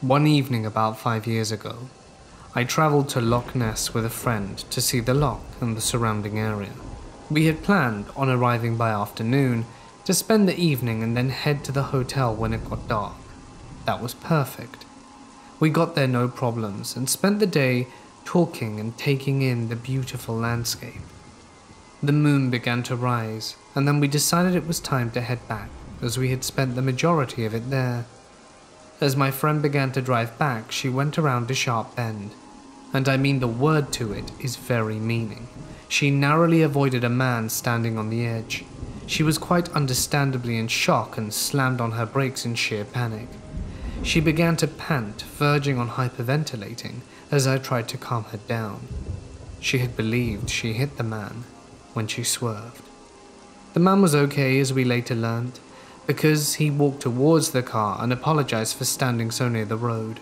One evening about five years ago, I travelled to Loch Ness with a friend to see the loch and the surrounding area. We had planned on arriving by afternoon to spend the evening and then head to the hotel when it got dark. That was perfect. We got there no problems and spent the day talking and taking in the beautiful landscape. The moon began to rise, and then we decided it was time to head back, as we had spent the majority of it there. As my friend began to drive back, she went around a sharp bend, and I mean the word to it is very meaning. She narrowly avoided a man standing on the edge. She was quite understandably in shock and slammed on her brakes in sheer panic. She began to pant, verging on hyperventilating, as I tried to calm her down. She had believed she hit the man when she swerved. The man was okay, as we later learned, because he walked towards the car and apologized for standing so near the road.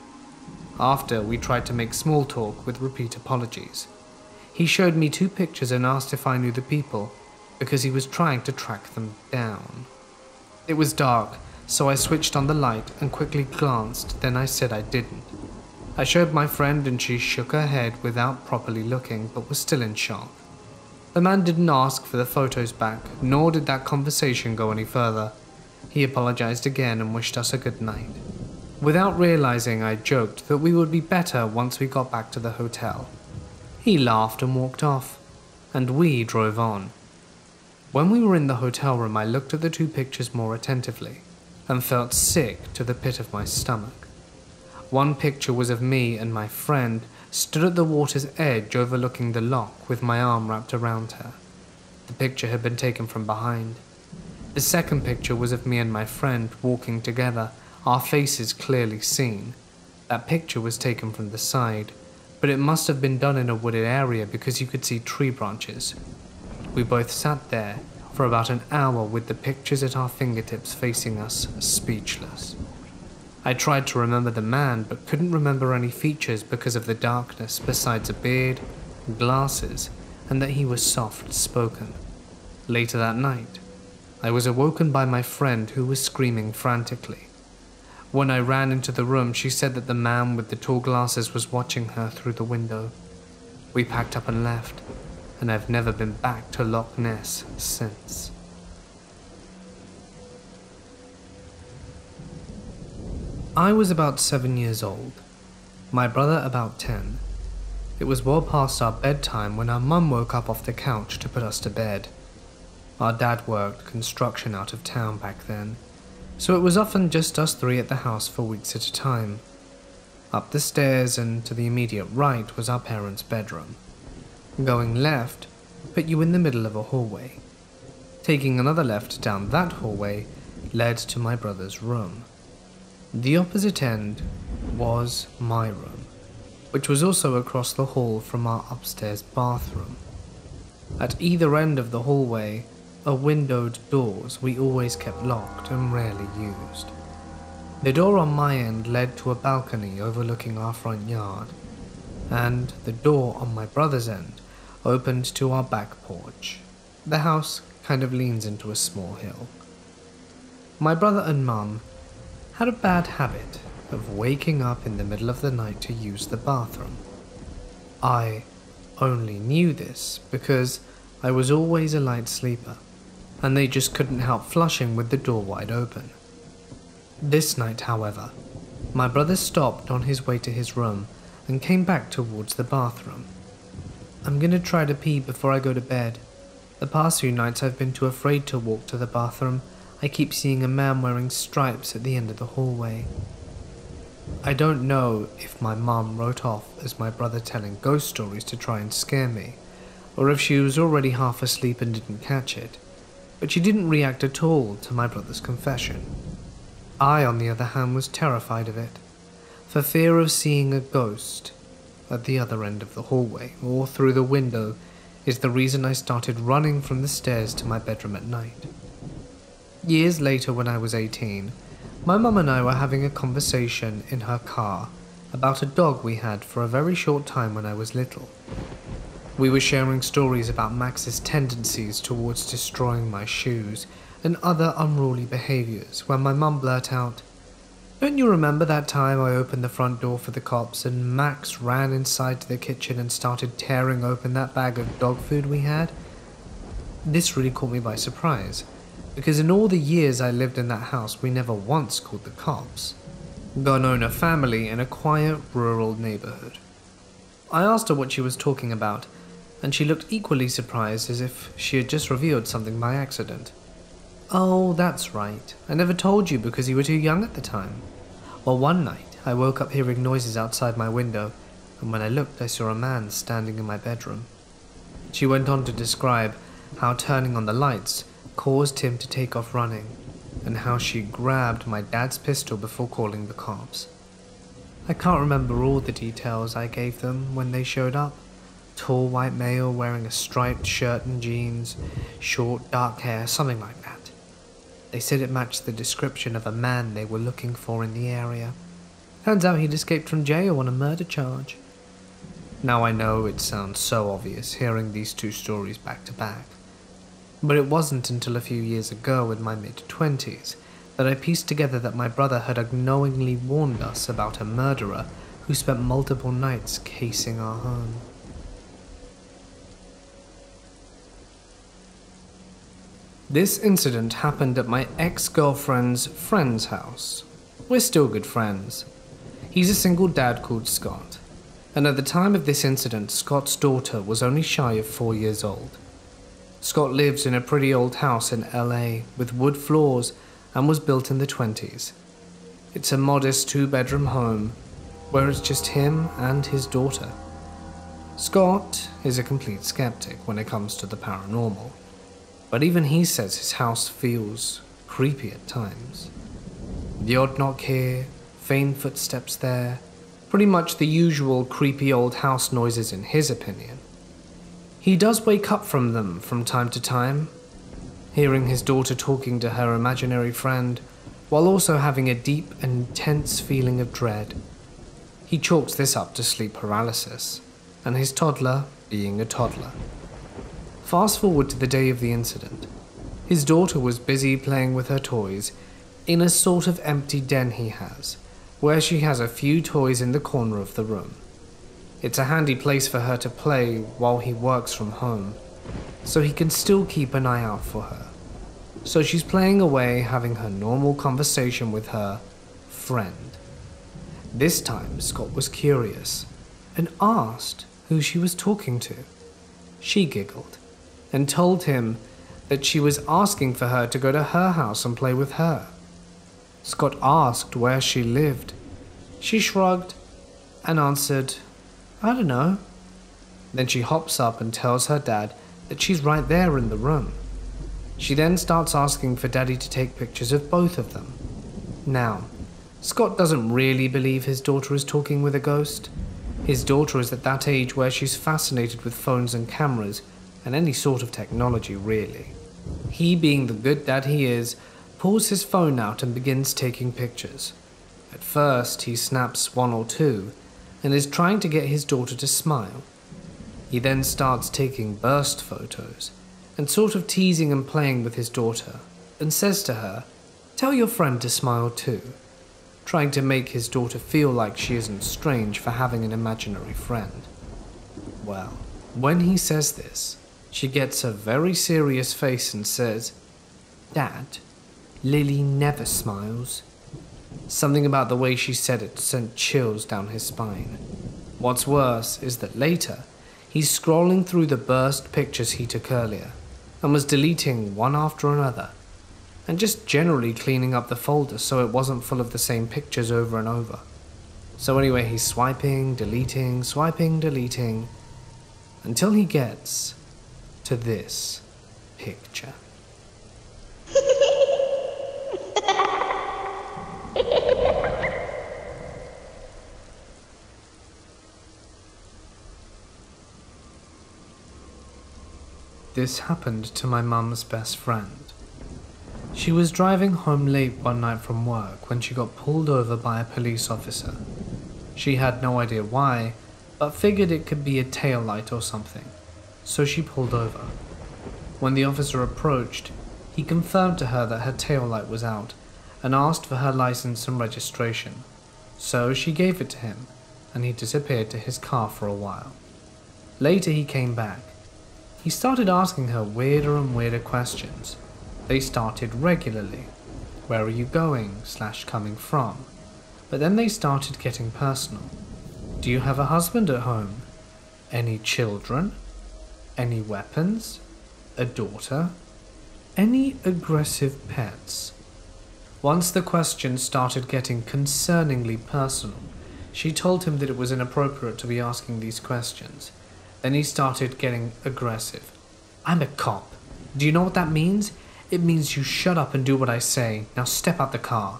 After, we tried to make small talk with repeat apologies. He showed me two pictures and asked if I knew the people, because he was trying to track them down. It was dark, so I switched on the light and quickly glanced, then I said I didn't. I showed my friend and she shook her head without properly looking, but was still in shock. The man didn't ask for the photos back, nor did that conversation go any further. He apologized again and wished us a good night. Without realizing, I joked that we would be better once we got back to the hotel. He laughed and walked off, and we drove on. When we were in the hotel room, I looked at the two pictures more attentively and felt sick to the pit of my stomach. One picture was of me and my friend stood at the water's edge overlooking the loch with my arm wrapped around her. The picture had been taken from behind. The second picture was of me and my friend walking together, our faces clearly seen. That picture was taken from the side, but it must have been done in a wooded area because you could see tree branches. We both sat there for about an hour with the pictures at our fingertips facing us, speechless. I tried to remember the man, but couldn't remember any features because of the darkness, besides a beard, glasses, and that he was soft spoken. Later that night, I was awoken by my friend who was screaming frantically. When I ran into the room, she said that the man with the tall glasses was watching her through the window. We packed up and left, and I've never been back to Loch Ness since. I was about seven years old, my brother about ten. It was well past our bedtime when our mum woke up off the couch to put us to bed. Our dad worked construction out of town back then, so it was often just us three at the house for weeks at a time. Up the stairs and to the immediate right was our parents' bedroom. Going left put you in the middle of a hallway. Taking another left down that hallway led to my brother's room. The opposite end was my room, which was also across the hall from our upstairs bathroom. At either end of the hallway are windowed doors we always kept locked and rarely used. The door on my end led to a balcony overlooking our front yard, and the door on my brother's end opened to our back porch. The house kind of leans into a small hill. My brother and mum had a bad habit of waking up in the middle of the night to use the bathroom. I only knew this because I was always a light sleeper, and they just couldn't help flushing with the door wide open. This night, however, my brother stopped on his way to his room and came back towards the bathroom. I'm gonna try to pee before I go to bed. The past few nights I've been too afraid to walk to the bathroom I keep seeing a man wearing stripes at the end of the hallway. I don't know if my mum wrote off as my brother telling ghost stories to try and scare me, or if she was already half asleep and didn't catch it, but she didn't react at all to my brother's confession. I, on the other hand, was terrified of it, for fear of seeing a ghost at the other end of the hallway or through the window is the reason I started running from the stairs to my bedroom at night. Years later, when I was 18, my mum and I were having a conversation in her car about a dog we had for a very short time when I was little. We were sharing stories about Max's tendencies towards destroying my shoes and other unruly behaviors when my mum blurted out, Don't you remember that time I opened the front door for the cops and Max ran inside to the kitchen and started tearing open that bag of dog food we had? This really caught me by surprise, because in all the years I lived in that house, we never once called the cops. Got known a family in a quiet rural neighborhood. I asked her what she was talking about, and she looked equally surprised as if she had just revealed something by accident. Oh, that's right. I never told you because you were too young at the time. Well, one night I woke up hearing noises outside my window, and when I looked, I saw a man standing in my bedroom. She went on to describe how turning on the lights caused him to take off running, and how she grabbed my dad's pistol before calling the cops. I can't remember all the details I gave them when they showed up. Tall white male wearing a striped shirt and jeans, short dark hair, something like that. They said it matched the description of a man they were looking for in the area. Turns out he'd escaped from jail on a murder charge. Now I know it sounds so obvious hearing these two stories back to back. But it wasn't until a few years ago in my mid 20s that I pieced together that my brother had unknowingly warned us about a murderer who spent multiple nights casing our home. This incident happened at my ex girlfriend's friend's house. We're still good friends. He's a single dad called Scott, and at the time of this incident, Scott's daughter was only shy of four years old. Scott lives in a pretty old house in LA with wood floors and was built in the 20s. It's a modest two bedroom home where it's just him and his daughter. Scott is a complete skeptic when it comes to the paranormal. But even he says his house feels creepy at times. The odd knock here, faint footsteps there, pretty much the usual creepy old house noises in his opinion. He does wake up from them from time to time, hearing his daughter talking to her imaginary friend, while also having a deep and intense feeling of dread. He chalks this up to sleep paralysis, and his toddler being a toddler. Fast forward to the day of the incident. His daughter was busy playing with her toys in a sort of empty den he has, where she has a few toys in the corner of the room. It's a handy place for her to play while he works from home, so he can still keep an eye out for her. So she's playing away, having her normal conversation with her friend. This time, Scott was curious and asked who she was talking to. She giggled and told him that she was asking for her to go to her house and play with her. Scott asked where she lived. She shrugged and answered, I don't know. Then she hops up and tells her dad that she's right there in the room. She then starts asking for Daddy to take pictures of both of them. Now, Scott doesn't really believe his daughter is talking with a ghost. His daughter is at that age where she's fascinated with phones and cameras and any sort of technology, really. He, being the good dad he is, pulls his phone out and begins taking pictures. At first, he snaps one or two and is trying to get his daughter to smile. He then starts taking burst photos and sort of teasing and playing with his daughter and says to her, Tell your friend to smile too, trying to make his daughter feel like she isn't strange for having an imaginary friend. Well, when he says this, she gets a very serious face and says, Dad, Lily never smiles. Something about the way she said it sent chills down his spine. What's worse is that later, he's scrolling through the burst pictures he took earlier and was deleting one after another and just generally cleaning up the folder so it wasn't full of the same pictures over and over. So, anyway, he's swiping, deleting, swiping, deleting until he gets to this picture. This happened to my mum's best friend. She was driving home late one night from work when she got pulled over by a police officer. She had no idea why, but figured it could be a tail light or something so she pulled over. When the officer approached, he confirmed to her that her tail light was out and asked for her license and registration. So she gave it to him, and he disappeared to his car for a while. Later, he came back. He started asking her weirder and weirder questions. They started regularly. Where are you going slash coming from? But then they started getting personal. Do you have a husband at home? Any children? Any weapons? A daughter? Any aggressive pets? Once the questions started getting concerningly personal, she told him that it was inappropriate to be asking these questions. Then he started getting aggressive. I'm a cop. Do you know what that means? It means you shut up and do what I say. Now step out the car.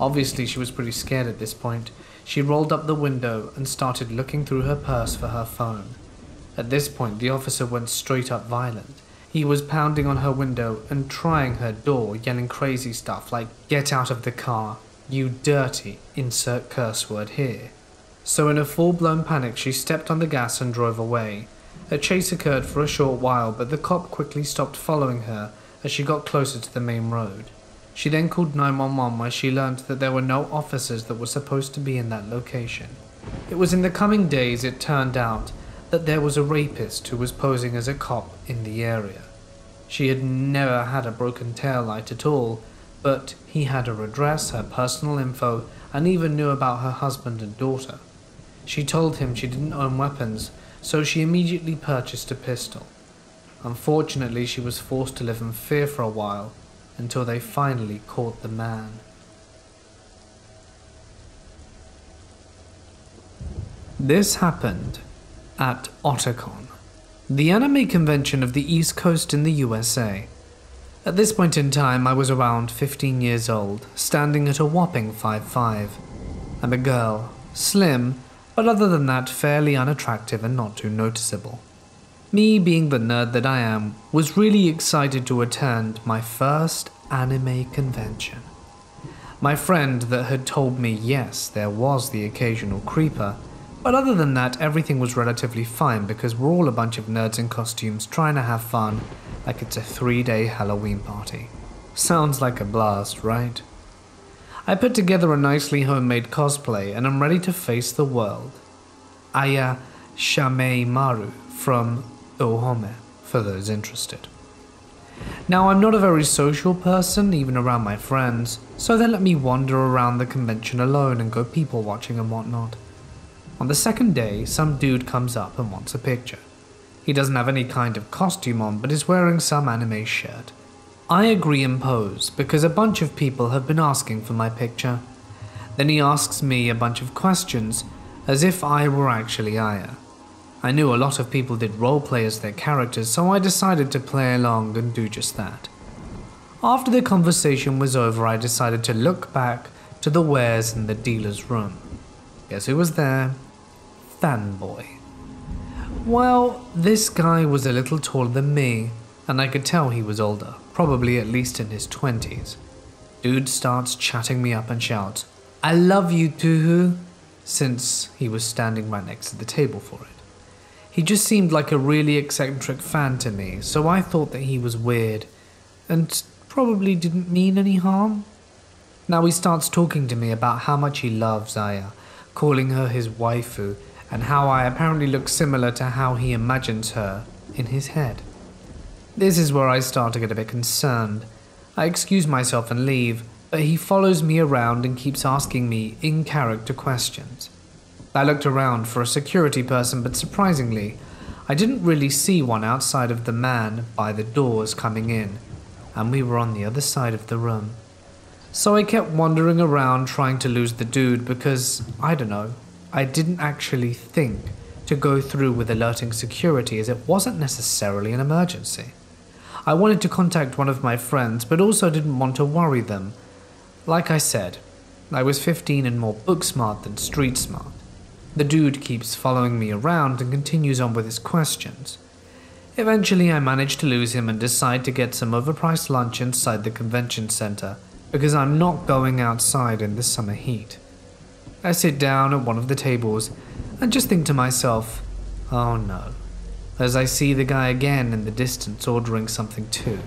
Obviously, she was pretty scared at this point. She rolled up the window and started looking through her purse for her phone. At this point, the officer went straight up violent. He was pounding on her window and trying her door, yelling crazy stuff like, Get out of the car, you dirty, insert curse word here. So, in a full blown panic, she stepped on the gas and drove away. A chase occurred for a short while, but the cop quickly stopped following her as she got closer to the main road. She then called 911 where she learned that there were no officers that were supposed to be in that location. It was in the coming days it turned out that there was a rapist who was posing as a cop in the area. She had never had a broken tail light at all, but he had her address, her personal info, and even knew about her husband and daughter. She told him she didn't own weapons, so she immediately purchased a pistol. Unfortunately, she was forced to live in fear for a while until they finally caught the man. This happened at Otakon, the anime convention of the East Coast in the USA. At this point in time, I was around 15 years old, standing at a whopping 5'5". I'm a girl, slim, but other than that, fairly unattractive and not too noticeable. Me, being the nerd that I am, was really excited to attend my first anime convention. My friend that had told me yes, there was the occasional creeper, but other than that, everything was relatively fine because we're all a bunch of nerds in costumes trying to have fun like it's a three day Halloween party. Sounds like a blast, right? I put together a nicely homemade cosplay and I'm ready to face the world. Aya Shameimaru from Touhou, for those interested. Now, I'm not a very social person, even around my friends, so they let me wander around the convention alone and go people watching and whatnot. On the second day, some dude comes up and wants a picture. He doesn't have any kind of costume on, but is wearing some anime shirt. I agree and pose because a bunch of people have been asking for my picture. Then he asks me a bunch of questions as if I were actually Aya. I knew a lot of people did roleplay as their characters, so I decided to play along and do just that. After the conversation was over, I decided to look back to the wares in the dealer's room. Guess who was there? Fanboy. Well, this guy was a little taller than me, and I could tell he was older, probably at least in his 20s. Dude starts chatting me up and shouts, I love you, Touhou, since he was standing right next to the table for it. He just seemed like a really eccentric fan to me, so I thought that he was weird and probably didn't mean any harm. Now he starts talking to me about how much he loves Aya, calling her his waifu and how I apparently look similar to how he imagines her in his head. This is where I start to get a bit concerned. I excuse myself and leave, but he follows me around and keeps asking me in character questions. I looked around for a security person, but surprisingly, I didn't really see one outside of the man by the doors coming in, and we were on the other side of the room. So I kept wandering around trying to lose the dude because, I don't know, I didn't actually think to go through with alerting security as it wasn't necessarily an emergency. I wanted to contact one of my friends, but also didn't want to worry them. Like I said, I was 15 and more book smart than street smart. The dude keeps following me around and continues on with his questions. Eventually, I manage to lose him and decide to get some overpriced lunch inside the convention center because I'm not going outside in the summer heat. I sit down at one of the tables and just think to myself, oh no, as I see the guy again in the distance ordering something too.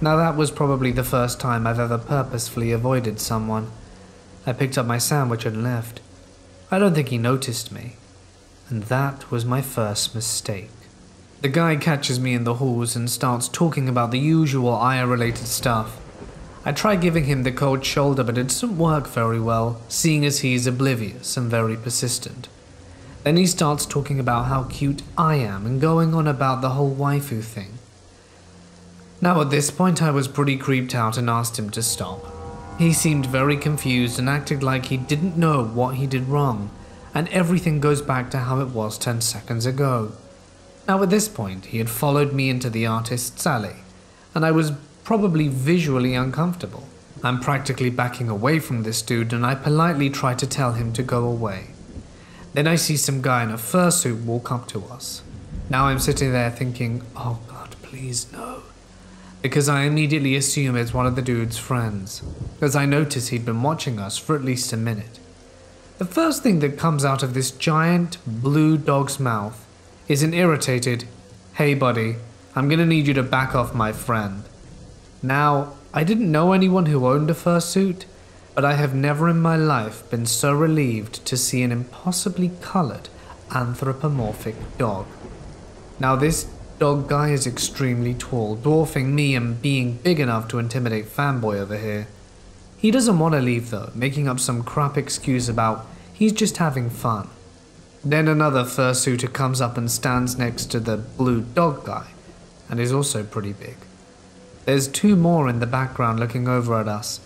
Now, that was probably the first time I've ever purposefully avoided someone. I picked up my sandwich and left. I don't think he noticed me. And that was my first mistake. The guy catches me in the halls and starts talking about the usual Aya related stuff. I try giving him the cold shoulder, but it doesn't work very well, seeing as he's oblivious and very persistent. Then he starts talking about how cute I am and going on about the whole waifu thing. Now, at this point, I was pretty creeped out and asked him to stop. He seemed very confused and acted like he didn't know what he did wrong, and everything goes back to how it was 10 seconds ago. Now, at this point, he had followed me into the artist's alley, and I was probably visually uncomfortable. I'm practically backing away from this dude, and I politely try to tell him to go away. Then I see some guy in a fursuit walk up to us. Now I'm sitting there thinking, oh god, please no because I immediately assume it's one of the dude's friends, as I notice he'd been watching us for at least a minute. The first thing that comes out of this giant blue dog's mouth is an irritated, Hey buddy, I'm gonna need you to back off my friend. Now, I didn't know anyone who owned a fursuit, but I have never in my life been so relieved to see an impossibly coloured anthropomorphic dog. Now, this Dog guy is extremely tall, dwarfing me and being big enough to intimidate fanboy over here. He doesn't want to leave though, making up some crap excuse about he's just having fun. Then another fursuiter comes up and stands next to the blue dog guy, and is also pretty big. There's two more in the background looking over at us,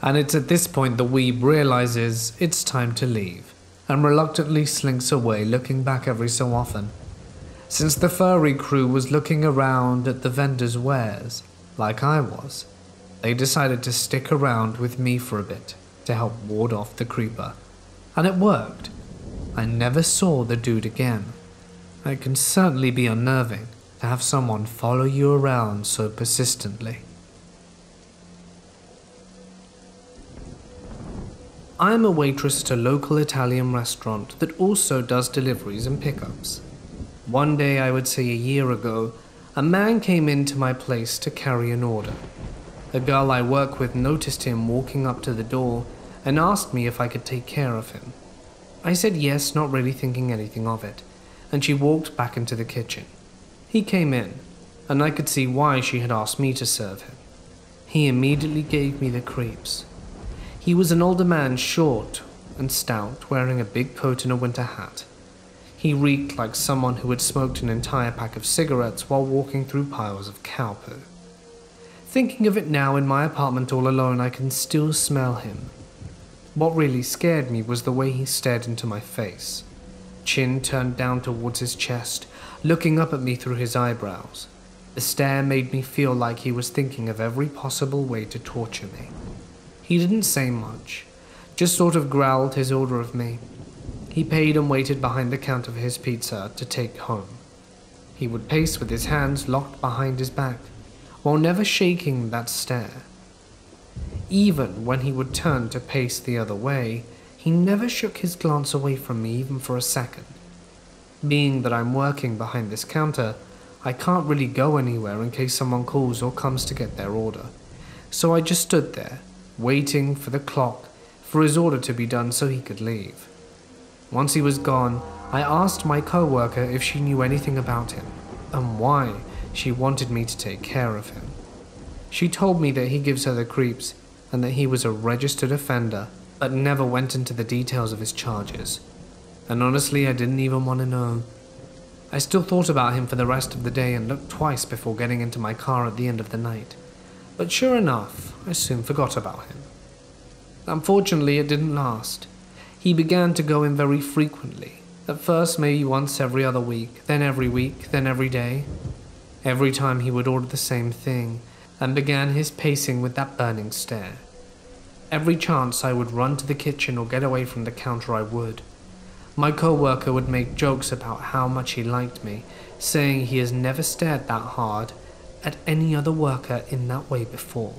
and it's at this point the weeb realizes it's time to leave, and reluctantly slinks away, looking back every so often. Since the furry crew was looking around at the vendor's wares, like I was, they decided to stick around with me for a bit to help ward off the creeper. And it worked. I never saw the dude again. It can certainly be unnerving to have someone follow you around so persistently. I am a waitress at a local Italian restaurant that also does deliveries and pickups. One day, I would say a year ago, a man came into my place to carry an order. A girl I work with noticed him walking up to the door and asked me if I could take care of him. I said yes, not really thinking anything of it, and she walked back into the kitchen. He came in, and I could see why she had asked me to serve him. He immediately gave me the creeps. He was an older man, short and stout, wearing a big coat and a winter hat. He reeked like someone who had smoked an entire pack of cigarettes while walking through piles of cow poo. Thinking of it now in my apartment all alone, I can still smell him. What really scared me was the way he stared into my face, chin turned down towards his chest, looking up at me through his eyebrows. The stare made me feel like he was thinking of every possible way to torture me. He didn't say much, just sort of growled his order of me, he paid and waited behind the counter for his pizza to take home. He would pace with his hands locked behind his back, while never shaking that stare. Even when he would turn to pace the other way, he never shook his glance away from me even for a second. Being that I'm working behind this counter, I can't really go anywhere in case someone calls or comes to get their order. So I just stood there, waiting for the clock for his order to be done so he could leave. Once he was gone, I asked my co-worker if she knew anything about him and why she wanted me to take care of him. She told me that he gives her the creeps and that he was a registered offender but never went into the details of his charges. And honestly, I didn't even want to know. I still thought about him for the rest of the day and looked twice before getting into my car at the end of the night. But sure enough, I soon forgot about him. Unfortunately, it didn't last. He began to go in very frequently. At first, maybe once every other week, then every week, then every day. Every time he would order the same thing, and began his pacing with that burning stare. Every chance I would run to the kitchen or get away from the counter, I would. My co worker would make jokes about how much he liked me, saying he has never stared that hard at any other worker in that way before.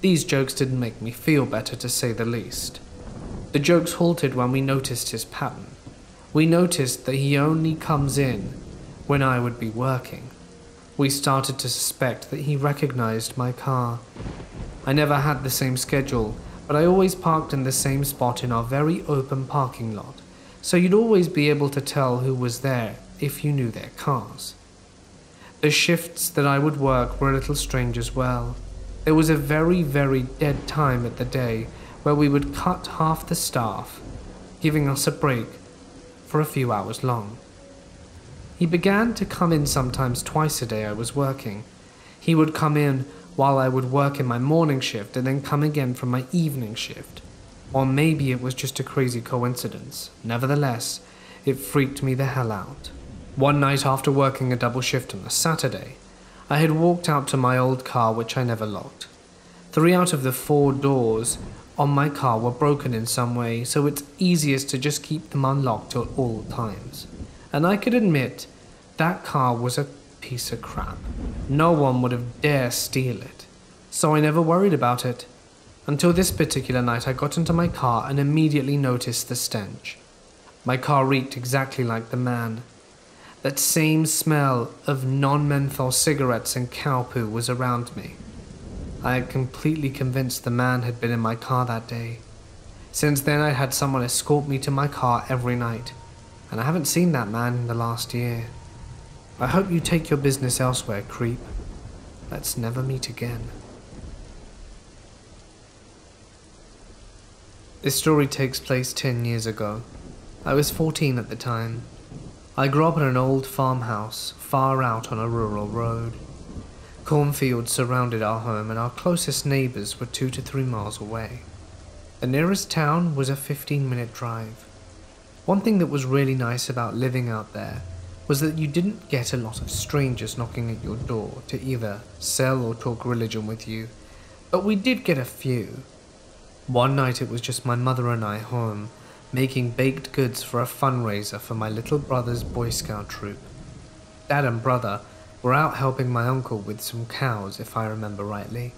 These jokes didn't make me feel better, to say the least. The jokes halted when we noticed his pattern. We noticed that he only comes in when I would be working. We started to suspect that he recognized my car. I never had the same schedule, but I always parked in the same spot in our very open parking lot, so you'd always be able to tell who was there if you knew their cars. The shifts that I would work were a little strange as well. There was a very, very dead time at the day where we would cut half the staff, giving us a break for a few hours long. He began to come in sometimes twice a day I was working. He would come in while I would work in my morning shift and then come again from my evening shift. Or maybe it was just a crazy coincidence. Nevertheless, it freaked me the hell out. One night after working a double shift on a Saturday, I had walked out to my old car which I never locked. Three out of the four doors on my car were broken in some way, so it's easiest to just keep them unlocked at all times. And I could admit that car was a piece of crap. No one would have dared steal it. So I never worried about it. Until this particular night, I got into my car and immediately noticed the stench. My car reeked exactly like the man. That same smell of non menthol cigarettes and cow poo was around me. I had completely convinced the man had been in my car that day. Since then, I had someone escort me to my car every night, and I haven't seen that man in the last year. I hope you take your business elsewhere, creep. Let's never meet again. This story takes place 10 years ago. I was 14 at the time. I grew up in an old farmhouse far out on a rural road. Cornfields surrounded our home, and our closest neighbors were two to three miles away. The nearest town was a 15 minute drive. One thing that was really nice about living out there was that you didn't get a lot of strangers knocking at your door to either sell or talk religion with you, but we did get a few. One night it was just my mother and I home, making baked goods for a fundraiser for my little brother's Boy Scout troop. Dad and brother were out helping my uncle with some cows, if I remember rightly.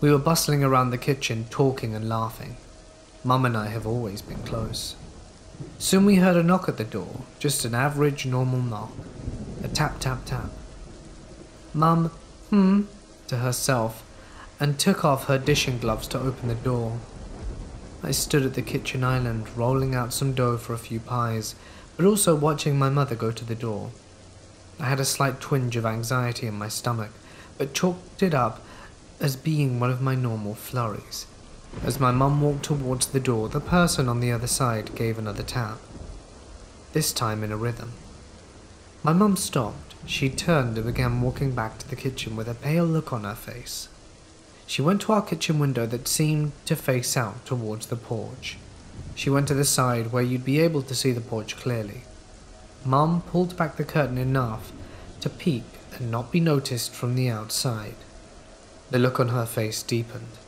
We were bustling around the kitchen, talking and laughing. Mum and I have always been close. Soon we heard a knock at the door, just an average normal knock. A tap tap tap. Mum, hmm, to herself, and took off her dishing gloves to open the door. I stood at the kitchen island, rolling out some dough for a few pies, but also watching my mother go to the door. I had a slight twinge of anxiety in my stomach, but chalked it up as being one of my normal flurries. As my mum walked towards the door, the person on the other side gave another tap, this time in a rhythm. My mum stopped. She turned and began walking back to the kitchen with a pale look on her face. She went to our kitchen window that seemed to face out towards the porch. She went to the side where you'd be able to see the porch clearly. Mum pulled back the curtain enough to peek and not be noticed from the outside. The look on her face deepened.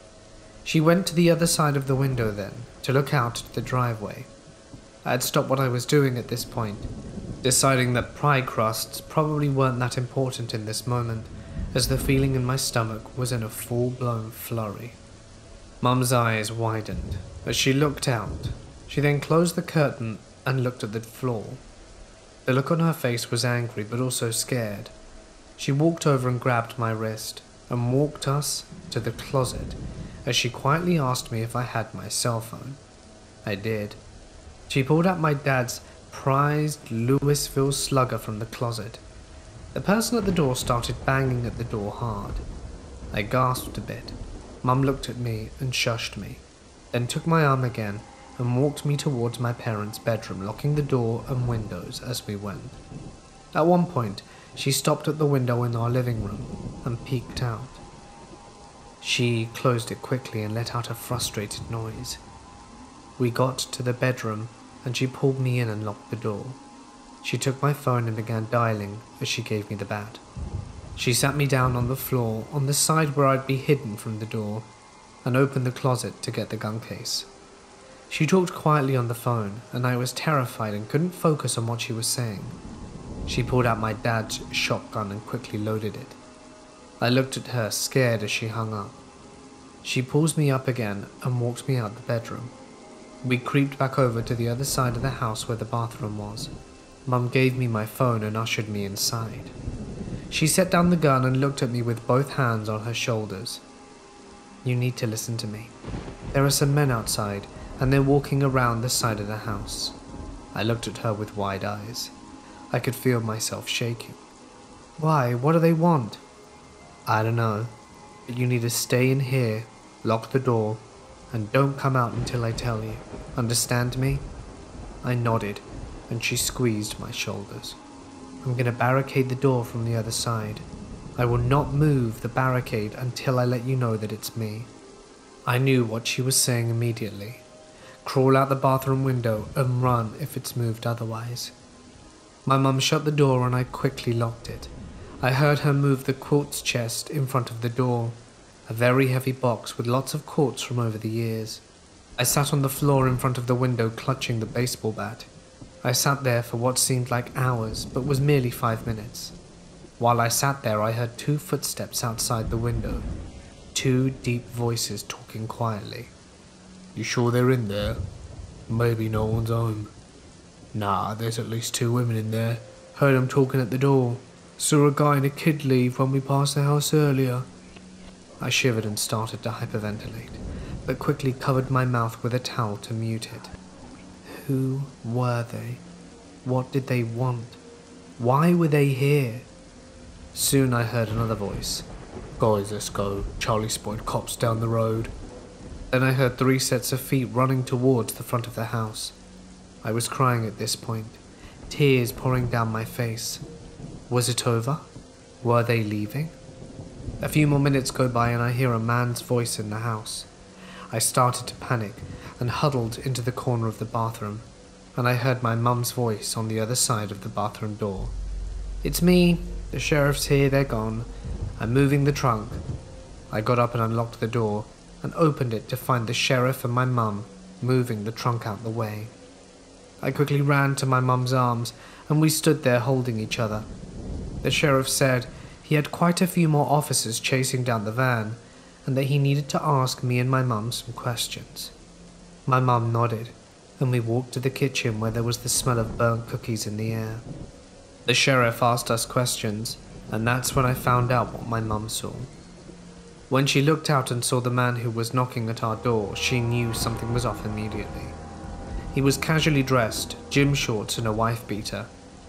She went to the other side of the window then to look out at the driveway. I had stopped what I was doing at this point, deciding that pie crusts probably weren't that important in this moment as the feeling in my stomach was in a full blown flurry. Mum's eyes widened as she looked out. She then closed the curtain and looked at the floor. The look on her face was angry but also scared. She walked over and grabbed my wrist and walked us to the closet as she quietly asked me if I had my cell phone. I did. She pulled out my dad's prized Louisville slugger from the closet the person at the door started banging at the door hard. I gasped a bit. Mum looked at me and shushed me, then took my arm again and walked me towards my parents' bedroom, locking the door and windows as we went. At one point, she stopped at the window in our living room and peeked out. She closed it quickly and let out a frustrated noise. We got to the bedroom and she pulled me in and locked the door. She took my phone and began dialing as she gave me the bat. She sat me down on the floor on the side where I'd be hidden from the door and opened the closet to get the gun case. She talked quietly on the phone, and I was terrified and couldn't focus on what she was saying. She pulled out my dad's shotgun and quickly loaded it. I looked at her, scared as she hung up. She pulls me up again and walks me out the bedroom. We creeped back over to the other side of the house where the bathroom was. Mum gave me my phone and ushered me inside. She set down the gun and looked at me with both hands on her shoulders. You need to listen to me. There are some men outside, and they're walking around the side of the house. I looked at her with wide eyes. I could feel myself shaking. Why? What do they want? I don't know. But you need to stay in here, lock the door, and don't come out until I tell you. Understand me? I nodded, and she squeezed my shoulders. I'm going to barricade the door from the other side. I will not move the barricade until I let you know that it's me. I knew what she was saying immediately. Crawl out the bathroom window and run if it's moved otherwise. My mum shut the door and I quickly locked it. I heard her move the quartz chest in front of the door, a very heavy box with lots of quartz from over the years. I sat on the floor in front of the window clutching the baseball bat. I sat there for what seemed like hours, but was merely five minutes. While I sat there, I heard two footsteps outside the window. Two deep voices talking quietly. You sure they're in there? Maybe no one's home. Nah, there's at least two women in there. Heard them talking at the door. Saw a guy and a kid leave when we passed the house earlier. I shivered and started to hyperventilate, but quickly covered my mouth with a towel to mute it. Who were they? What did they want? Why were they here? Soon I heard another voice. Guys, let's go. Charlie spotted cops down the road. Then I heard three sets of feet running towards the front of the house. I was crying at this point, tears pouring down my face. Was it over? Were they leaving? A few more minutes go by and I hear a man's voice in the house. I started to panic and huddled into the corner of the bathroom, and I heard my mum's voice on the other side of the bathroom door. It's me, the sheriff's here, they're gone. I'm moving the trunk. I got up and unlocked the door and opened it to find the sheriff and my mum moving the trunk out the way. I quickly ran to my mum's arms and we stood there holding each other. The sheriff said he had quite a few more officers chasing down the van and that he needed to ask me and my mum some questions. My mum nodded and we walked to the kitchen where there was the smell of burnt cookies in the air. The sheriff asked us questions, and that's when I found out what my mum saw. When she looked out and saw the man who was knocking at our door, she knew something was off immediately. He was casually dressed, gym shorts and a wife beater,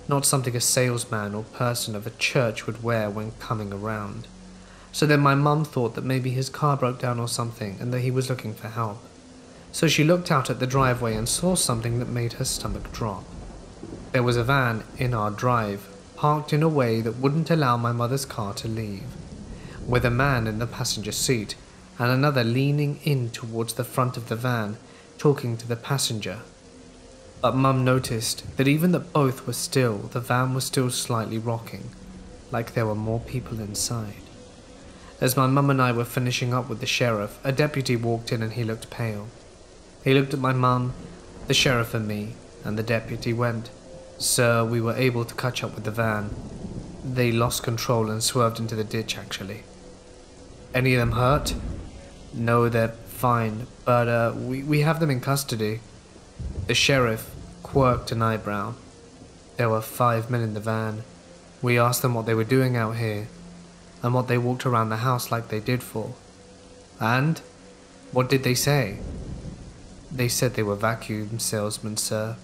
not something a salesman or person of a church would wear when coming around. So then my mum thought that maybe his car broke down or something and that he was looking for help. So she looked out at the driveway and saw something that made her stomach drop. There was a van in our drive, parked in a way that wouldn't allow my mother's car to leave, with a man in the passenger seat and another leaning in towards the front of the van, talking to the passenger. But Mum noticed that even that both were still, the van was still slightly rocking, like there were more people inside. As my mum and I were finishing up with the sheriff, a deputy walked in and he looked pale. He looked at my mum, the sheriff and me, and the deputy went, Sir, we were able to catch up with the van. They lost control and swerved into the ditch, actually. Any of them hurt? No, they're fine, but uh, we, we have them in custody. The sheriff quirked an eyebrow. There were five men in the van. We asked them what they were doing out here, and what they walked around the house like they did for. And? What did they say? They said they were vacuum salesmen, sir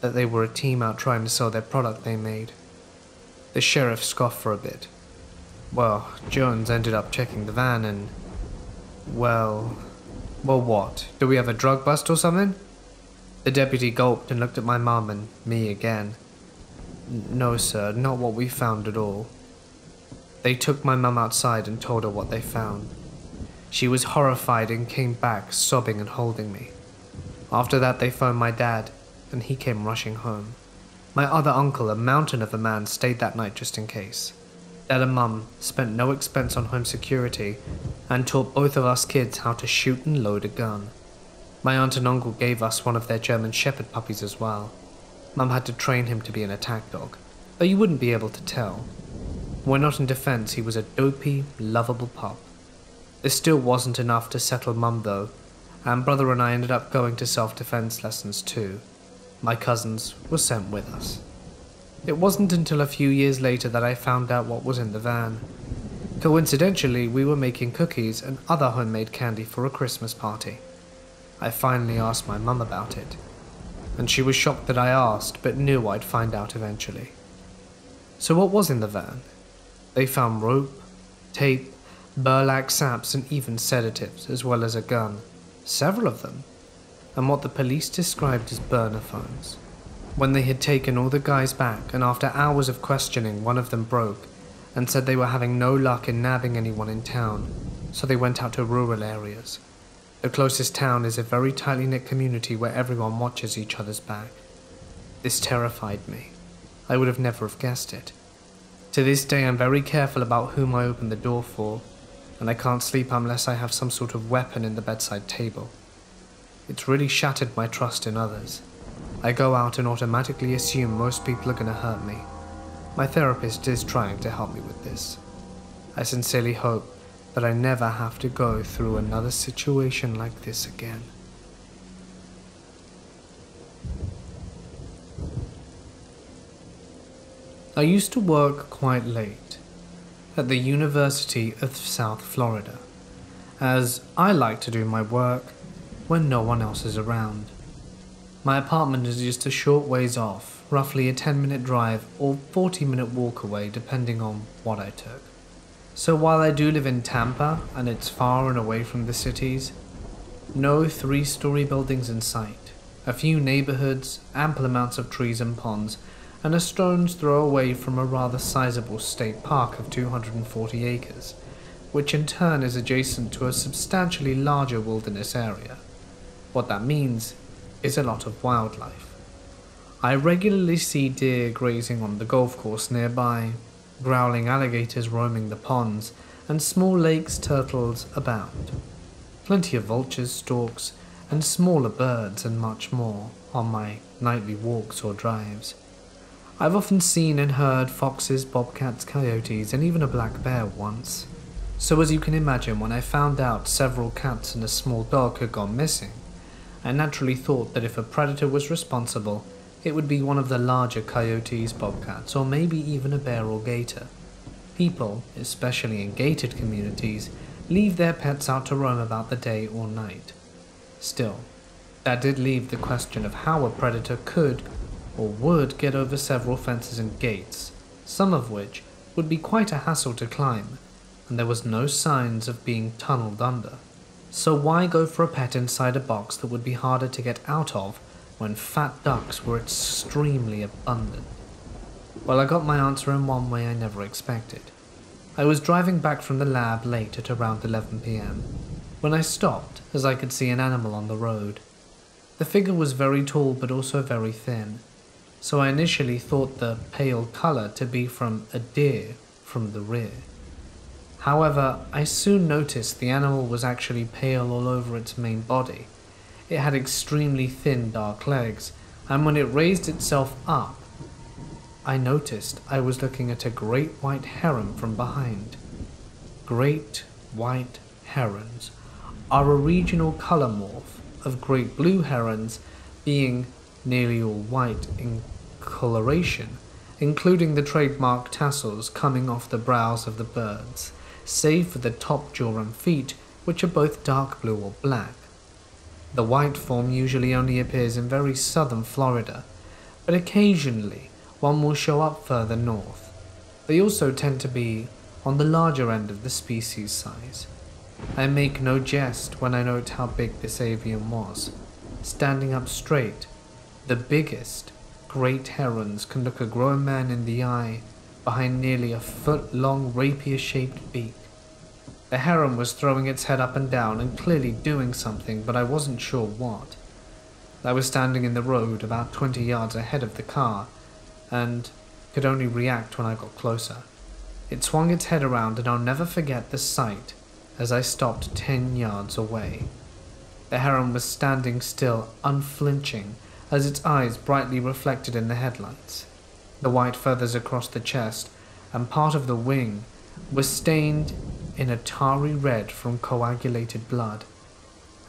that they were a team out trying to sell their product they made. The sheriff scoffed for a bit. Well, Jones ended up checking the van and. Well. Well, what? Do we have a drug bust or something? The deputy gulped and looked at my mum and me again. No, sir, not what we found at all. They took my mum outside and told her what they found. She was horrified and came back, sobbing and holding me. After that, they phoned my dad, and he came rushing home. My other uncle, a mountain of a man, stayed that night just in case. Dad and Mum spent no expense on home security and taught both of us kids how to shoot and load a gun. My aunt and uncle gave us one of their German Shepherd puppies as well. Mum had to train him to be an attack dog, but you wouldn't be able to tell. When not in defense, he was a dopey, lovable pup. This still wasn't enough to settle Mum though, and brother and I ended up going to self defense lessons too. My cousins were sent with us. It wasn't until a few years later that I found out what was in the van. Coincidentally, we were making cookies and other homemade candy for a Christmas party. I finally asked my mum about it, and she was shocked that I asked, but knew I'd find out eventually. So, what was in the van? They found rope, tape, burlap saps, and even sedatives, as well as a gun, several of them, and what the police described as burner phones. When they had taken all the guys back, and after hours of questioning, one of them broke and said they were having no luck in nabbing anyone in town, so they went out to rural areas. The closest town is a very tightly knit community where everyone watches each other's back. This terrified me. I would have never have guessed it. To this day, I'm very careful about whom I open the door for, and I can't sleep unless I have some sort of weapon in the bedside table. It's really shattered my trust in others. I go out and automatically assume most people are going to hurt me. My therapist is trying to help me with this. I sincerely hope that I never have to go through another situation like this again. I used to work quite late at the University of South Florida, as I like to do my work when no one else is around. My apartment is just a short ways off, roughly a 10 minute drive or 40 minute walk away depending on what I took. So while I do live in Tampa and it's far and away from the cities, no three story buildings in sight, a few neighborhoods, ample amounts of trees and ponds, and a stone's throw away from a rather sizable state park of 240 acres, which in turn is adjacent to a substantially larger wilderness area. What that means is a lot of wildlife. I regularly see deer grazing on the golf course nearby, growling alligators roaming the ponds, and small lakes turtles abound. Plenty of vultures, storks, and smaller birds, and much more on my nightly walks or drives. I've often seen and heard foxes, bobcats, coyotes, and even a black bear once. So, as you can imagine, when I found out several cats and a small dog had gone missing, I naturally thought that if a predator was responsible, it would be one of the larger coyotes, bobcats, or maybe even a bear or gator. People, especially in gated communities, leave their pets out to roam about the day or night. Still, that did leave the question of how a predator could or would get over several fences and gates, some of which would be quite a hassle to climb, and there was no signs of being tunneled under. So why go for a pet inside a box that would be harder to get out of when fat ducks were extremely abundant? Well, I got my answer in one way I never expected. I was driving back from the lab late at around 11 pm when I stopped as I could see an animal on the road. The figure was very tall but also very thin, so I initially thought the pale color to be from a deer from the rear. However, I soon noticed the animal was actually pale all over its main body. It had extremely thin dark legs, and when it raised itself up, I noticed I was looking at a great white heron from behind. Great white herons are a regional color morph of great blue herons being nearly all white in coloration, including the trademark tassels coming off the brows of the birds, save for the top jaw and feet, which are both dark blue or black. The white form usually only appears in very southern Florida, but occasionally one will show up further north. They also tend to be on the larger end of the species size. I make no jest when I note how big this avian was. Standing up straight, the biggest great herons can look a grown man in the eye behind nearly a foot long rapier shaped beak. The heron was throwing its head up and down and clearly doing something, but I wasn't sure what. I was standing in the road about 20 yards ahead of the car and could only react when I got closer. It swung its head around, and I'll never forget the sight as I stopped 10 yards away. The heron was standing still, unflinching, as its eyes brightly reflected in the headlights. The white feathers across the chest and part of the wing were stained in a tarry red from coagulated blood,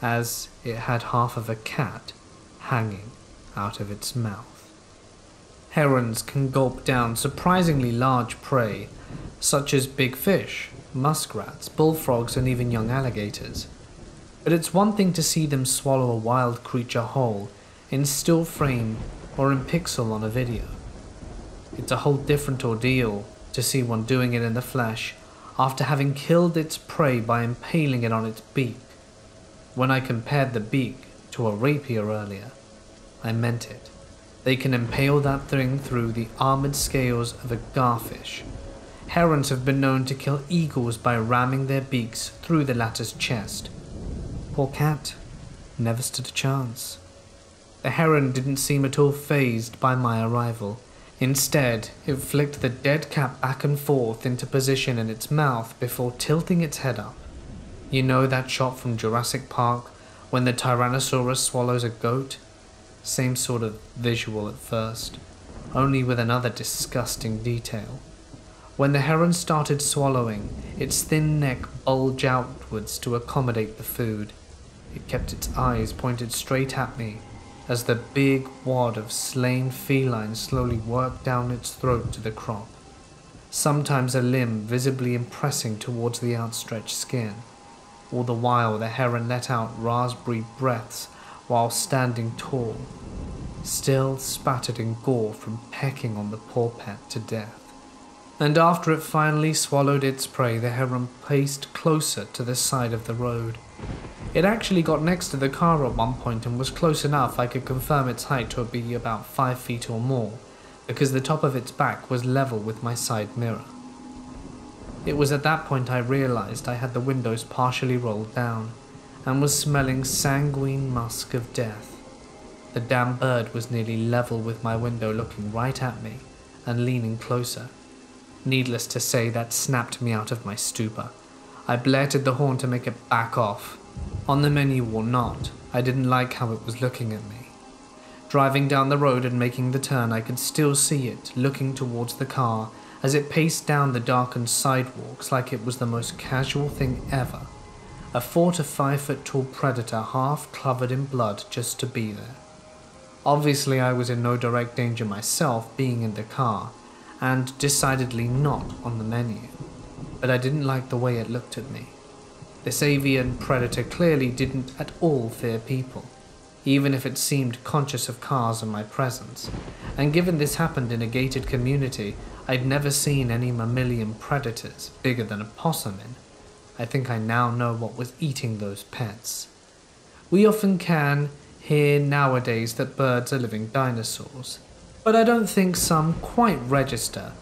as it had half of a cat hanging out of its mouth. Herons can gulp down surprisingly large prey, such as big fish, muskrats, bullfrogs, and even young alligators. But it's one thing to see them swallow a wild creature whole, in still frame or in pixel on a video. It's a whole different ordeal to see one doing it in the flesh after having killed its prey by impaling it on its beak. When I compared the beak to a rapier earlier, I meant it. They can impale that thing through the armored scales of a garfish. Herons have been known to kill eagles by ramming their beaks through the latter's chest. Poor cat never stood a chance. The heron didn't seem at all phased by my arrival. Instead, it flicked the dead cat back and forth into position in its mouth before tilting its head up. You know that shot from Jurassic Park when the Tyrannosaurus swallows a goat? Same sort of visual at first, only with another disgusting detail. When the heron started swallowing, its thin neck bulged outwards to accommodate the food. It kept its eyes pointed straight at me as the big wad of slain feline slowly worked down its throat to the crop, sometimes a limb visibly impressing towards the outstretched skin. All the while, the heron let out raspberry breaths while standing tall, still spattered in gore from pecking on the poor pet to death. And after it finally swallowed its prey, the heron paced closer to the side of the road. It actually got next to the car at one point and was close enough I could confirm its height to be about 5 feet or more, because the top of its back was level with my side mirror. It was at that point I realized I had the windows partially rolled down and was smelling sanguine musk of death. The damn bird was nearly level with my window looking right at me and leaning closer. Needless to say, that snapped me out of my stupor. I blared the horn to make it back off, on the menu or not, I didn't like how it was looking at me. Driving down the road and making the turn, I could still see it looking towards the car as it paced down the darkened sidewalks like it was the most casual thing ever. A four to five foot tall predator half covered in blood just to be there. Obviously, I was in no direct danger myself being in the car, and decidedly not on the menu, but I didn't like the way it looked at me. This avian predator clearly didn't at all fear people, even if it seemed conscious of cars and my presence. And given this happened in a gated community, I'd never seen any mammalian predators bigger than a possum in. I think I now know what was eating those pets. We often can hear nowadays that birds are living dinosaurs, but I don't think some quite register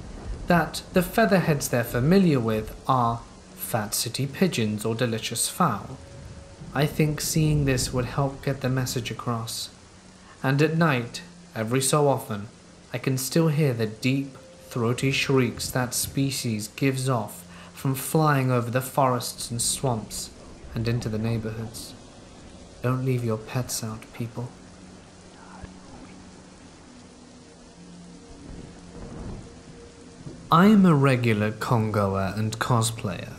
that the featherheads they're familiar with are fat city pigeons or delicious fowl. I think seeing this would help get the message across. And at night, every so often, I can still hear the deep, throaty shrieks that species gives off from flying over the forests and swamps and into the neighborhoods. Don't leave your pets out, people. I am a regular congoer and cosplayer.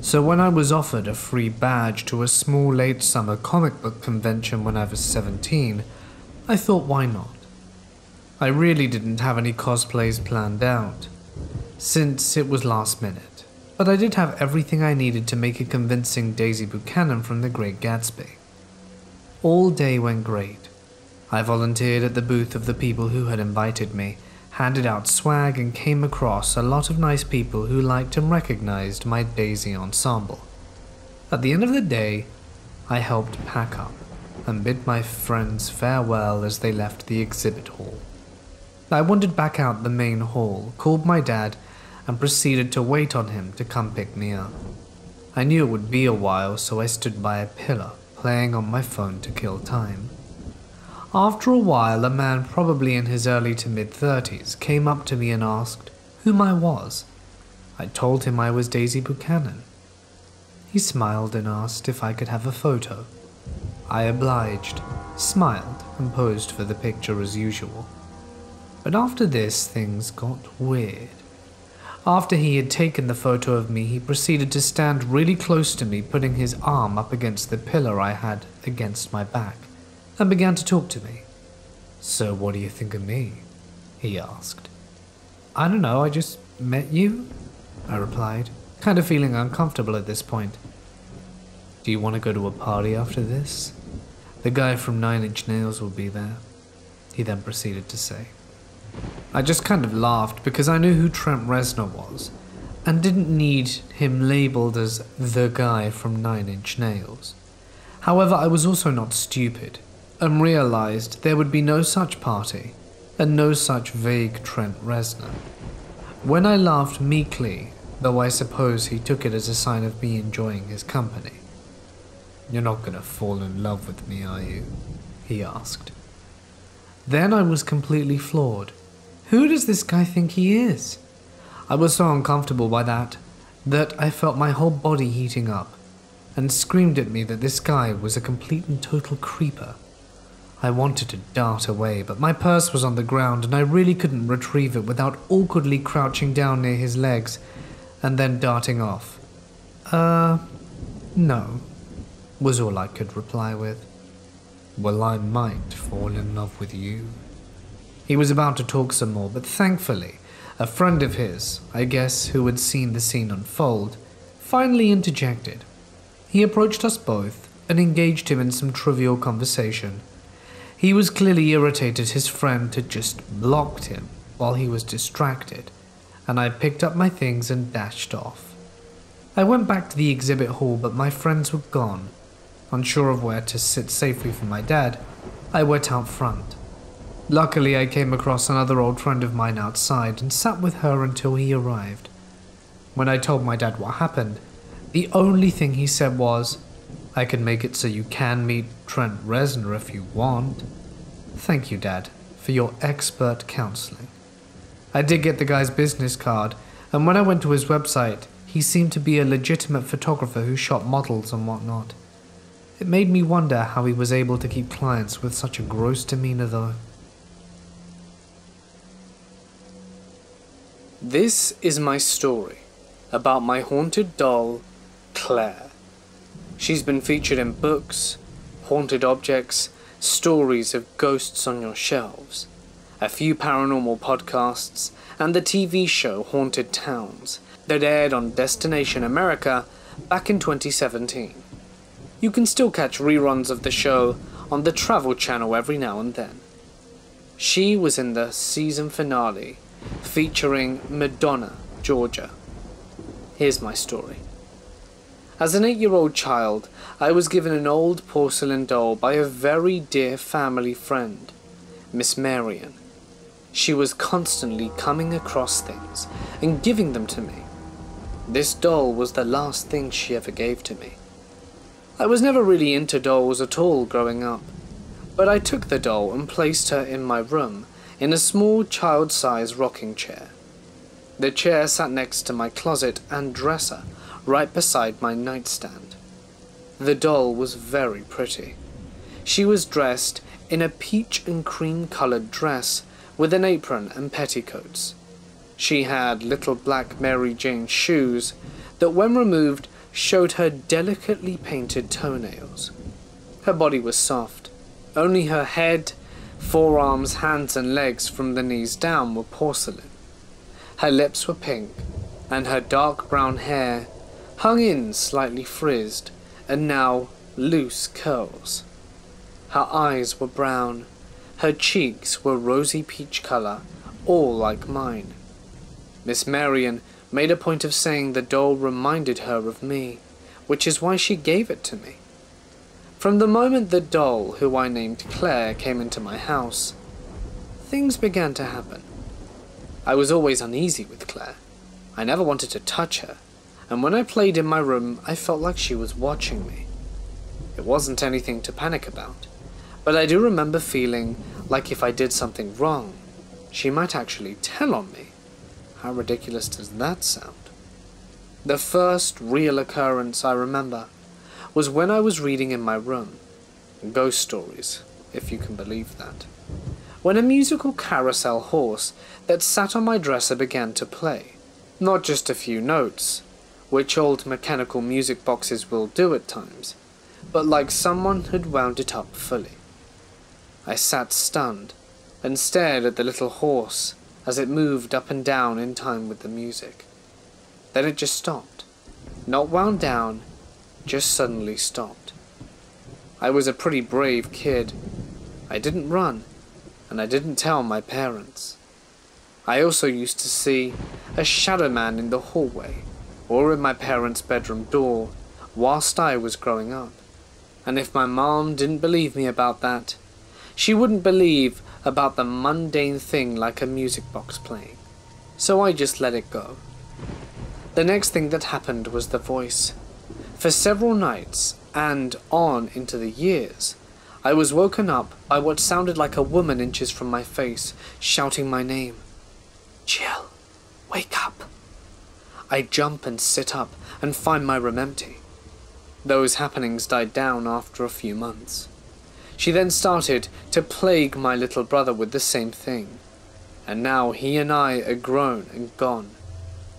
So when I was offered a free badge to a small late summer comic book convention when I was 17, I thought why not? I really didn't have any cosplays planned out, since it was last minute, but I did have everything I needed to make a convincing Daisy Buchanan from The Great Gatsby. All day went great. I volunteered at the booth of the people who had invited me, handed out swag, and came across a lot of nice people who liked and recognized my Daisy ensemble. At the end of the day, I helped pack up and bid my friends farewell as they left the exhibit hall. I wandered back out the main hall, called my dad, and proceeded to wait on him to come pick me up. I knew it would be a while, so I stood by a pillar, playing on my phone to kill time. After a while, a man probably in his early to mid 30s came up to me and asked whom I was. I told him I was Daisy Buchanan. He smiled and asked if I could have a photo. I obliged, smiled, and posed for the picture as usual. But after this, things got weird. After he had taken the photo of me, he proceeded to stand really close to me, putting his arm up against the pillar I had against my back and began to talk to me. So, what do you think of me? he asked. I don't know, I just met you, I replied, kind of feeling uncomfortable at this point. Do you want to go to a party after this? The guy from Nine Inch Nails will be there, he then proceeded to say. I just kind of laughed because I knew who Trent Reznor was and didn't need him labeled as the guy from Nine Inch Nails. However, I was also not stupid and realized there would be no such party and no such vague Trent Reznor. When I laughed meekly, though I suppose he took it as a sign of me enjoying his company. You're not gonna fall in love with me, are you? he asked. Then I was completely floored. Who does this guy think he is? I was so uncomfortable by that that I felt my whole body heating up and screamed at me that this guy was a complete and total creeper. I wanted to dart away, but my purse was on the ground and I really couldn't retrieve it without awkwardly crouching down near his legs and then darting off. Uh, no, was all I could reply with. Well, I might fall in love with you. He was about to talk some more, but thankfully, a friend of his, I guess, who had seen the scene unfold, finally interjected. He approached us both and engaged him in some trivial conversation. He was clearly irritated his friend had just blocked him while he was distracted, and I picked up my things and dashed off. I went back to the exhibit hall, but my friends were gone, Unsure of where to sit safely for my dad, I went out front. Luckily, I came across another old friend of mine outside and sat with her until he arrived. When I told my dad what happened, the only thing he said was, I can make it so you can meet Trent Reznor if you want. Thank you, Dad, for your expert counseling. I did get the guy's business card, and when I went to his website, he seemed to be a legitimate photographer who shot models and whatnot. It made me wonder how he was able to keep clients with such a gross demeanor, though. This is my story about my haunted doll, Claire. She's been featured in books, haunted objects, stories of ghosts on your shelves, a few paranormal podcasts, and the TV show Haunted Towns that aired on Destination America back in 2017. You can still catch reruns of the show on the Travel Channel every now and then. She was in the season finale featuring Madonna, Georgia. Here's my story. As an eight year old child, I was given an old porcelain doll by a very dear family friend, Miss Marion. She was constantly coming across things and giving them to me. This doll was the last thing she ever gave to me. I was never really into dolls at all growing up, but I took the doll and placed her in my room in a small child-sized rocking chair. The chair sat next to my closet and dresser, right beside my nightstand. The doll was very pretty. She was dressed in a peach and cream colored dress with an apron and petticoats. She had little black Mary Jane shoes that, when removed, showed her delicately painted toenails. Her body was soft. Only her head, forearms, hands, and legs from the knees down were porcelain. Her lips were pink, and her dark brown hair hung in slightly frizzed and now loose curls. Her eyes were brown, her cheeks were rosy peach color, all like mine. Miss Marion made a point of saying the doll reminded her of me, which is why she gave it to me. From the moment the doll, who I named Claire, came into my house, things began to happen. I was always uneasy with Claire. I never wanted to touch her, and when I played in my room, I felt like she was watching me. It wasn't anything to panic about, but I do remember feeling like if I did something wrong, she might actually tell on me. How ridiculous does that sound? The first real occurrence I remember was when I was reading in my room. Ghost stories, if you can believe that. When a musical carousel horse that sat on my dresser began to play. Not just a few notes, which old mechanical music boxes will do at times, but like someone had wound it up fully. I sat stunned, and stared at the little horse as it moved up and down in time with the music. Then it just stopped. Not wound down, just suddenly stopped. I was a pretty brave kid. I didn't run, and I didn't tell my parents. I also used to see a shadow man in the hallway or in my parents' bedroom door whilst I was growing up. And if my mom didn't believe me about that, she wouldn't believe about the mundane thing like a music box playing. So I just let it go. The next thing that happened was the voice. For several nights, and on into the years, I was woken up by what sounded like a woman inches from my face, shouting my name. Jill, wake up. I jump and sit up and find my room empty. Those happenings died down after a few months. She then started to plague my little brother with the same thing. And now he and I are grown and gone,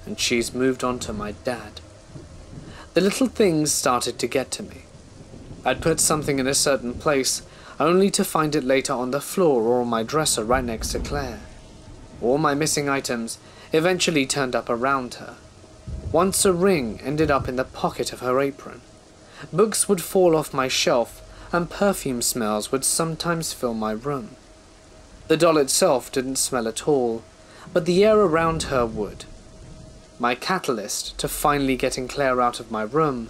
and she's moved on to my dad. The little things started to get to me. I'd put something in a certain place, only to find it later on the floor or on my dresser right next to Claire. All my missing items eventually turned up around her. Once a ring ended up in the pocket of her apron. Books would fall off my shelf and perfume smells would sometimes fill my room. The doll itself didn't smell at all, but the air around her would. My catalyst to finally getting Claire out of my room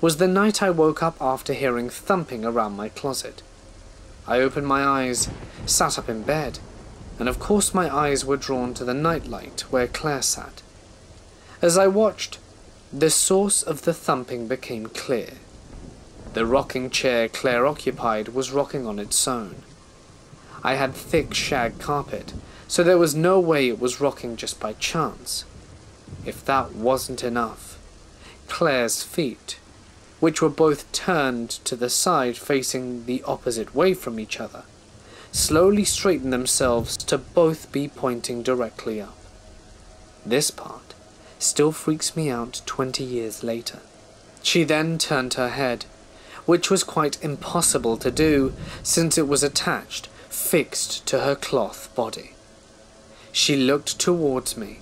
was the night I woke up after hearing thumping around my closet. I opened my eyes, sat up in bed, and of course my eyes were drawn to the nightlight where Claire sat. As I watched, the source of the thumping became clear. The rocking chair Claire occupied was rocking on its own. I had thick shag carpet, so there was no way it was rocking just by chance. If that wasn't enough, Claire's feet, which were both turned to the side facing the opposite way from each other, slowly straightened themselves to both be pointing directly up. This part still freaks me out 20 years later. She then turned her head which was quite impossible to do since it was attached, fixed to her cloth body. She looked towards me,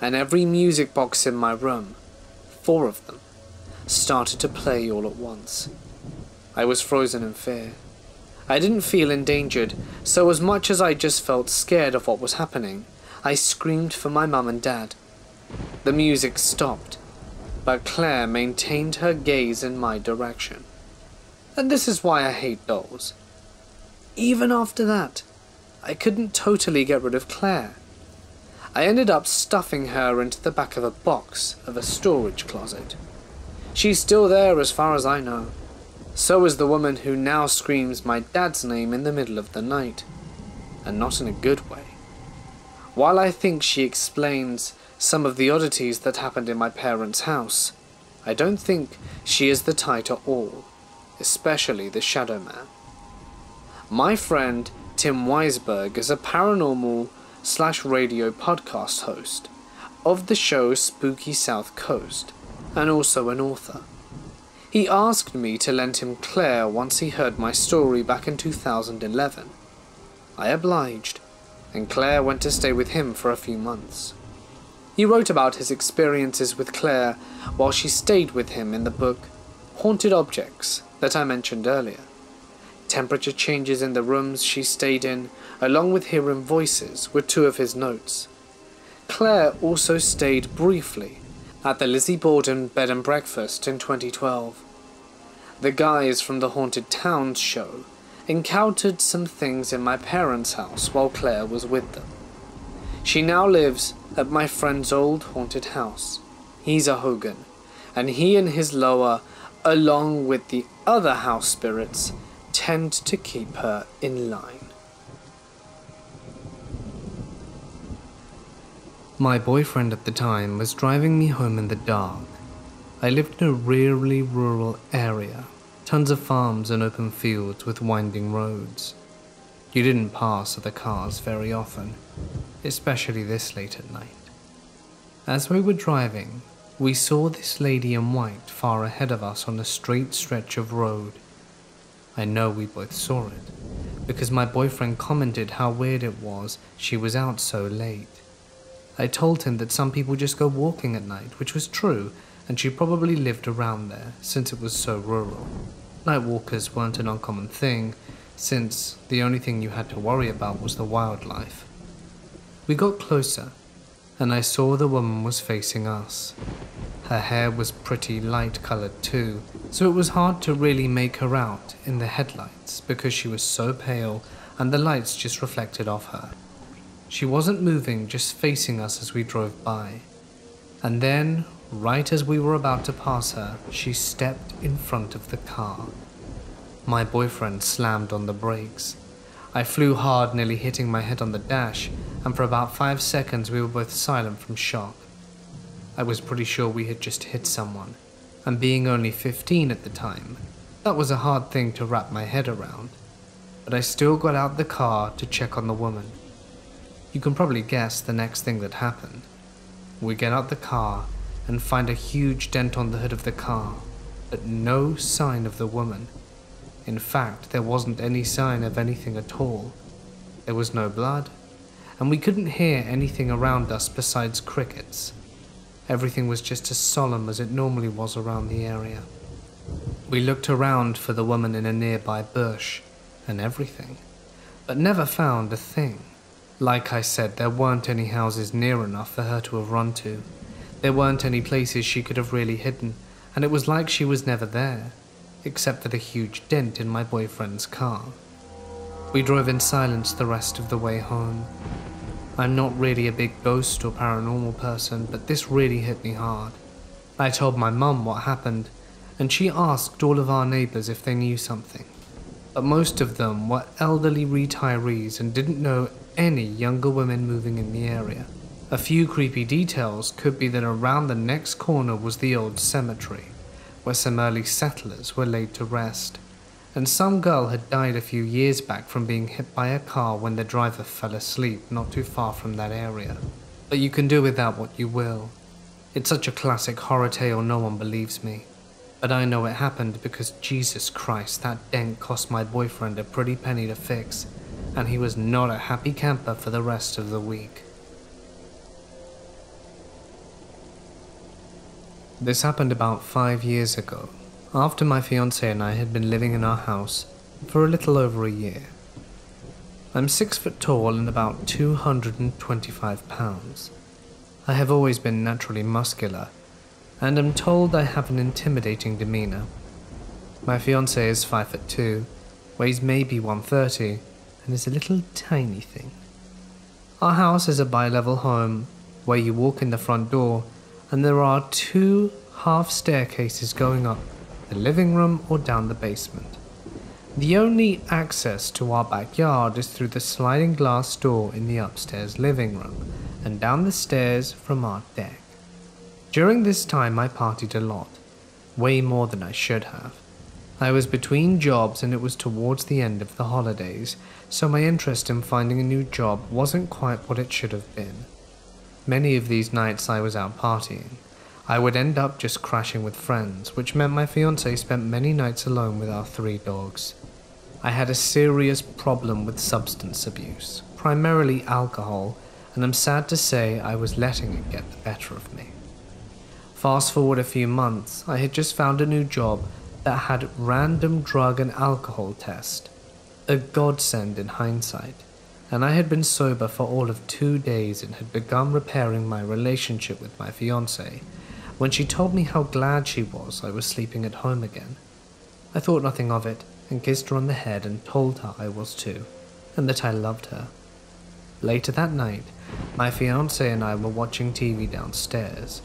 and every music box in my room, four of them, started to play all at once. I was frozen in fear. I didn't feel endangered, so as much as I just felt scared of what was happening, I screamed for my mum and dad. The music stopped, but Claire maintained her gaze in my direction. And this is why I hate dolls. Even after that, I couldn't totally get rid of Claire. I ended up stuffing her into the back of a box of a storage closet. She's still there as far as I know. So is the woman who now screams my dad's name in the middle of the night. And not in a good way. While I think she explains some of the oddities that happened in my parents' house, I don't think she is the to all especially the Shadow Man. My friend Tim Weisberg is a paranormal slash radio podcast host of the show Spooky Southcoast and also an author. He asked me to lend him Claire once he heard my story back in 2011. I obliged, and Claire went to stay with him for a few months. He wrote about his experiences with Claire while she stayed with him in the book Haunted Objects that I mentioned earlier. Temperature changes in the rooms she stayed in, along with hearing voices, were two of his notes. Claire also stayed briefly at the Lizzie Borden Bed and Breakfast in 2012. The guys from the Haunted Towns show encountered some things in my parents' house while Claire was with them. She now lives at my friend's old haunted house. He's a Hogan, and he and his lower along with the other house spirits, tend to keep her in line. My boyfriend at the time was driving me home in the dark. I lived in a really rural area, tons of farms and open fields with winding roads. You didn't pass other cars very often, especially this late at night. As we were driving, we saw this lady in white far ahead of us on a straight stretch of road. I know we both saw it, because my boyfriend commented how weird it was she was out so late. I told him that some people just go walking at night, which was true, and she probably lived around there since it was so rural. Night walkers weren't an uncommon thing, since the only thing you had to worry about was the wildlife. We got closer, and I saw the woman was facing us. Her hair was pretty light colored too, so it was hard to really make her out in the headlights because she was so pale and the lights just reflected off her. She wasn't moving, just facing us as we drove by. And then, right as we were about to pass her, she stepped in front of the car. My boyfriend slammed on the brakes. I flew hard, nearly hitting my head on the dash, and for about five seconds we were both silent from shock. I was pretty sure we had just hit someone, and being only 15 at the time, that was a hard thing to wrap my head around. But I still got out the car to check on the woman. You can probably guess the next thing that happened. We get out the car and find a huge dent on the hood of the car, but no sign of the woman. In fact, there wasn't any sign of anything at all. There was no blood, and we couldn't hear anything around us besides crickets. Everything was just as solemn as it normally was around the area. We looked around for the woman in a nearby bush and everything, but never found a thing. Like I said, there weren't any houses near enough for her to have run to. There weren't any places she could have really hidden, and it was like she was never there except for the huge dent in my boyfriend's car. We drove in silence the rest of the way home. I'm not really a big ghost or paranormal person, but this really hit me hard. I told my mum what happened, and she asked all of our neighbours if they knew something. But most of them were elderly retirees and didn't know any younger women moving in the area. A few creepy details could be that around the next corner was the old cemetery where some early settlers were laid to rest, and some girl had died a few years back from being hit by a car when the driver fell asleep not too far from that area. But you can do with that what you will. It's such a classic horror tale no one believes me. But I know it happened because Jesus Christ, that dent cost my boyfriend a pretty penny to fix, and he was not a happy camper for the rest of the week. This happened about five years ago, after my fiance and I had been living in our house for a little over a year. I'm six foot tall and about 225 pounds. I have always been naturally muscular, and am told I have an intimidating demeanor. My fiance is five foot two, weighs maybe 130, and is a little tiny thing. Our house is a bi-level home where you walk in the front door and there are two half staircases going up the living room or down the basement. The only access to our backyard is through the sliding glass door in the upstairs living room and down the stairs from our deck. During this time, I partied a lot, way more than I should have. I was between jobs and it was towards the end of the holidays, so my interest in finding a new job wasn't quite what it should have been. Many of these nights I was out partying. I would end up just crashing with friends, which meant my fiance spent many nights alone with our three dogs. I had a serious problem with substance abuse, primarily alcohol, and I'm sad to say I was letting it get the better of me. Fast forward a few months, I had just found a new job that had random drug and alcohol test. A godsend in hindsight and I had been sober for all of two days and had begun repairing my relationship with my fiance when she told me how glad she was I was sleeping at home again. I thought nothing of it and kissed her on the head and told her I was too, and that I loved her. Later that night, my fiance and I were watching TV downstairs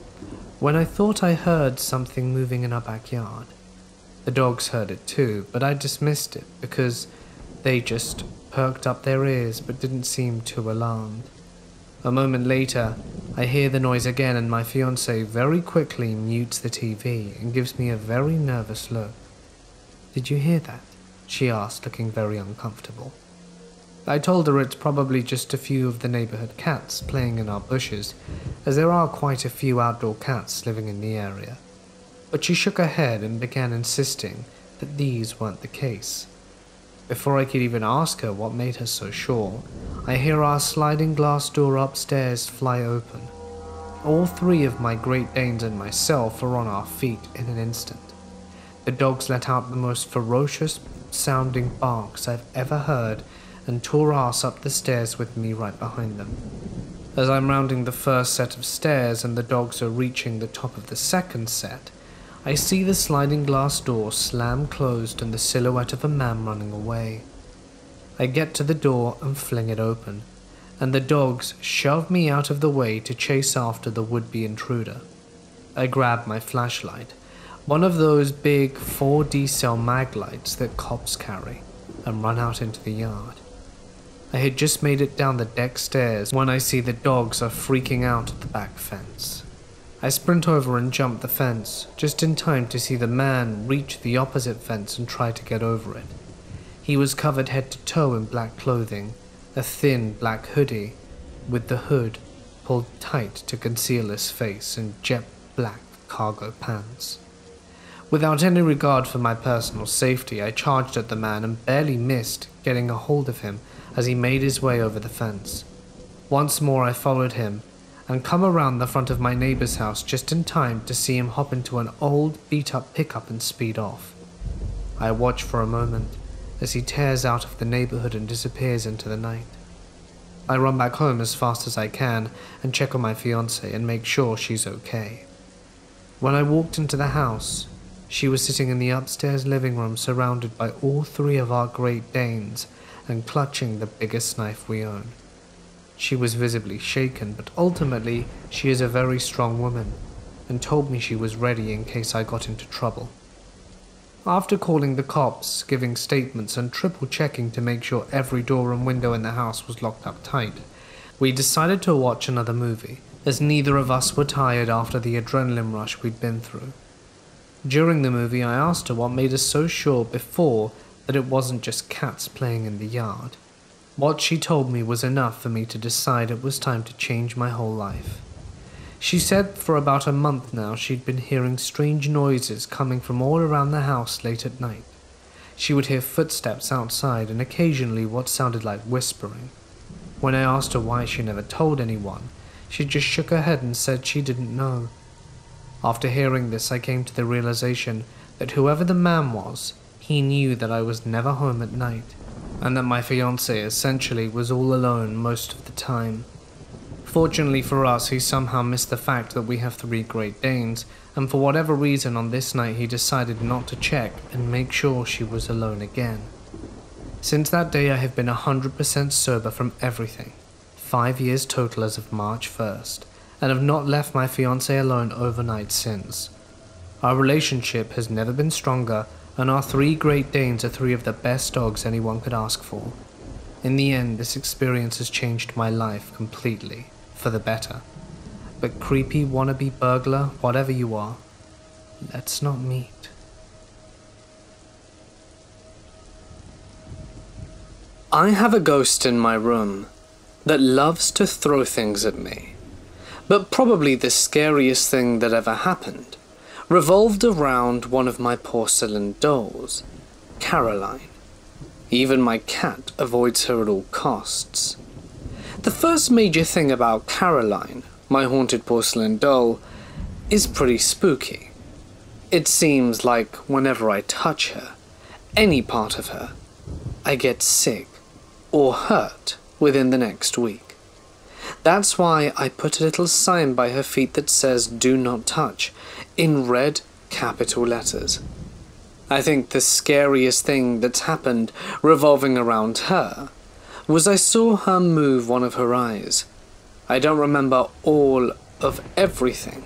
when I thought I heard something moving in our backyard. The dogs heard it too, but I dismissed it because they just perked up their ears but didn't seem too alarmed. A moment later, I hear the noise again and my fiance very quickly mutes the TV and gives me a very nervous look. Did you hear that? She asked, looking very uncomfortable. I told her it's probably just a few of the neighborhood cats playing in our bushes, as there are quite a few outdoor cats living in the area. But she shook her head and began insisting that these weren't the case. Before I could even ask her what made her so sure, I hear our sliding glass door upstairs fly open. All three of my Great Danes and myself are on our feet in an instant. The dogs let out the most ferocious sounding barks I've ever heard and tore ass up the stairs with me right behind them. As I'm rounding the first set of stairs and the dogs are reaching the top of the second set, I see the sliding glass door slam closed and the silhouette of a man running away. I get to the door and fling it open, and the dogs shove me out of the way to chase after the would be intruder. I grab my flashlight, one of those big 4D cell mag lights that cops carry, and run out into the yard. I had just made it down the deck stairs when I see the dogs are freaking out at the back fence. I sprint over and jump the fence, just in time to see the man reach the opposite fence and try to get over it. He was covered head to toe in black clothing, a thin black hoodie, with the hood pulled tight to conceal his face, and jet black cargo pants. Without any regard for my personal safety, I charged at the man and barely missed getting a hold of him as he made his way over the fence. Once more I followed him and come around the front of my neighbor's house just in time to see him hop into an old beat up pickup and speed off. I watch for a moment as he tears out of the neighborhood and disappears into the night. I run back home as fast as I can and check on my fiance and make sure she's okay. When I walked into the house, she was sitting in the upstairs living room surrounded by all three of our Great Danes and clutching the biggest knife we own. She was visibly shaken, but ultimately she is a very strong woman and told me she was ready in case I got into trouble. After calling the cops, giving statements, and triple checking to make sure every door and window in the house was locked up tight, we decided to watch another movie, as neither of us were tired after the adrenaline rush we'd been through. During the movie, I asked her what made us so sure before that it wasn't just cats playing in the yard. What she told me was enough for me to decide it was time to change my whole life. She said for about a month now she'd been hearing strange noises coming from all around the house late at night. She would hear footsteps outside and occasionally what sounded like whispering. When I asked her why she never told anyone, she just shook her head and said she didn't know. After hearing this, I came to the realization that whoever the man was, he knew that I was never home at night and that my fiance essentially was all alone most of the time. Fortunately for us, he somehow missed the fact that we have three Great Danes, and for whatever reason on this night he decided not to check and make sure she was alone again. Since that day, I have been 100% sober from everything, five years total as of March 1st, and have not left my fiance alone overnight since. Our relationship has never been stronger, and our three Great Danes are three of the best dogs anyone could ask for. In the end, this experience has changed my life completely, for the better. But creepy wannabe burglar, whatever you are, let's not meet. I have a ghost in my room that loves to throw things at me. But probably the scariest thing that ever happened revolved around one of my porcelain dolls, Caroline. Even my cat avoids her at all costs. The first major thing about Caroline, my haunted porcelain doll, is pretty spooky. It seems like whenever I touch her, any part of her, I get sick or hurt within the next week. That's why I put a little sign by her feet that says do not touch in red capital letters. I think the scariest thing that's happened revolving around her was I saw her move one of her eyes. I don't remember all of everything,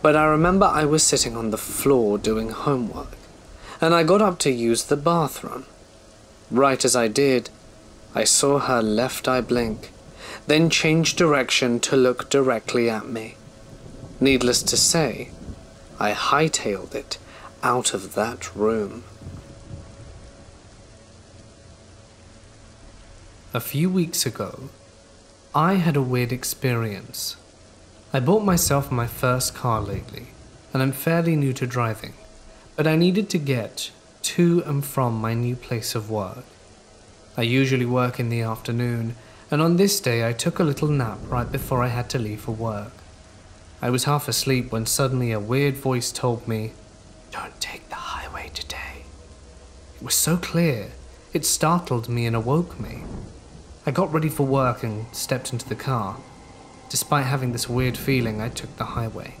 but I remember I was sitting on the floor doing homework, and I got up to use the bathroom. Right as I did, I saw her left eye blink, then change direction to look directly at me. Needless to say, I hightailed it out of that room. A few weeks ago, I had a weird experience. I bought myself my first car lately, and I'm fairly new to driving, but I needed to get to and from my new place of work. I usually work in the afternoon, and on this day I took a little nap right before I had to leave for work. I was half asleep when suddenly a weird voice told me, Don't take the highway today. It was so clear, it startled me and awoke me. I got ready for work and stepped into the car. Despite having this weird feeling, I took the highway.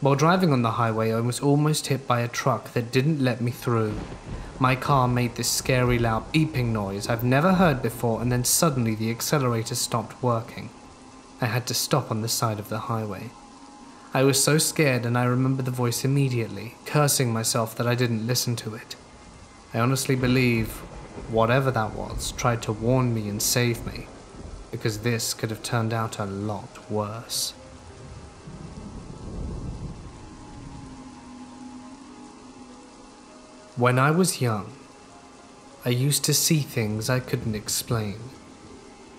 While driving on the highway, I was almost hit by a truck that didn't let me through. My car made this scary loud beeping noise I've never heard before, and then suddenly the accelerator stopped working. I had to stop on the side of the highway. I was so scared, and I remember the voice immediately, cursing myself that I didn't listen to it. I honestly believe whatever that was tried to warn me and save me, because this could have turned out a lot worse. When I was young, I used to see things I couldn't explain.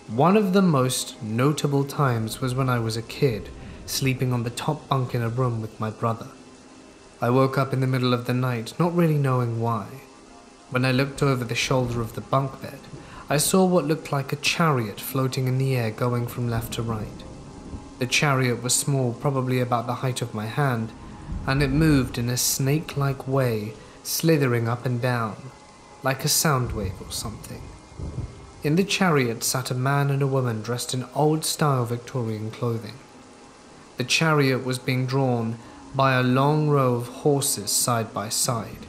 One of the most notable times was when I was a kid sleeping on the top bunk in a room with my brother. I woke up in the middle of the night, not really knowing why. When I looked over the shoulder of the bunk bed, I saw what looked like a chariot floating in the air going from left to right. The chariot was small, probably about the height of my hand, and it moved in a snake like way, slithering up and down, like a sound wave or something. In the chariot sat a man and a woman dressed in old style Victorian clothing. The chariot was being drawn by a long row of horses side by side.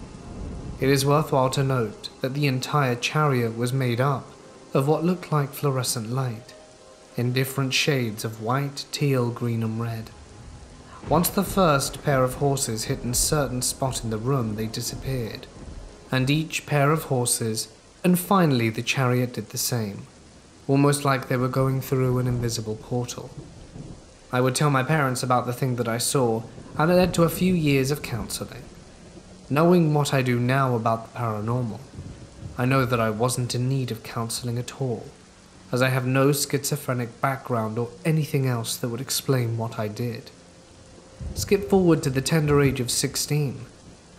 It is worthwhile to note that the entire chariot was made up of what looked like fluorescent light, in different shades of white, teal, green, and red. Once the first pair of horses hit a certain spot in the room, they disappeared, and each pair of horses, and finally the chariot did the same, almost like they were going through an invisible portal. I would tell my parents about the thing that I saw, and it led to a few years of counseling. Knowing what I do now about the paranormal, I know that I wasn't in need of counseling at all, as I have no schizophrenic background or anything else that would explain what I did. Skip forward to the tender age of 16.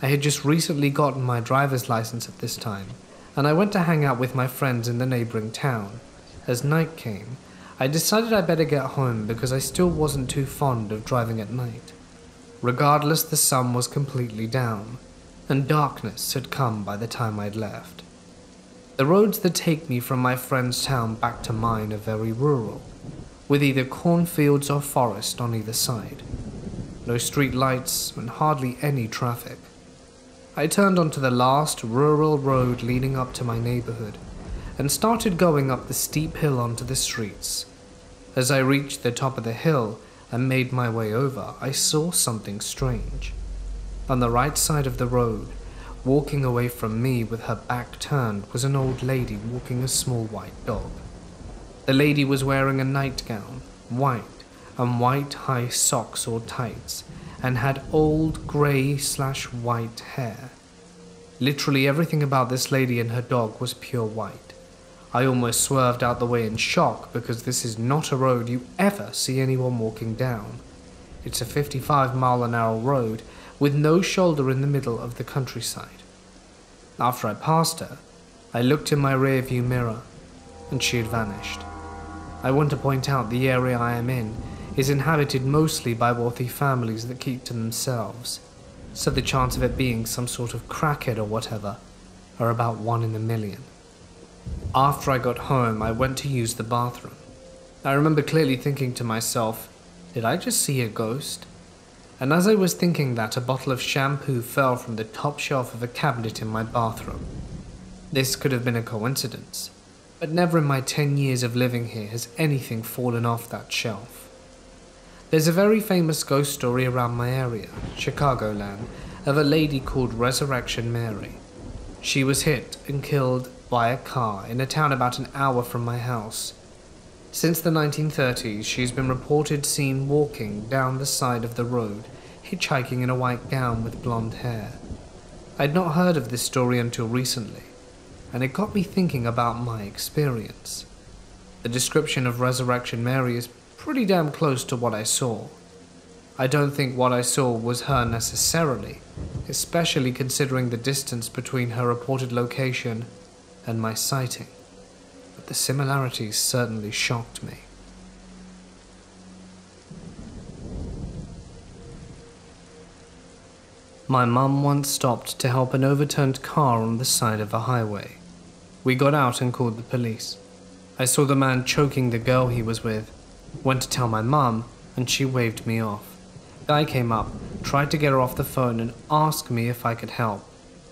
I had just recently gotten my driver's license at this time, and I went to hang out with my friends in the neighboring town. As night came, I decided I'd better get home because I still wasn't too fond of driving at night. Regardless, the sun was completely down, and darkness had come by the time I'd left. The roads that take me from my friend's town back to mine are very rural, with either cornfields or forest on either side. No street lights and hardly any traffic. I turned onto the last rural road leading up to my neighborhood and started going up the steep hill onto the streets. As I reached the top of the hill and made my way over, I saw something strange. On the right side of the road, walking away from me with her back turned, was an old lady walking a small white dog. The lady was wearing a nightgown, white, and white high socks or tights, and had old grey slash white hair. Literally everything about this lady and her dog was pure white. I almost swerved out the way in shock because this is not a road you ever see anyone walking down. It's a 55 mile an hour road with no shoulder in the middle of the countryside. After I passed her, I looked in my rearview mirror and she had vanished. I want to point out the area I am in is inhabited mostly by wealthy families that keep to themselves, so the chance of it being some sort of crackhead or whatever are about one in a million. After I got home, I went to use the bathroom. I remember clearly thinking to myself, did I just see a ghost? And as I was thinking that, a bottle of shampoo fell from the top shelf of a cabinet in my bathroom. This could have been a coincidence, but never in my 10 years of living here has anything fallen off that shelf. There's a very famous ghost story around my area, Chicagoland, of a lady called Resurrection Mary. She was hit and killed by a car in a town about an hour from my house. Since the 1930s, she's been reported seen walking down the side of the road, hitchhiking in a white gown with blonde hair. I'd not heard of this story until recently, and it got me thinking about my experience. The description of Resurrection Mary is pretty damn close to what I saw. I don't think what I saw was her necessarily, especially considering the distance between her reported location and my sighting. but the similarities certainly shocked me. My mum once stopped to help an overturned car on the side of a highway. We got out and called the police. I saw the man choking the girl he was with, went to tell my mum, and she waved me off. Guy came up, tried to get her off the phone, and asked me if I could help.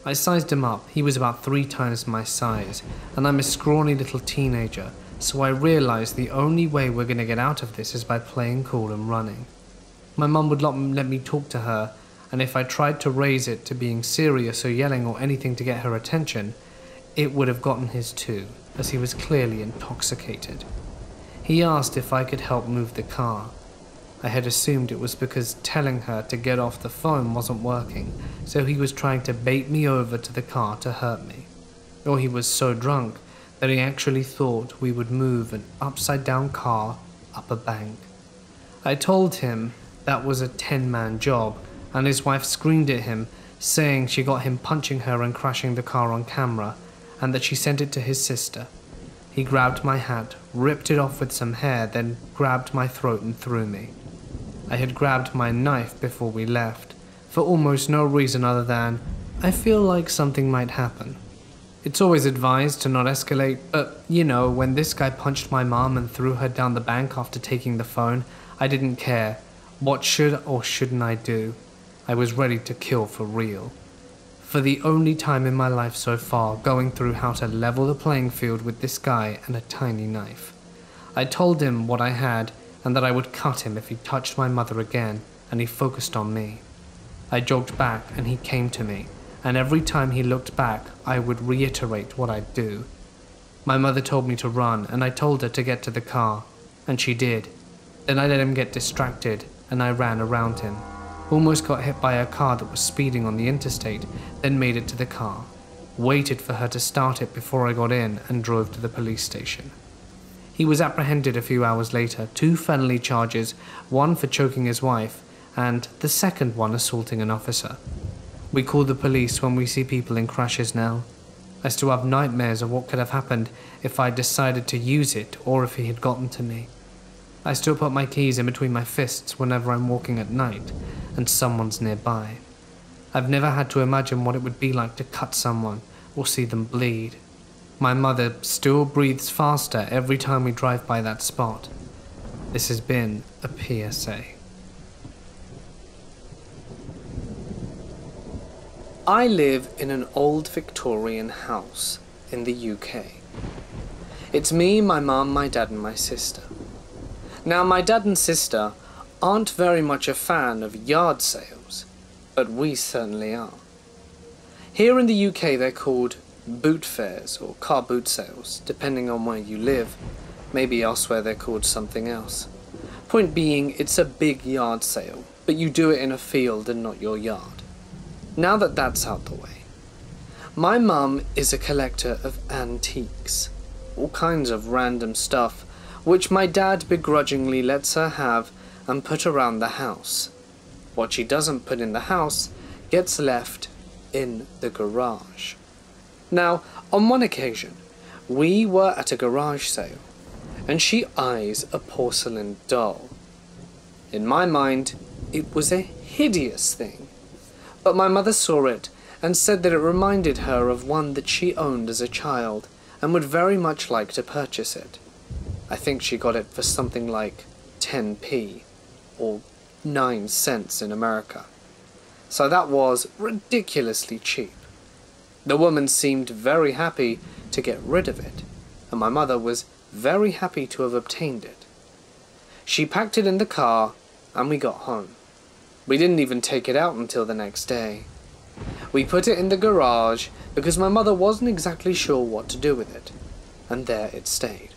I sized him up. He was about three times my size, and I'm a scrawny little teenager, so I realized the only way we're going to get out of this is by playing cool and running. My mum would not let me talk to her, and if I tried to raise it to being serious or yelling or anything to get her attention, it would have gotten his too, as he was clearly intoxicated. He asked if I could help move the car. I had assumed it was because telling her to get off the phone wasn't working, so he was trying to bait me over to the car to hurt me. Or he was so drunk that he actually thought we would move an upside down car up a bank. I told him that was a 10 man job and his wife screamed at him, saying she got him punching her and crashing the car on camera, and that she sent it to his sister. He grabbed my hat, ripped it off with some hair, then grabbed my throat and threw me. I had grabbed my knife before we left, for almost no reason other than I feel like something might happen. It's always advised to not escalate, but you know, when this guy punched my mom and threw her down the bank after taking the phone, I didn't care. What should or shouldn't I do? I was ready to kill for real. For the only time in my life so far, going through how to level the playing field with this guy and a tiny knife. I told him what I had and that I would cut him if he touched my mother again, and he focused on me. I jogged back and he came to me, and every time he looked back, I would reiterate what I'd do. My mother told me to run, and I told her to get to the car, and she did. Then I let him get distracted, and I ran around him almost got hit by a car that was speeding on the interstate, then made it to the car, waited for her to start it before I got in, and drove to the police station. He was apprehended a few hours later, two felony charges, one for choking his wife, and the second one assaulting an officer. We call the police when we see people in crashes now. I still have nightmares of what could have happened if I decided to use it or if he had gotten to me. I still put my keys in between my fists whenever I'm walking at night and someone's nearby. I've never had to imagine what it would be like to cut someone or see them bleed. My mother still breathes faster every time we drive by that spot. This has been a PSA. I live in an old Victorian house in the UK. It's me, my mum, my dad, and my sister. Now, my dad and sister aren't very much a fan of yard sales, but we certainly are. Here in the UK, they're called boot fairs or car boot sales, depending on where you live. Maybe elsewhere they're called something else. Point being, it's a big yard sale, but you do it in a field and not your yard. Now that that's out the way, my mum is a collector of antiques, all kinds of random stuff which my dad begrudgingly lets her have and put around the house. What she doesn't put in the house gets left in the garage. Now, on one occasion, we were at a garage sale, and she eyes a porcelain doll. In my mind, it was a hideous thing, but my mother saw it and said that it reminded her of one that she owned as a child and would very much like to purchase it. I think she got it for something like 10p, or 9 cents in America. So that was ridiculously cheap. The woman seemed very happy to get rid of it, and my mother was very happy to have obtained it. She packed it in the car, and we got home. We didn't even take it out until the next day. We put it in the garage because my mother wasn't exactly sure what to do with it, and there it stayed.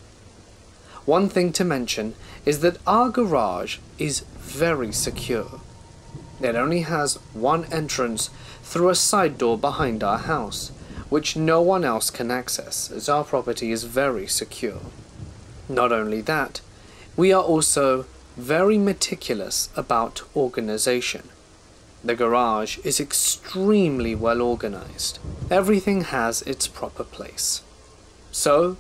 One thing to mention is that our garage is very secure. It only has one entrance through a side door behind our house, which no one else can access as our property is very secure. Not only that, we are also very meticulous about organization. The garage is extremely well organized. Everything has its proper place. So,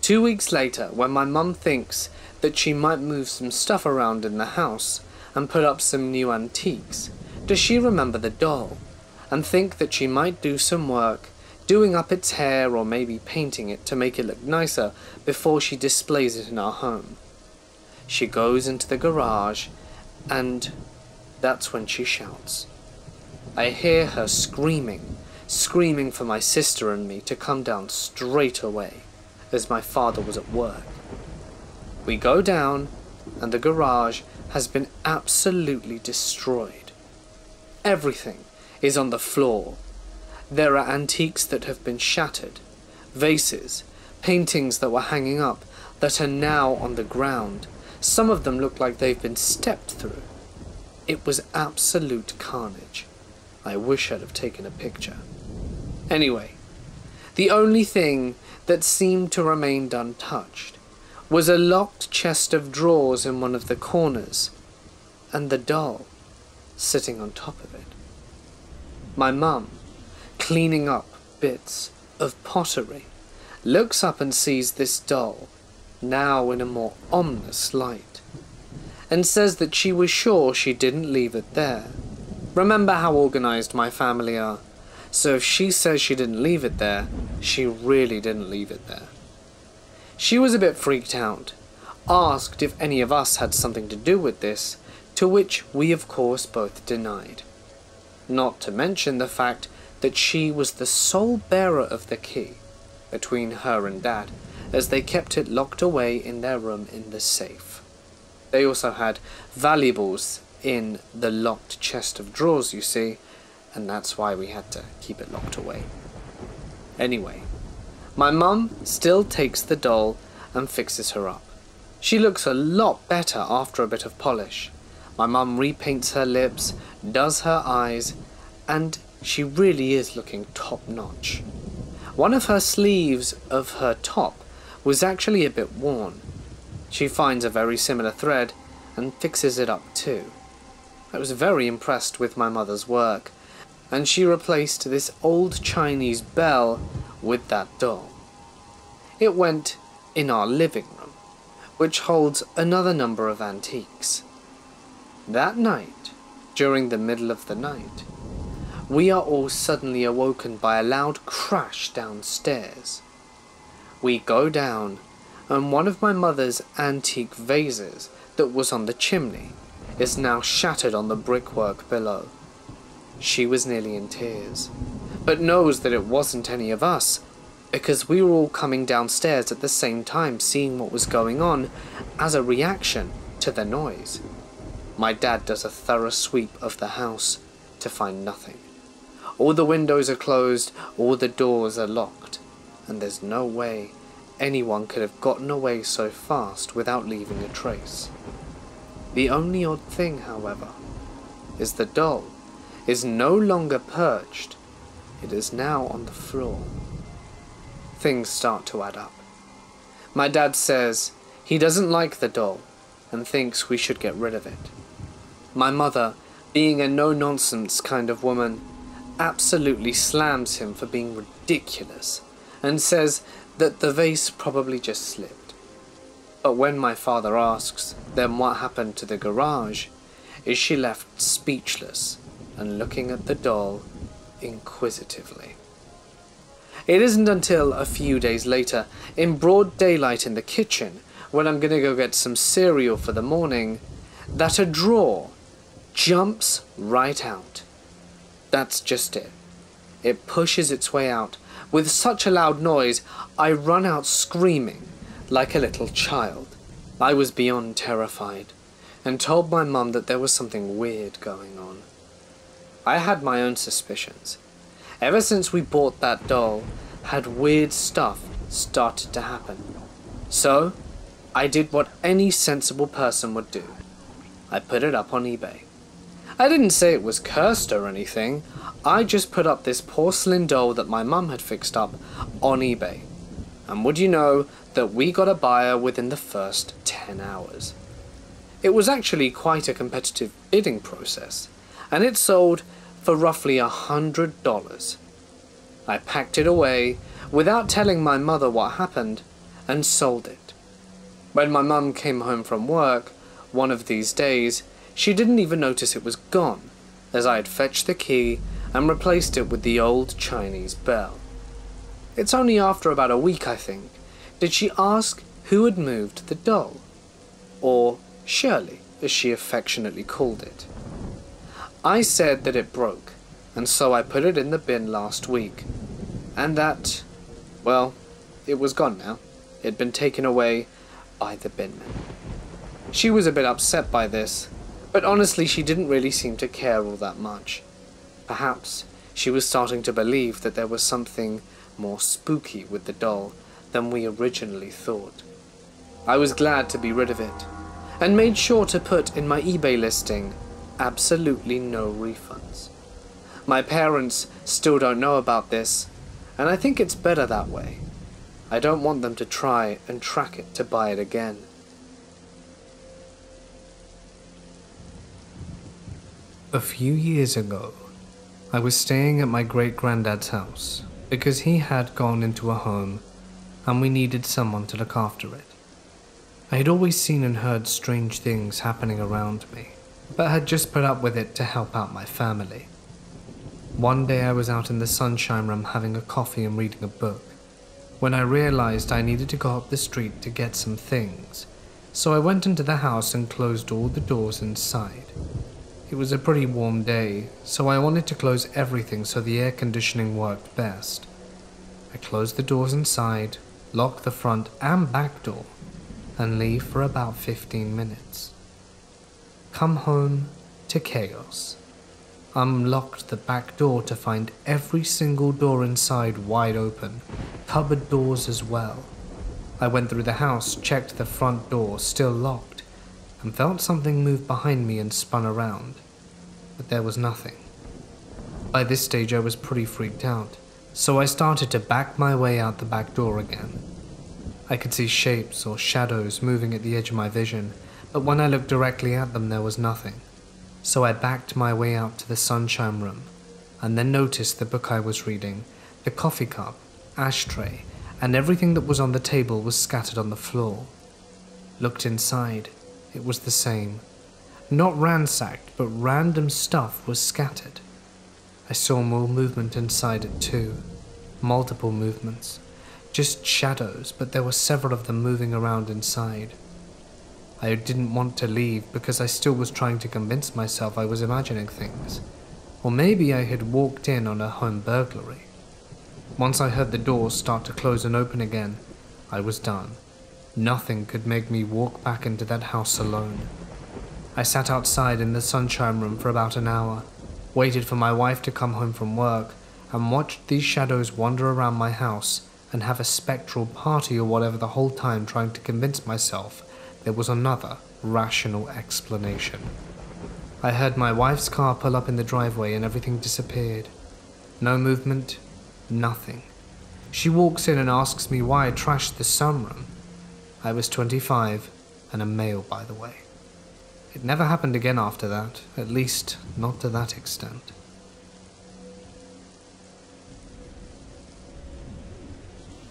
Two weeks later, when my mum thinks that she might move some stuff around in the house and put up some new antiques, does she remember the doll and think that she might do some work doing up its hair or maybe painting it to make it look nicer before she displays it in our home? She goes into the garage and that's when she shouts. I hear her screaming, screaming for my sister and me to come down straight away, as my father was at work. We go down, and the garage has been absolutely destroyed. Everything is on the floor. There are antiques that have been shattered, vases, paintings that were hanging up that are now on the ground. Some of them look like they've been stepped through. It was absolute carnage. I wish I'd have taken a picture. Anyway, the only thing that seemed to remain untouched was a locked chest of drawers in one of the corners, and the doll sitting on top of it. My mum, cleaning up bits of pottery, looks up and sees this doll, now in a more ominous light and says that she was sure she didn't leave it there. Remember how organized my family are, so if she says she didn't leave it there, she really didn't leave it there. She was a bit freaked out, asked if any of us had something to do with this, to which we of course both denied. Not to mention the fact that she was the sole bearer of the key between her and Dad, as they kept it locked away in their room in the safe. They also had valuables in the locked chest of drawers, you see, and that's why we had to keep it locked away. Anyway, my mum still takes the doll and fixes her up. She looks a lot better after a bit of polish. My mum repaints her lips, does her eyes, and she really is looking top notch. One of her sleeves of her top was actually a bit worn, she finds a very similar thread and fixes it up too. I was very impressed with my mother's work, and she replaced this old Chinese bell with that doll. It went in our living room, which holds another number of antiques. That night, during the middle of the night, we are all suddenly awoken by a loud crash downstairs. We go down and one of my mother's antique vases that was on the chimney is now shattered on the brickwork below. She was nearly in tears, but knows that it wasn't any of us, because we were all coming downstairs at the same time seeing what was going on as a reaction to the noise. My dad does a thorough sweep of the house to find nothing. All the windows are closed, all the doors are locked, and there's no way anyone could have gotten away so fast without leaving a trace. The only odd thing, however, is the doll is no longer perched, it is now on the floor. Things start to add up. My dad says he doesn't like the doll and thinks we should get rid of it. My mother, being a no nonsense kind of woman, absolutely slams him for being ridiculous and says that the vase probably just slipped. But when my father asks, then what happened to the garage, is she left speechless and looking at the doll inquisitively. It isn't until a few days later, in broad daylight in the kitchen, when I'm gonna go get some cereal for the morning, that a drawer jumps right out. That's just it. It pushes its way out with such a loud noise, I run out screaming, like a little child. I was beyond terrified, and told my mum that there was something weird going on. I had my own suspicions. Ever since we bought that doll, had weird stuff started to happen. So, I did what any sensible person would do. I put it up on eBay. I didn't say it was cursed or anything. I just put up this porcelain doll that my mum had fixed up on eBay. And would you know that we got a buyer within the first 10 hours? It was actually quite a competitive bidding process, and it sold for roughly a hundred dollars. I packed it away without telling my mother what happened, and sold it. When my mum came home from work, one of these days, she didn't even notice it was gone, as I had fetched the key and replaced it with the old Chinese bell. It's only after about a week, I think, did she ask who had moved the doll, or Shirley, as she affectionately called it. I said that it broke, and so I put it in the bin last week, and that, well, it was gone now. It had been taken away by the binman. She was a bit upset by this, but honestly she didn't really seem to care all that much. Perhaps she was starting to believe that there was something more spooky with the doll than we originally thought. I was glad to be rid of it, and made sure to put in my eBay listing absolutely no refunds. My parents still don't know about this, and I think it's better that way. I don't want them to try and track it to buy it again. A few years ago, I was staying at my great granddad's house because he had gone into a home and we needed someone to look after it. I had always seen and heard strange things happening around me, but had just put up with it to help out my family. One day I was out in the sunshine room having a coffee and reading a book when I realized I needed to go up the street to get some things, so I went into the house and closed all the doors inside. It was a pretty warm day, so I wanted to close everything so the air conditioning worked best. I closed the doors inside, locked the front and back door, and leave for about 15 minutes. Come home to chaos unlocked the back door to find every single door inside wide open, cupboard doors as well. I went through the house, checked the front door, still locked, and felt something move behind me and spun around. But there was nothing. By this stage, I was pretty freaked out, so I started to back my way out the back door again. I could see shapes or shadows moving at the edge of my vision, but when I looked directly at them, there was nothing so I backed my way out to the sunshine room and then noticed the book I was reading, the coffee cup, ashtray, and everything that was on the table was scattered on the floor. Looked inside, it was the same. Not ransacked, but random stuff was scattered. I saw more movement inside it too. Multiple movements. Just shadows, but there were several of them moving around inside. I didn't want to leave because I still was trying to convince myself I was imagining things. Or maybe I had walked in on a home burglary. Once I heard the doors start to close and open again, I was done. Nothing could make me walk back into that house alone. I sat outside in the sunshine room for about an hour, waited for my wife to come home from work, and watched these shadows wander around my house and have a spectral party or whatever the whole time trying to convince myself there was another rational explanation. I heard my wife's car pull up in the driveway and everything disappeared. No movement, nothing. She walks in and asks me why I trashed the sunroom. I was 25 and a male, by the way. It never happened again after that, at least not to that extent.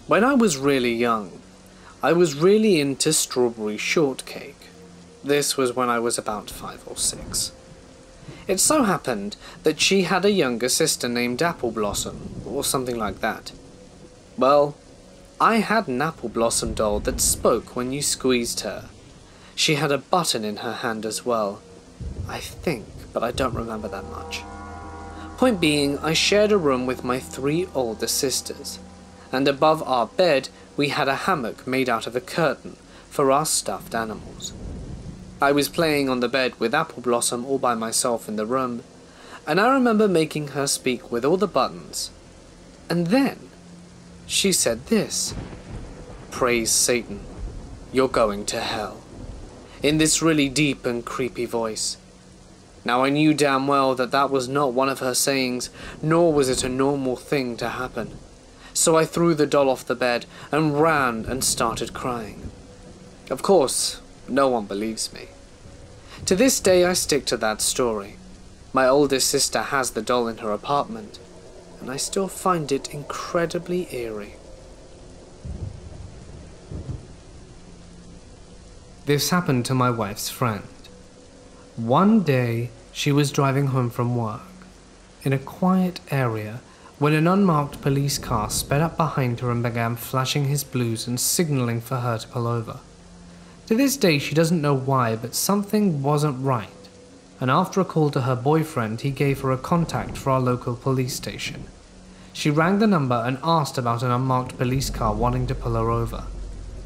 When I was really young, I was really into strawberry shortcake. This was when I was about five or six. It so happened that she had a younger sister named Apple Blossom, or something like that. Well, I had an Apple Blossom doll that spoke when you squeezed her. She had a button in her hand as well. I think, but I don't remember that much. Point being, I shared a room with my three older sisters, and above our bed we had a hammock made out of a curtain for our stuffed animals. I was playing on the bed with Apple Blossom all by myself in the room, and I remember making her speak with all the buttons. And then she said this Praise Satan, you're going to hell. In this really deep and creepy voice. Now I knew damn well that that was not one of her sayings, nor was it a normal thing to happen so I threw the doll off the bed and ran and started crying. Of course, no one believes me. To this day, I stick to that story. My oldest sister has the doll in her apartment, and I still find it incredibly eerie. This happened to my wife's friend. One day, she was driving home from work in a quiet area when an unmarked police car sped up behind her and began flashing his blues and signaling for her to pull over. To this day, she doesn't know why, but something wasn't right. And after a call to her boyfriend, he gave her a contact for our local police station. She rang the number and asked about an unmarked police car wanting to pull her over.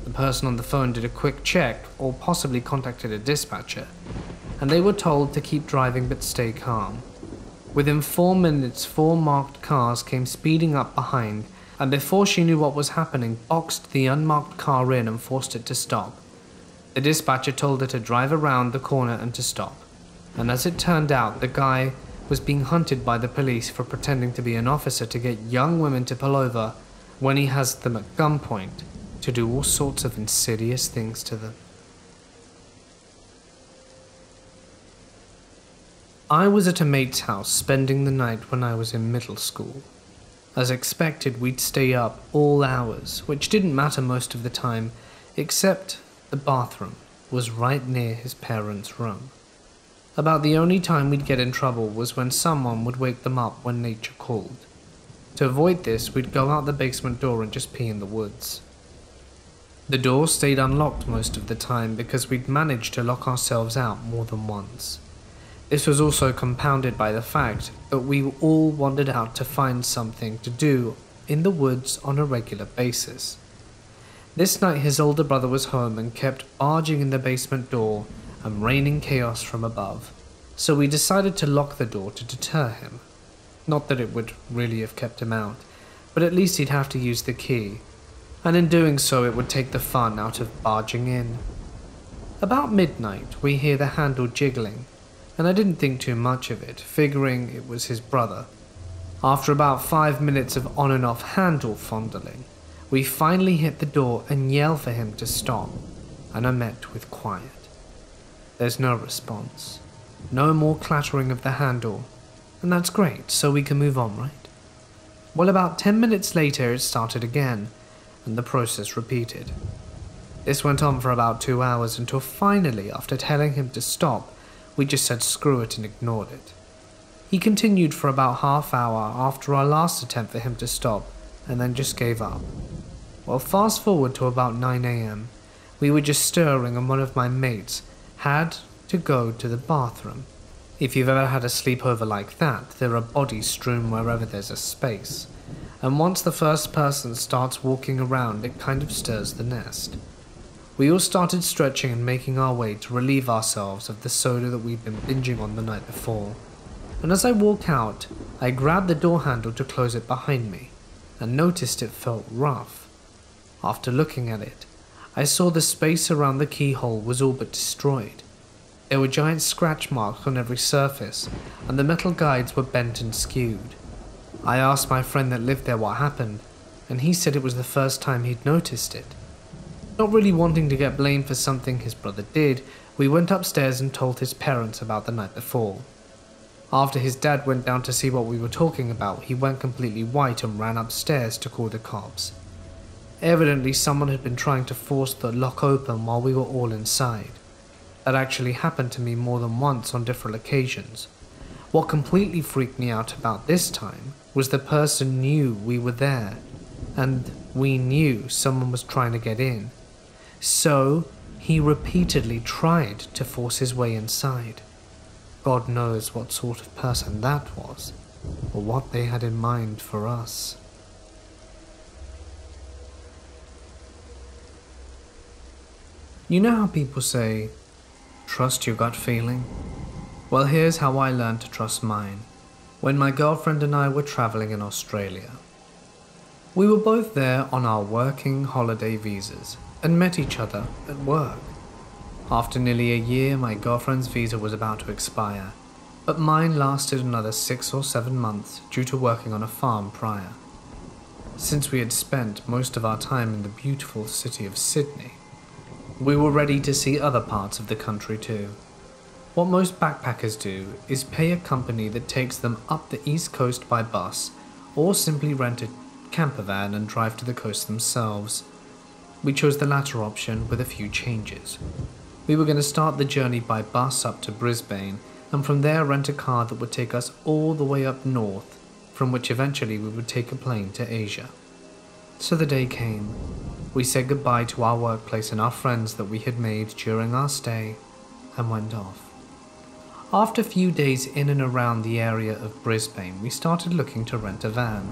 The person on the phone did a quick check or possibly contacted a dispatcher, and they were told to keep driving but stay calm. Within four minutes, four marked cars came speeding up behind, and before she knew what was happening, boxed the unmarked car in and forced it to stop. The dispatcher told her to drive around the corner and to stop. And as it turned out, the guy was being hunted by the police for pretending to be an officer to get young women to pull over when he has them at gunpoint to do all sorts of insidious things to them. I was at a mate's house spending the night when I was in middle school. As expected, we'd stay up all hours, which didn't matter most of the time, except the bathroom was right near his parents' room. About the only time we'd get in trouble was when someone would wake them up when nature called. To avoid this, we'd go out the basement door and just pee in the woods. The door stayed unlocked most of the time because we'd managed to lock ourselves out more than once. This was also compounded by the fact that we all wandered out to find something to do in the woods on a regular basis. This night his older brother was home and kept barging in the basement door and raining chaos from above, so we decided to lock the door to deter him. Not that it would really have kept him out, but at least he'd have to use the key, and in doing so it would take the fun out of barging in. About midnight we hear the handle jiggling and I didn't think too much of it, figuring it was his brother. After about five minutes of on and off handle fondling, we finally hit the door and yell for him to stop, and are met with quiet. There's no response, no more clattering of the handle, and that's great, so we can move on, right? Well, about 10 minutes later, it started again, and the process repeated. This went on for about two hours until finally, after telling him to stop, we just said screw it and ignored it. He continued for about half hour after our last attempt for him to stop, and then just gave up. Well, fast forward to about 9am. We were just stirring and one of my mates had to go to the bathroom. If you've ever had a sleepover like that, there are bodies strewn wherever there's a space. And once the first person starts walking around, it kind of stirs the nest. We all started stretching and making our way to relieve ourselves of the soda that we'd been binging on the night before. And as I walk out, I grabbed the door handle to close it behind me and noticed it felt rough. After looking at it, I saw the space around the keyhole was all but destroyed. There were giant scratch marks on every surface, and the metal guides were bent and skewed. I asked my friend that lived there what happened, and he said it was the first time he'd noticed it. Not really wanting to get blamed for something his brother did, we went upstairs and told his parents about the night before. After his dad went down to see what we were talking about, he went completely white and ran upstairs to call the cops. Evidently, someone had been trying to force the lock open while we were all inside. That actually happened to me more than once on different occasions. What completely freaked me out about this time was the person knew we were there, and we knew someone was trying to get in. So he repeatedly tried to force his way inside. God knows what sort of person that was, or what they had in mind for us. You know how people say, trust your gut feeling? Well, here's how I learned to trust mine. When my girlfriend and I were traveling in Australia, we were both there on our working holiday visas and met each other at work. After nearly a year, my girlfriend's visa was about to expire, but mine lasted another six or seven months due to working on a farm prior. Since we had spent most of our time in the beautiful city of Sydney, we were ready to see other parts of the country too. What most backpackers do is pay a company that takes them up the east coast by bus or simply rent a camper van and drive to the coast themselves. We chose the latter option with a few changes. We were going to start the journey by bus up to Brisbane and from there rent a car that would take us all the way up north, from which eventually we would take a plane to Asia. So the day came. We said goodbye to our workplace and our friends that we had made during our stay and went off. After a few days in and around the area of Brisbane, we started looking to rent a van.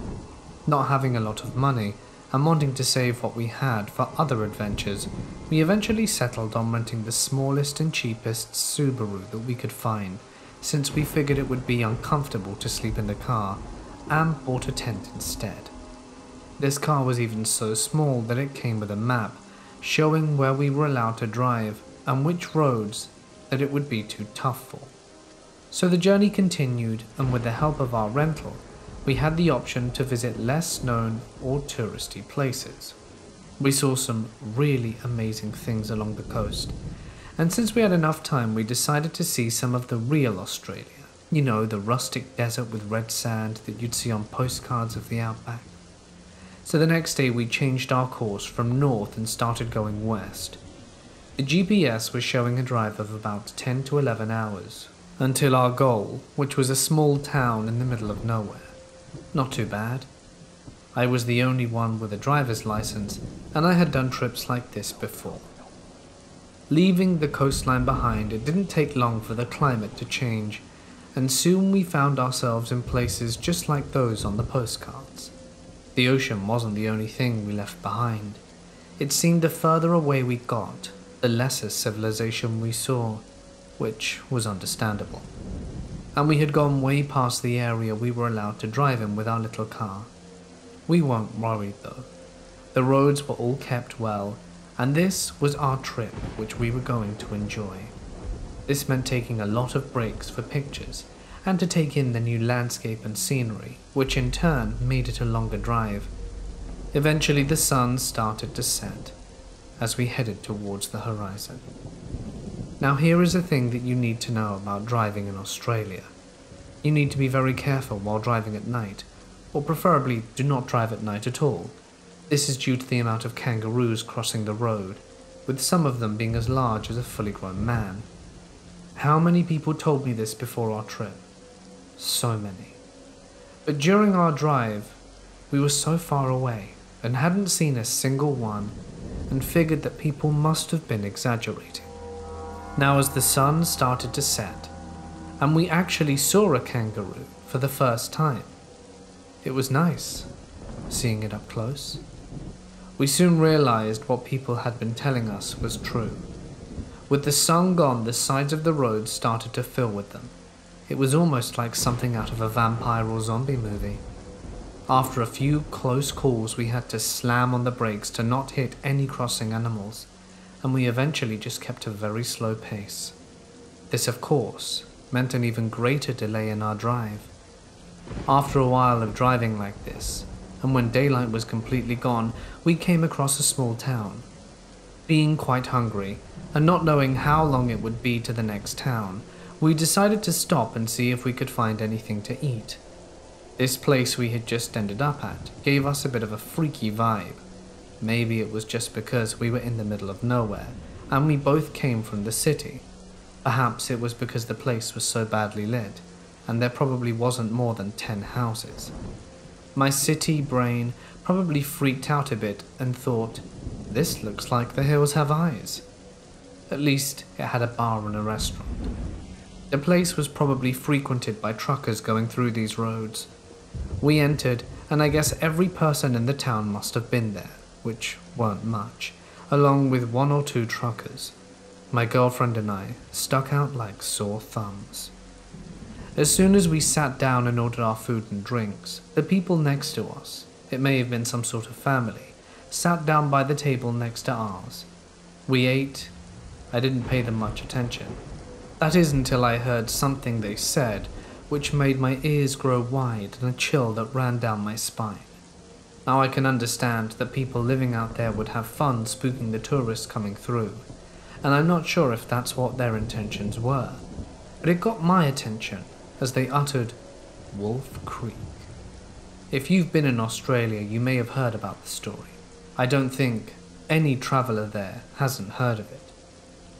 Not having a lot of money and wanting to save what we had for other adventures, we eventually settled on renting the smallest and cheapest Subaru that we could find, since we figured it would be uncomfortable to sleep in the car, and bought a tent instead. This car was even so small that it came with a map showing where we were allowed to drive and which roads that it would be too tough for. So the journey continued, and with the help of our rental, we had the option to visit less known or touristy places. We saw some really amazing things along the coast, and since we had enough time, we decided to see some of the real Australia. You know, the rustic desert with red sand that you'd see on postcards of the outback. So the next day, we changed our course from north and started going west. The GPS was showing a drive of about 10 to 11 hours, until our goal, which was a small town in the middle of nowhere. Not too bad. I was the only one with a driver's license, and I had done trips like this before. Leaving the coastline behind, it didn't take long for the climate to change, and soon we found ourselves in places just like those on the postcards. The ocean wasn't the only thing we left behind. It seemed the further away we got, the lesser civilization we saw, which was understandable. And we had gone way past the area we were allowed to drive in with our little car. We weren't worried though. The roads were all kept well, and this was our trip which we were going to enjoy. This meant taking a lot of breaks for pictures and to take in the new landscape and scenery, which in turn made it a longer drive. Eventually, the sun started to set as we headed towards the horizon. Now, here is a thing that you need to know about driving in Australia. You need to be very careful while driving at night, or preferably do not drive at night at all. This is due to the amount of kangaroos crossing the road, with some of them being as large as a fully grown man. How many people told me this before our trip? So many. But during our drive, we were so far away and hadn't seen a single one and figured that people must have been exaggerating. Now, as the sun started to set, and we actually saw a kangaroo for the first time, it was nice seeing it up close. We soon realized what people had been telling us was true. With the sun gone, the sides of the road started to fill with them. It was almost like something out of a vampire or zombie movie. After a few close calls, we had to slam on the brakes to not hit any crossing animals and we eventually just kept a very slow pace. This, of course, meant an even greater delay in our drive. After a while of driving like this, and when daylight was completely gone, we came across a small town. Being quite hungry, and not knowing how long it would be to the next town, we decided to stop and see if we could find anything to eat. This place we had just ended up at gave us a bit of a freaky vibe. Maybe it was just because we were in the middle of nowhere and we both came from the city. Perhaps it was because the place was so badly lit and there probably wasn't more than 10 houses. My city brain probably freaked out a bit and thought, this looks like the hills have eyes. At least it had a bar and a restaurant. The place was probably frequented by truckers going through these roads. We entered, and I guess every person in the town must have been there which weren't much, along with one or two truckers. My girlfriend and I stuck out like sore thumbs. As soon as we sat down and ordered our food and drinks, the people next to us, it may have been some sort of family, sat down by the table next to ours. We ate. I didn't pay them much attention. That is until I heard something they said, which made my ears grow wide and a chill that ran down my spine. Now I can understand that people living out there would have fun spooking the tourists coming through, and I'm not sure if that's what their intentions were. But it got my attention as they uttered Wolf Creek. If you've been in Australia, you may have heard about the story. I don't think any traveller there hasn't heard of it.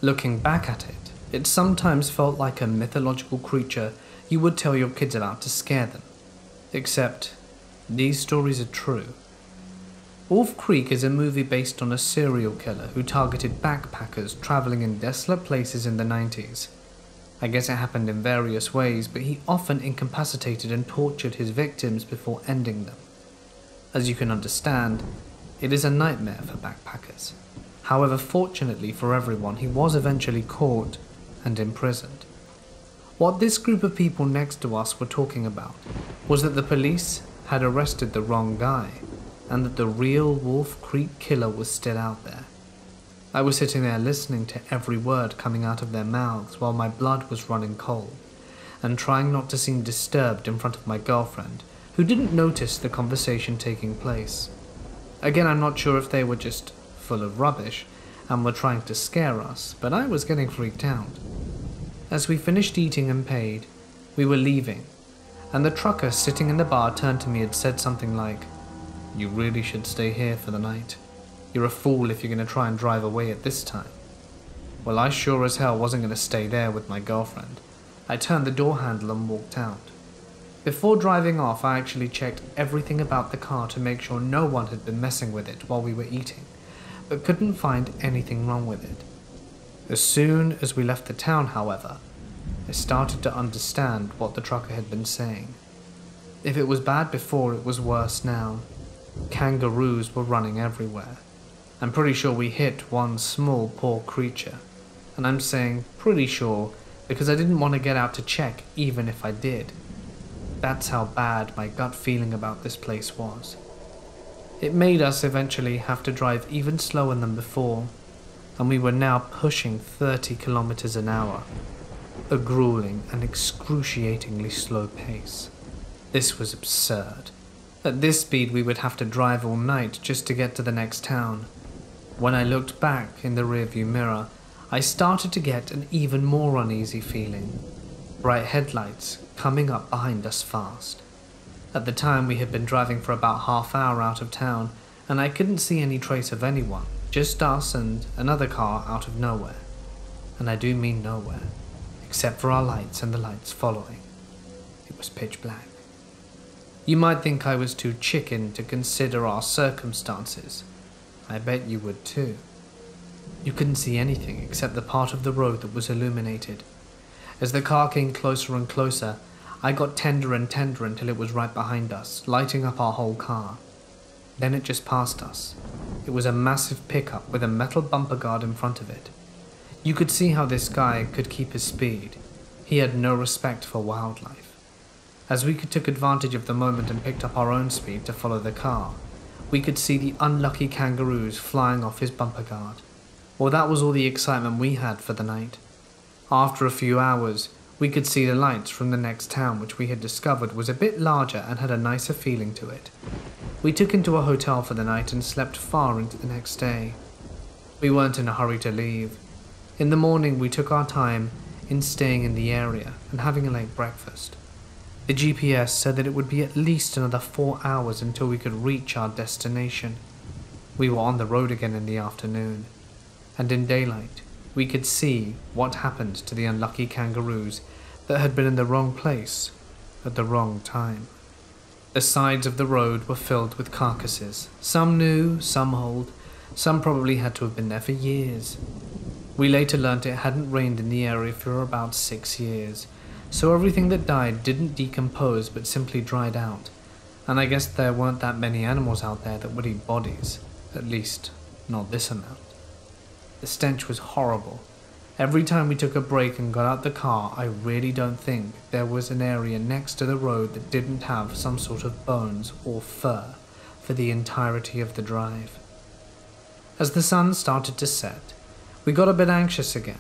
Looking back at it, it sometimes felt like a mythological creature you would tell your kids about to scare them. Except, these stories are true. Wolf Creek is a movie based on a serial killer who targeted backpackers traveling in desolate places in the 90s. I guess it happened in various ways, but he often incapacitated and tortured his victims before ending them. As you can understand, it is a nightmare for backpackers. However, fortunately for everyone, he was eventually caught and imprisoned. What this group of people next to us were talking about was that the police had arrested the wrong guy and that the real Wolf Creek killer was still out there. I was sitting there listening to every word coming out of their mouths while my blood was running cold, and trying not to seem disturbed in front of my girlfriend, who didn't notice the conversation taking place. Again, I'm not sure if they were just full of rubbish and were trying to scare us, but I was getting freaked out. As we finished eating and paid, we were leaving, and the trucker sitting in the bar turned to me and said something like, you really should stay here for the night. You're a fool if you're going to try and drive away at this time. Well, I sure as hell wasn't going to stay there with my girlfriend. I turned the door handle and walked out. Before driving off, I actually checked everything about the car to make sure no one had been messing with it while we were eating, but couldn't find anything wrong with it. As soon as we left the town, however, I started to understand what the trucker had been saying. If it was bad before, it was worse now. Kangaroos were running everywhere. I'm pretty sure we hit one small poor creature. And I'm saying pretty sure because I didn't want to get out to check even if I did. That's how bad my gut feeling about this place was. It made us eventually have to drive even slower than before, and we were now pushing 30 kilometers an hour, a grueling and excruciatingly slow pace. This was absurd. At this speed, we would have to drive all night just to get to the next town. When I looked back in the rearview mirror, I started to get an even more uneasy feeling. Bright headlights coming up behind us fast. At the time, we had been driving for about half an hour out of town, and I couldn't see any trace of anyone, just us and another car out of nowhere. And I do mean nowhere, except for our lights and the lights following. It was pitch black. You might think I was too chicken to consider our circumstances. I bet you would too. You couldn't see anything except the part of the road that was illuminated. As the car came closer and closer, I got tender and tender until it was right behind us, lighting up our whole car. Then it just passed us. It was a massive pickup with a metal bumper guard in front of it. You could see how this guy could keep his speed. He had no respect for wildlife. As we took advantage of the moment and picked up our own speed to follow the car, we could see the unlucky kangaroos flying off his bumper guard. Well, that was all the excitement we had for the night. After a few hours, we could see the lights from the next town, which we had discovered was a bit larger and had a nicer feeling to it. We took into a hotel for the night and slept far into the next day. We weren't in a hurry to leave. In the morning, we took our time in staying in the area and having a late breakfast. The GPS said that it would be at least another four hours until we could reach our destination. We were on the road again in the afternoon, and in daylight we could see what happened to the unlucky kangaroos that had been in the wrong place at the wrong time. The sides of the road were filled with carcasses, some new, some old, some probably had to have been there for years. We later learnt it hadn't rained in the area for about six years, so everything that died didn't decompose but simply dried out. And I guess there weren't that many animals out there that would eat bodies, at least not this amount. The stench was horrible. Every time we took a break and got out the car, I really don't think there was an area next to the road that didn't have some sort of bones or fur for the entirety of the drive. As the sun started to set, we got a bit anxious again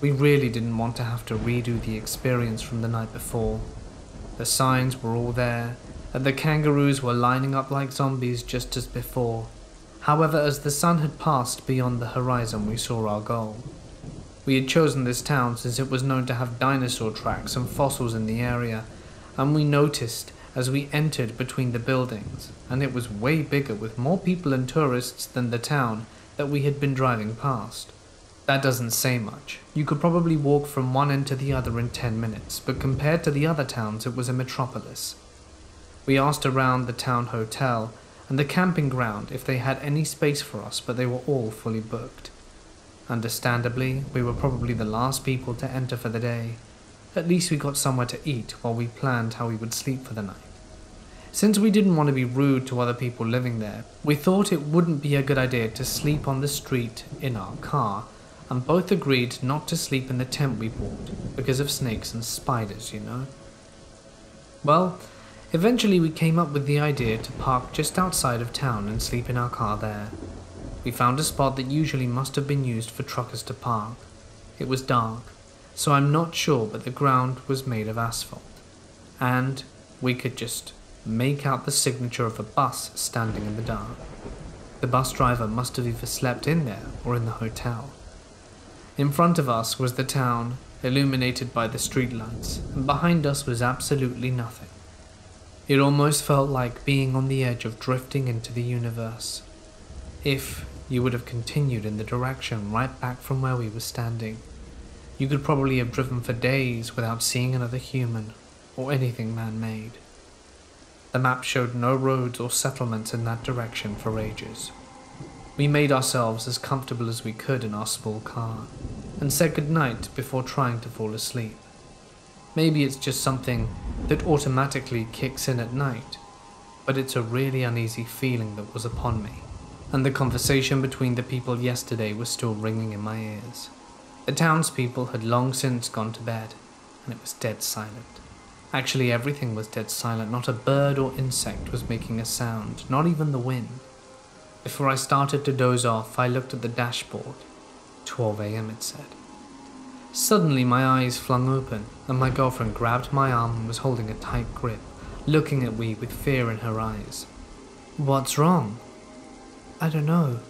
we really didn't want to have to redo the experience from the night before. The signs were all there, and the kangaroos were lining up like zombies just as before. However, as the sun had passed beyond the horizon, we saw our goal. We had chosen this town since it was known to have dinosaur tracks and fossils in the area, and we noticed as we entered between the buildings, and it was way bigger with more people and tourists than the town that we had been driving past. That doesn't say much. You could probably walk from one end to the other in 10 minutes, but compared to the other towns, it was a metropolis. We asked around the town hotel and the camping ground if they had any space for us, but they were all fully booked. Understandably, we were probably the last people to enter for the day. At least we got somewhere to eat while we planned how we would sleep for the night. Since we didn't want to be rude to other people living there, we thought it wouldn't be a good idea to sleep on the street in our car, and both agreed not to sleep in the tent we bought because of snakes and spiders, you know. Well, eventually we came up with the idea to park just outside of town and sleep in our car there. We found a spot that usually must have been used for truckers to park. It was dark, so I'm not sure, but the ground was made of asphalt. And we could just make out the signature of a bus standing in the dark. The bus driver must have either slept in there or in the hotel. In front of us was the town, illuminated by the streetlights, and behind us was absolutely nothing. It almost felt like being on the edge of drifting into the universe. If you would have continued in the direction right back from where we were standing, you could probably have driven for days without seeing another human or anything man made. The map showed no roads or settlements in that direction for ages. We made ourselves as comfortable as we could in our small car and said goodnight before trying to fall asleep. Maybe it's just something that automatically kicks in at night, but it's a really uneasy feeling that was upon me, and the conversation between the people yesterday was still ringing in my ears. The townspeople had long since gone to bed, and it was dead silent. Actually, everything was dead silent. Not a bird or insect was making a sound, not even the wind. Before I started to doze off, I looked at the dashboard. 12 a.m., it said. Suddenly, my eyes flung open, and my girlfriend grabbed my arm and was holding a tight grip, looking at me with fear in her eyes. What's wrong? I don't know.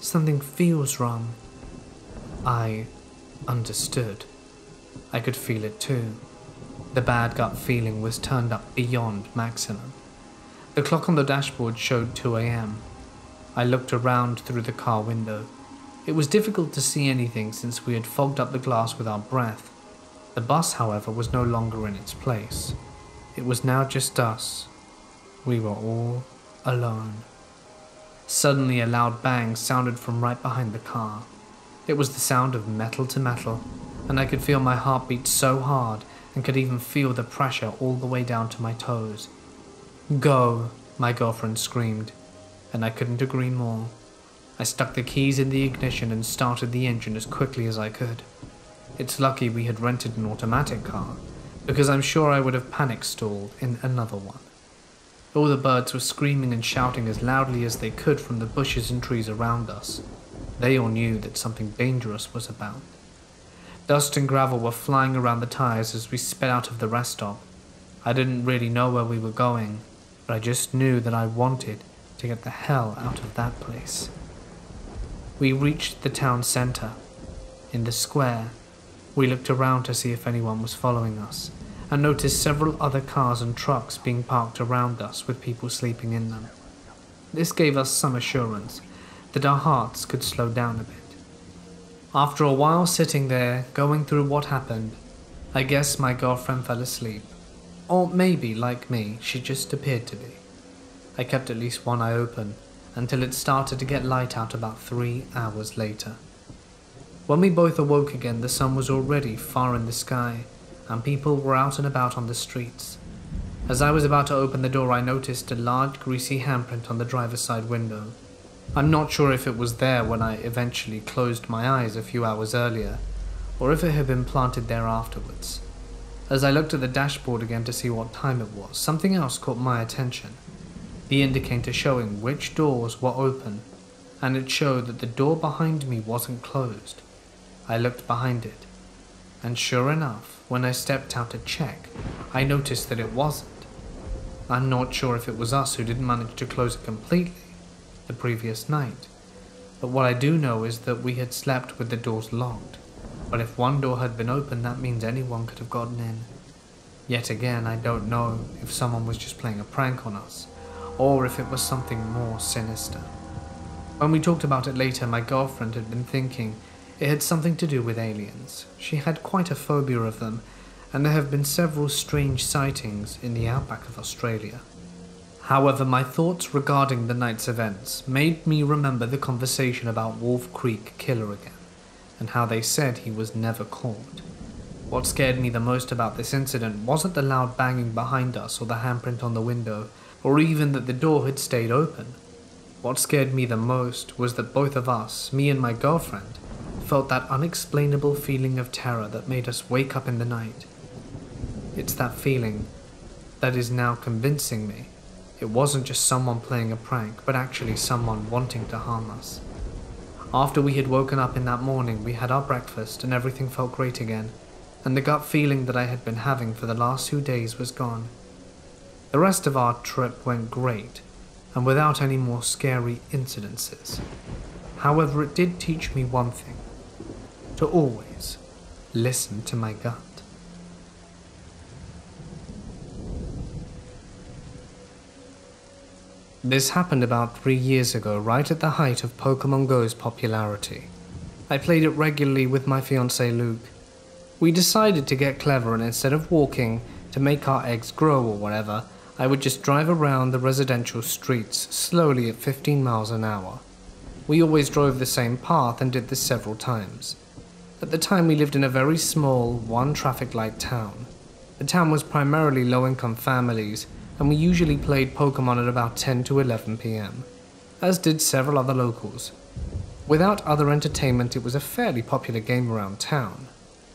Something feels wrong. I understood. I could feel it too. The bad gut feeling was turned up beyond maximum. The clock on the dashboard showed 2 a.m. I looked around through the car window. It was difficult to see anything since we had fogged up the glass with our breath. The bus, however, was no longer in its place. It was now just us. We were all alone. Suddenly, a loud bang sounded from right behind the car. It was the sound of metal to metal, and I could feel my heart beat so hard and could even feel the pressure all the way down to my toes. Go, my girlfriend screamed, and I couldn't agree more. I stuck the keys in the ignition and started the engine as quickly as I could. It's lucky we had rented an automatic car, because I'm sure I would have panic stalled in another one. All the birds were screaming and shouting as loudly as they could from the bushes and trees around us. They all knew that something dangerous was about. Dust and gravel were flying around the tires as we sped out of the rest stop. I didn't really know where we were going, but I just knew that I wanted to get the hell out of that place. We reached the town center. In the square, we looked around to see if anyone was following us and noticed several other cars and trucks being parked around us with people sleeping in them. This gave us some assurance that our hearts could slow down a bit. After a while sitting there, going through what happened, I guess my girlfriend fell asleep. Or maybe, like me, she just appeared to be. I kept at least one eye open until it started to get light out about three hours later. When we both awoke again, the sun was already far in the sky, and people were out and about on the streets. As I was about to open the door, I noticed a large greasy handprint on the driver's side window. I'm not sure if it was there when I eventually closed my eyes a few hours earlier, or if it had been planted there afterwards. As I looked at the dashboard again to see what time it was, something else caught my attention. The indicator showing which doors were open, and it showed that the door behind me wasn't closed. I looked behind it, and sure enough, when I stepped out to check, I noticed that it wasn't. I'm not sure if it was us who didn't manage to close it completely, the previous night. But what I do know is that we had slept with the doors locked. But if one door had been open, that means anyone could have gotten in. Yet again, I don't know if someone was just playing a prank on us, or if it was something more sinister. When we talked about it later, my girlfriend had been thinking It had something to do with aliens. She had quite a phobia of them, and there have been several strange sightings in the outback of Australia. However, my thoughts regarding the night's events made me remember the conversation about Wolf Creek Killer again, and how they said he was never caught. What scared me the most about this incident wasn't the loud banging behind us or the handprint on the window, or even that the door had stayed open. What scared me the most was that both of us, me and my girlfriend, felt that unexplainable feeling of terror that made us wake up in the night. It's that feeling that is now convincing me it wasn't just someone playing a prank, but actually someone wanting to harm us. After we had woken up in that morning, we had our breakfast and everything felt great again, and the gut feeling that I had been having for the last two days was gone. The rest of our trip went great, and without any more scary incidences. However, it did teach me one thing to always listen to my gut. This happened about three years ago, right at the height of Pokemon Go's popularity. I played it regularly with my fiance Luke. We decided to get clever and instead of walking to make our eggs grow or whatever, I would just drive around the residential streets slowly at 15 miles an hour. We always drove the same path and did this several times. At the time, we lived in a very small, one traffic light town. The town was primarily low income families and we usually played Pokemon at about 10 to 11 pm, as did several other locals. Without other entertainment, it was a fairly popular game around town.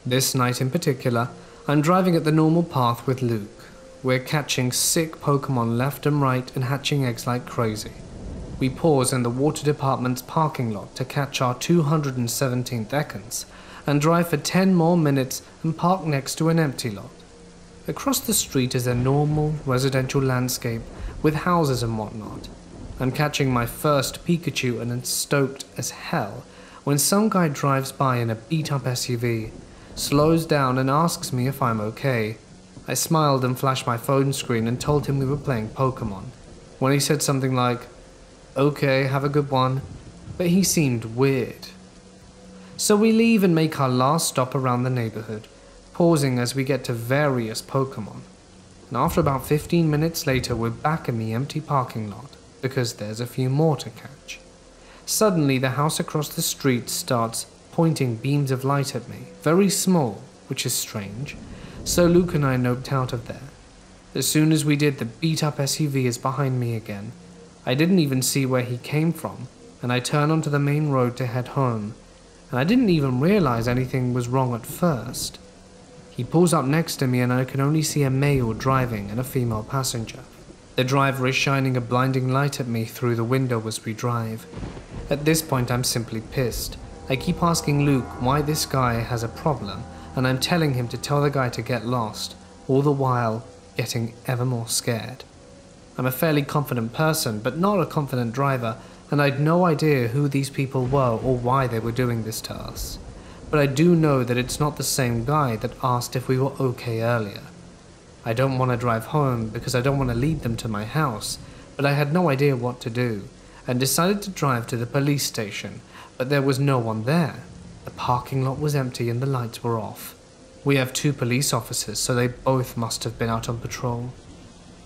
This night in particular, I'm driving at the normal path with Luke. We're catching sick Pokemon left and right and hatching eggs like crazy. We pause in the water department's parking lot to catch our 217th Ekans and drive for 10 more minutes and park next to an empty lot. Across the street is a normal residential landscape with houses and whatnot. I'm catching my first Pikachu and am stoked as hell when some guy drives by in a beat up SUV, slows down and asks me if I'm okay. I smiled and flashed my phone screen and told him we were playing Pokemon. When he said something like, Okay, have a good one, but he seemed weird. So we leave and make our last stop around the neighborhood pausing as we get to various Pokemon. And after about 15 minutes later, we're back in the empty parking lot because there's a few more to catch. Suddenly, the house across the street starts pointing beams of light at me, very small, which is strange. So Luke and I noped out of there. As soon as we did, the beat up SUV is behind me again. I didn't even see where he came from, and I turn onto the main road to head home. And I didn't even realize anything was wrong at first. He pulls up next to me and I can only see a male driving and a female passenger. The driver is shining a blinding light at me through the window as we drive. At this point, I'm simply pissed. I keep asking Luke why this guy has a problem, and I'm telling him to tell the guy to get lost, all the while getting ever more scared. I'm a fairly confident person, but not a confident driver, and I'd no idea who these people were or why they were doing this to us but I do know that it's not the same guy that asked if we were okay earlier. I don't want to drive home because I don't want to lead them to my house, but I had no idea what to do and decided to drive to the police station, but there was no one there. The parking lot was empty and the lights were off. We have two police officers, so they both must have been out on patrol.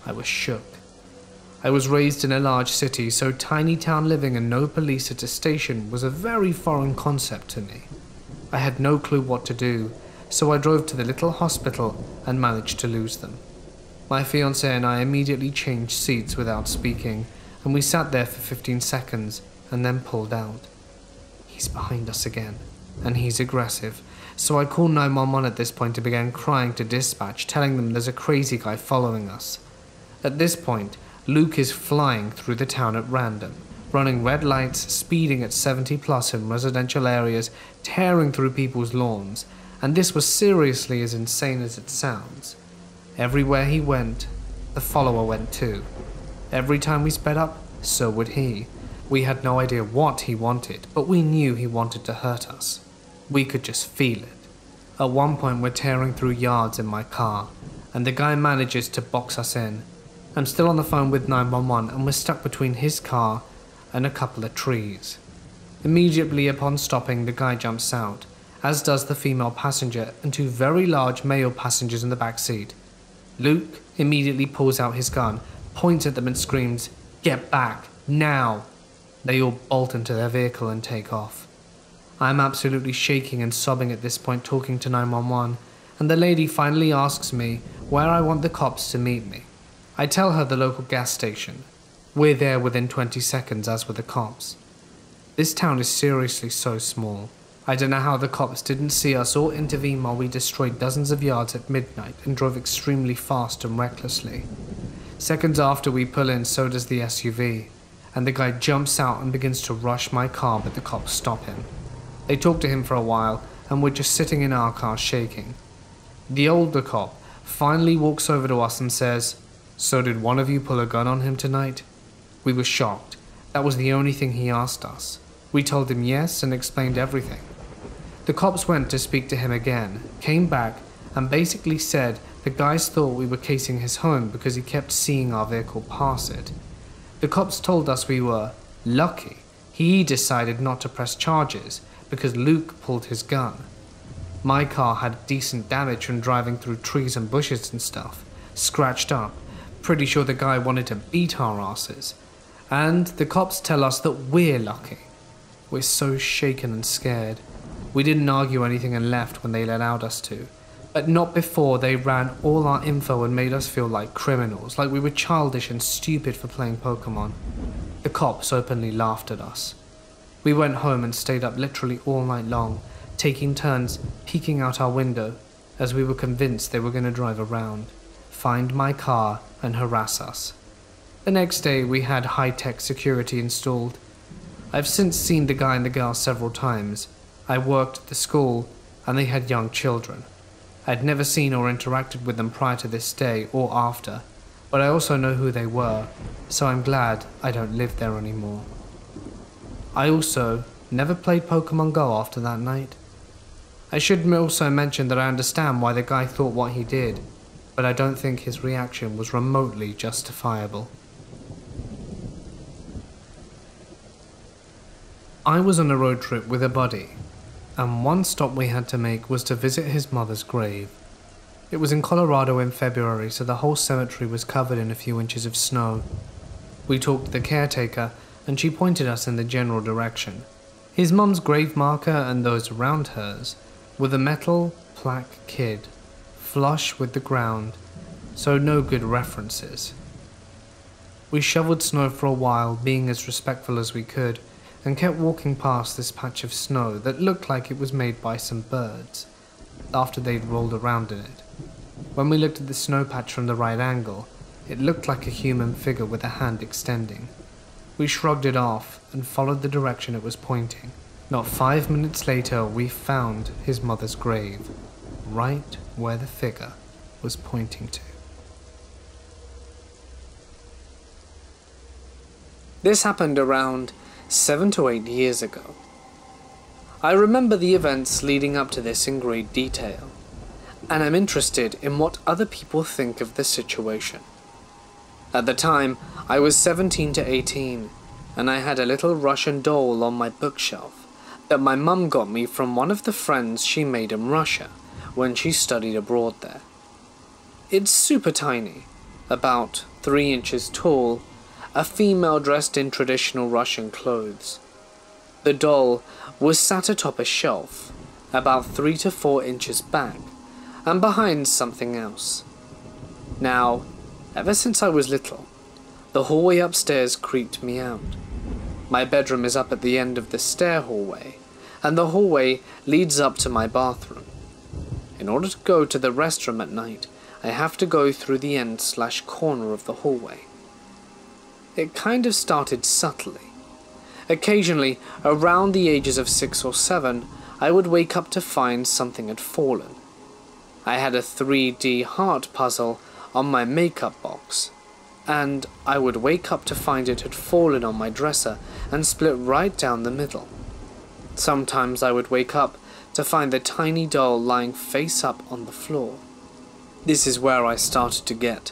I was shook. I was raised in a large city, so tiny town living and no police at a station was a very foreign concept to me. I had no clue what to do, so I drove to the little hospital and managed to lose them. My fiance and I immediately changed seats without speaking, and we sat there for 15 seconds and then pulled out. He's behind us again, and he's aggressive, so I called 911 at this point and began crying to dispatch, telling them there's a crazy guy following us. At this point, Luke is flying through the town at random, running red lights, speeding at 70 plus in residential areas, tearing through people's lawns, and this was seriously as insane as it sounds. Everywhere he went, the follower went too. Every time we sped up, so would he. We had no idea what he wanted, but we knew he wanted to hurt us. We could just feel it. At one point, we're tearing through yards in my car, and the guy manages to box us in. I'm still on the phone with 911, and we're stuck between his car and a couple of trees. Immediately upon stopping, the guy jumps out, as does the female passenger and two very large male passengers in the back seat. Luke immediately pulls out his gun, points at them, and screams, Get back, now! They all bolt into their vehicle and take off. I am absolutely shaking and sobbing at this point, talking to 911, and the lady finally asks me where I want the cops to meet me. I tell her the local gas station. We're there within 20 seconds, as were the cops. This town is seriously so small. I don't know how the cops didn't see us or intervene while we destroyed dozens of yards at midnight and drove extremely fast and recklessly. Seconds after we pull in, so does the SUV, and the guy jumps out and begins to rush my car, but the cops stop him. They talked to him for a while, and we're just sitting in our car shaking. The older cop finally walks over to us and says, So did one of you pull a gun on him tonight? We were shocked. That was the only thing he asked us. We told him yes and explained everything. The cops went to speak to him again, came back, and basically said the guys thought we were casing his home because he kept seeing our vehicle pass it. The cops told us we were lucky. He decided not to press charges because Luke pulled his gun. My car had decent damage from driving through trees and bushes and stuff, scratched up. Pretty sure the guy wanted to beat our asses. And the cops tell us that we're lucky. We're so shaken and scared. We didn't argue anything and left when they allowed us to. But not before they ran all our info and made us feel like criminals, like we were childish and stupid for playing Pokemon. The cops openly laughed at us. We went home and stayed up literally all night long, taking turns peeking out our window as we were convinced they were going to drive around, find my car, and harass us. The next day, we had high tech security installed. I've since seen the guy and the girl several times, I worked at the school and they had young children. I'd never seen or interacted with them prior to this day or after, but I also know who they were, so I'm glad I don't live there anymore. I also never played Pokemon Go after that night. I should also mention that I understand why the guy thought what he did, but I don't think his reaction was remotely justifiable. I was on a road trip with a buddy and one stop we had to make was to visit his mother's grave. It was in Colorado in February, so the whole cemetery was covered in a few inches of snow. We talked to the caretaker, and she pointed us in the general direction. His mum's grave marker and those around hers were the metal plaque kid, flush with the ground, so no good references. We shoveled snow for a while, being as respectful as we could and kept walking past this patch of snow that looked like it was made by some birds after they'd rolled around in it. When we looked at the snow patch from the right angle, it looked like a human figure with a hand extending. We shrugged it off and followed the direction it was pointing. Not five minutes later, we found his mother's grave, right where the figure was pointing to. This happened around seven to eight years ago. I remember the events leading up to this in great detail, and I'm interested in what other people think of the situation. At the time, I was 17 to 18, and I had a little Russian doll on my bookshelf that my mum got me from one of the friends she made in Russia when she studied abroad there. It's super tiny, about 3 inches tall a female dressed in traditional Russian clothes. The doll was sat atop a shelf, about three to four inches back, and behind something else. Now, ever since I was little, the hallway upstairs creeped me out. My bedroom is up at the end of the stair hallway, and the hallway leads up to my bathroom. In order to go to the restroom at night, I have to go through the end slash corner of the hallway it kind of started subtly. Occasionally, around the ages of six or seven, I would wake up to find something had fallen. I had a 3D heart puzzle on my makeup box, and I would wake up to find it had fallen on my dresser and split right down the middle. Sometimes I would wake up to find the tiny doll lying face up on the floor. This is where I started to get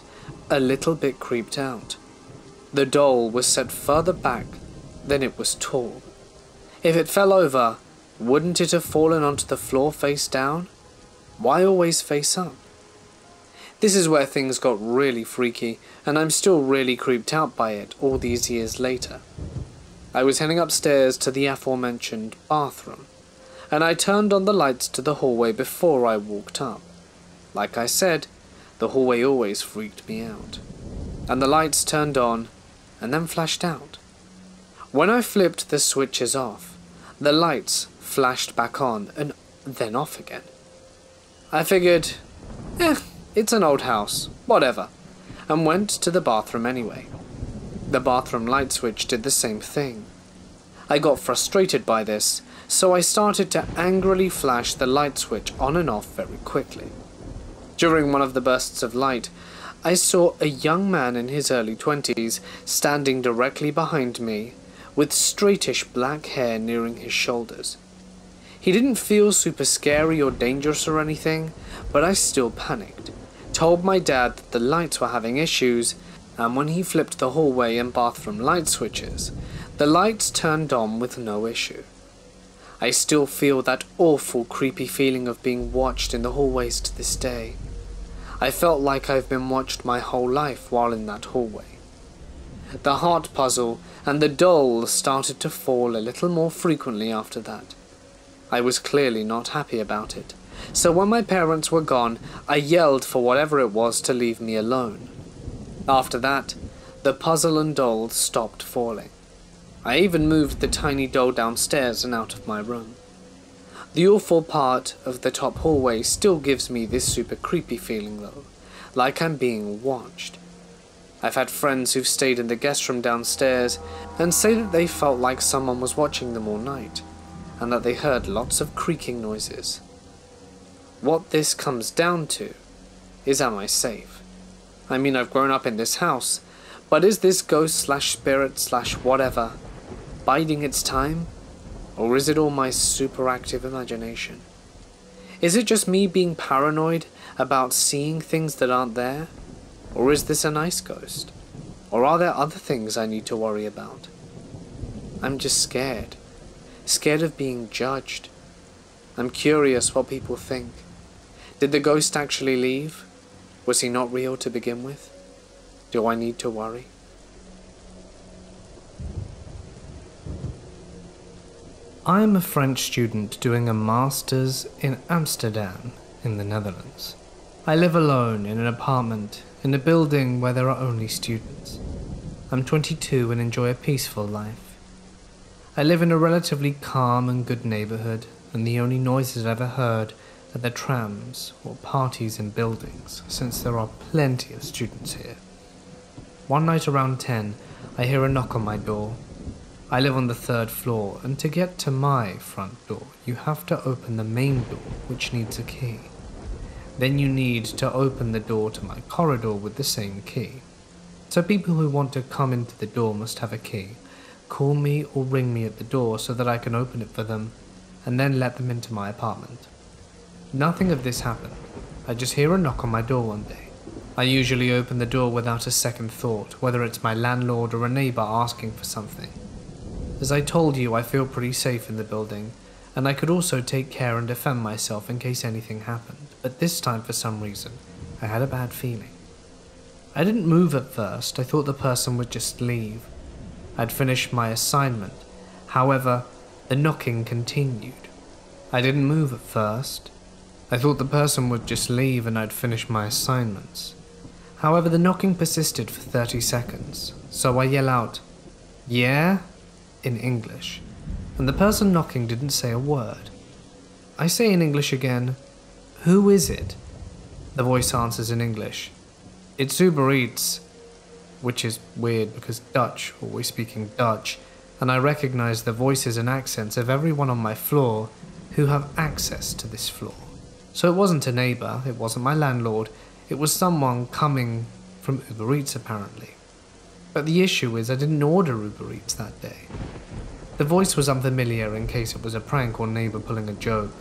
a little bit creeped out. The doll was set further back than it was tall. If it fell over, wouldn't it have fallen onto the floor face down? Why always face up? This is where things got really freaky, and I'm still really creeped out by it all these years later. I was heading upstairs to the aforementioned bathroom, and I turned on the lights to the hallway before I walked up. Like I said, the hallway always freaked me out. And the lights turned on and then flashed out. When I flipped the switches off, the lights flashed back on and then off again. I figured, eh, it's an old house, whatever, and went to the bathroom anyway. The bathroom light switch did the same thing. I got frustrated by this, so I started to angrily flash the light switch on and off very quickly. During one of the bursts of light, I saw a young man in his early twenties standing directly behind me, with straightish black hair nearing his shoulders. He didn't feel super scary or dangerous or anything, but I still panicked told my dad that the lights were having issues, and when he flipped the hallway and bathroom light switches, the lights turned on with no issue. I still feel that awful creepy feeling of being watched in the hallways to this day. I felt like I've been watched my whole life while in that hallway. The heart puzzle and the doll started to fall a little more frequently after that. I was clearly not happy about it so when my parents were gone, I yelled for whatever it was to leave me alone. After that, the puzzle and dolls stopped falling. I even moved the tiny doll downstairs and out of my room. The awful part of the top hallway still gives me this super creepy feeling though, like I'm being watched. I've had friends who've stayed in the guest room downstairs and say that they felt like someone was watching them all night, and that they heard lots of creaking noises. What this comes down to is am I safe? I mean, I've grown up in this house, but is this ghost slash spirit slash whatever biding its time? Or is it all my superactive imagination? Is it just me being paranoid about seeing things that aren't there? Or is this a nice ghost? Or are there other things I need to worry about? I'm just scared. Scared of being judged. I'm curious what people think. Did the ghost actually leave? Was he not real to begin with? Do I need to worry? I am a French student doing a master's in Amsterdam, in the Netherlands. I live alone in an apartment in a building where there are only students. I'm 22 and enjoy a peaceful life. I live in a relatively calm and good neighborhood, and the only noises I've ever heard at the trams or parties in buildings, since there are plenty of students here. One night around 10, I hear a knock on my door. I live on the third floor, and to get to my front door, you have to open the main door, which needs a key. Then you need to open the door to my corridor with the same key. So people who want to come into the door must have a key. Call me or ring me at the door so that I can open it for them, and then let them into my apartment. Nothing of this happened. I just hear a knock on my door one day. I usually open the door without a second thought, whether it's my landlord or a neighbor asking for something. As I told you, I feel pretty safe in the building, and I could also take care and defend myself in case anything happened, but this time for some reason, I had a bad feeling. I didn't move at first, I thought the person would just leave. I'd finished my assignment, however, the knocking continued. I didn't move at first, I thought the person would just leave and I'd finish my assignments. However, the knocking persisted for 30 seconds, so I yell out, Yeah? in English, and the person knocking didn't say a word. I say in English again, Who is it? The voice answers in English, It's Uber Eats, which is weird because Dutch, always speaking Dutch, and I recognize the voices and accents of everyone on my floor who have access to this floor. So it wasn't a neighbour, it wasn't my landlord, it was someone coming from Uber Eats apparently. But the issue is I didn't order Uber Eats that day. The voice was unfamiliar in case it was a prank or neighbour pulling a joke.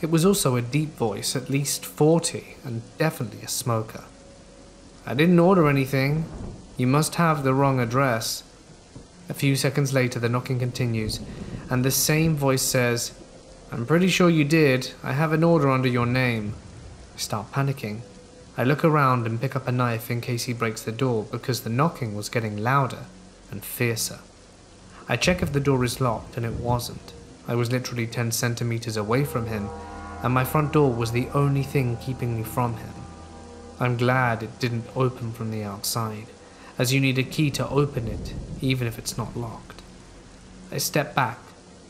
It was also a deep voice, at least 40, and definitely a smoker. I didn't order anything. You must have the wrong address. A few seconds later, the knocking continues, and the same voice says, I'm pretty sure you did. I have an order under your name. I start panicking. I look around and pick up a knife in case he breaks the door because the knocking was getting louder and fiercer. I check if the door is locked and it wasn't. I was literally 10 centimeters away from him, and my front door was the only thing keeping me from him. I'm glad it didn't open from the outside, as you need a key to open it, even if it's not locked. I step back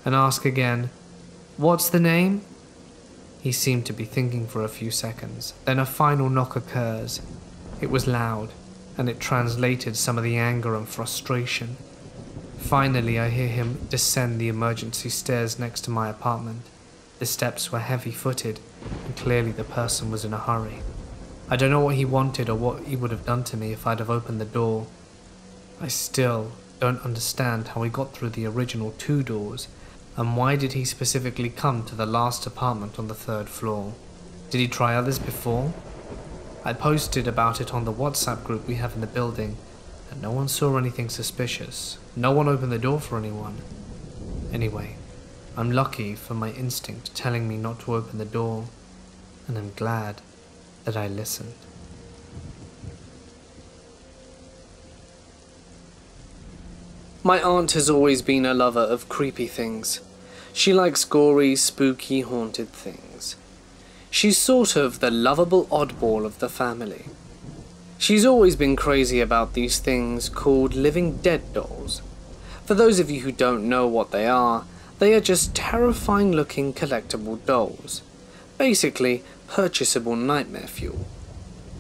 and ask again, What's the name? He seemed to be thinking for a few seconds. Then a final knock occurs. It was loud, and it translated some of the anger and frustration. Finally, I hear him descend the emergency stairs next to my apartment. The steps were heavy footed, and clearly the person was in a hurry. I don't know what he wanted or what he would have done to me if I'd have opened the door. I still don't understand how he got through the original two doors and why did he specifically come to the last apartment on the third floor? Did he try others before? I posted about it on the WhatsApp group we have in the building, and no one saw anything suspicious. No one opened the door for anyone. Anyway, I'm lucky for my instinct telling me not to open the door, and I'm glad that I listened. My aunt has always been a lover of creepy things. She likes gory, spooky, haunted things. She's sort of the lovable oddball of the family. She's always been crazy about these things called living dead dolls. For those of you who don't know what they are, they are just terrifying looking collectible dolls. Basically, purchasable nightmare fuel.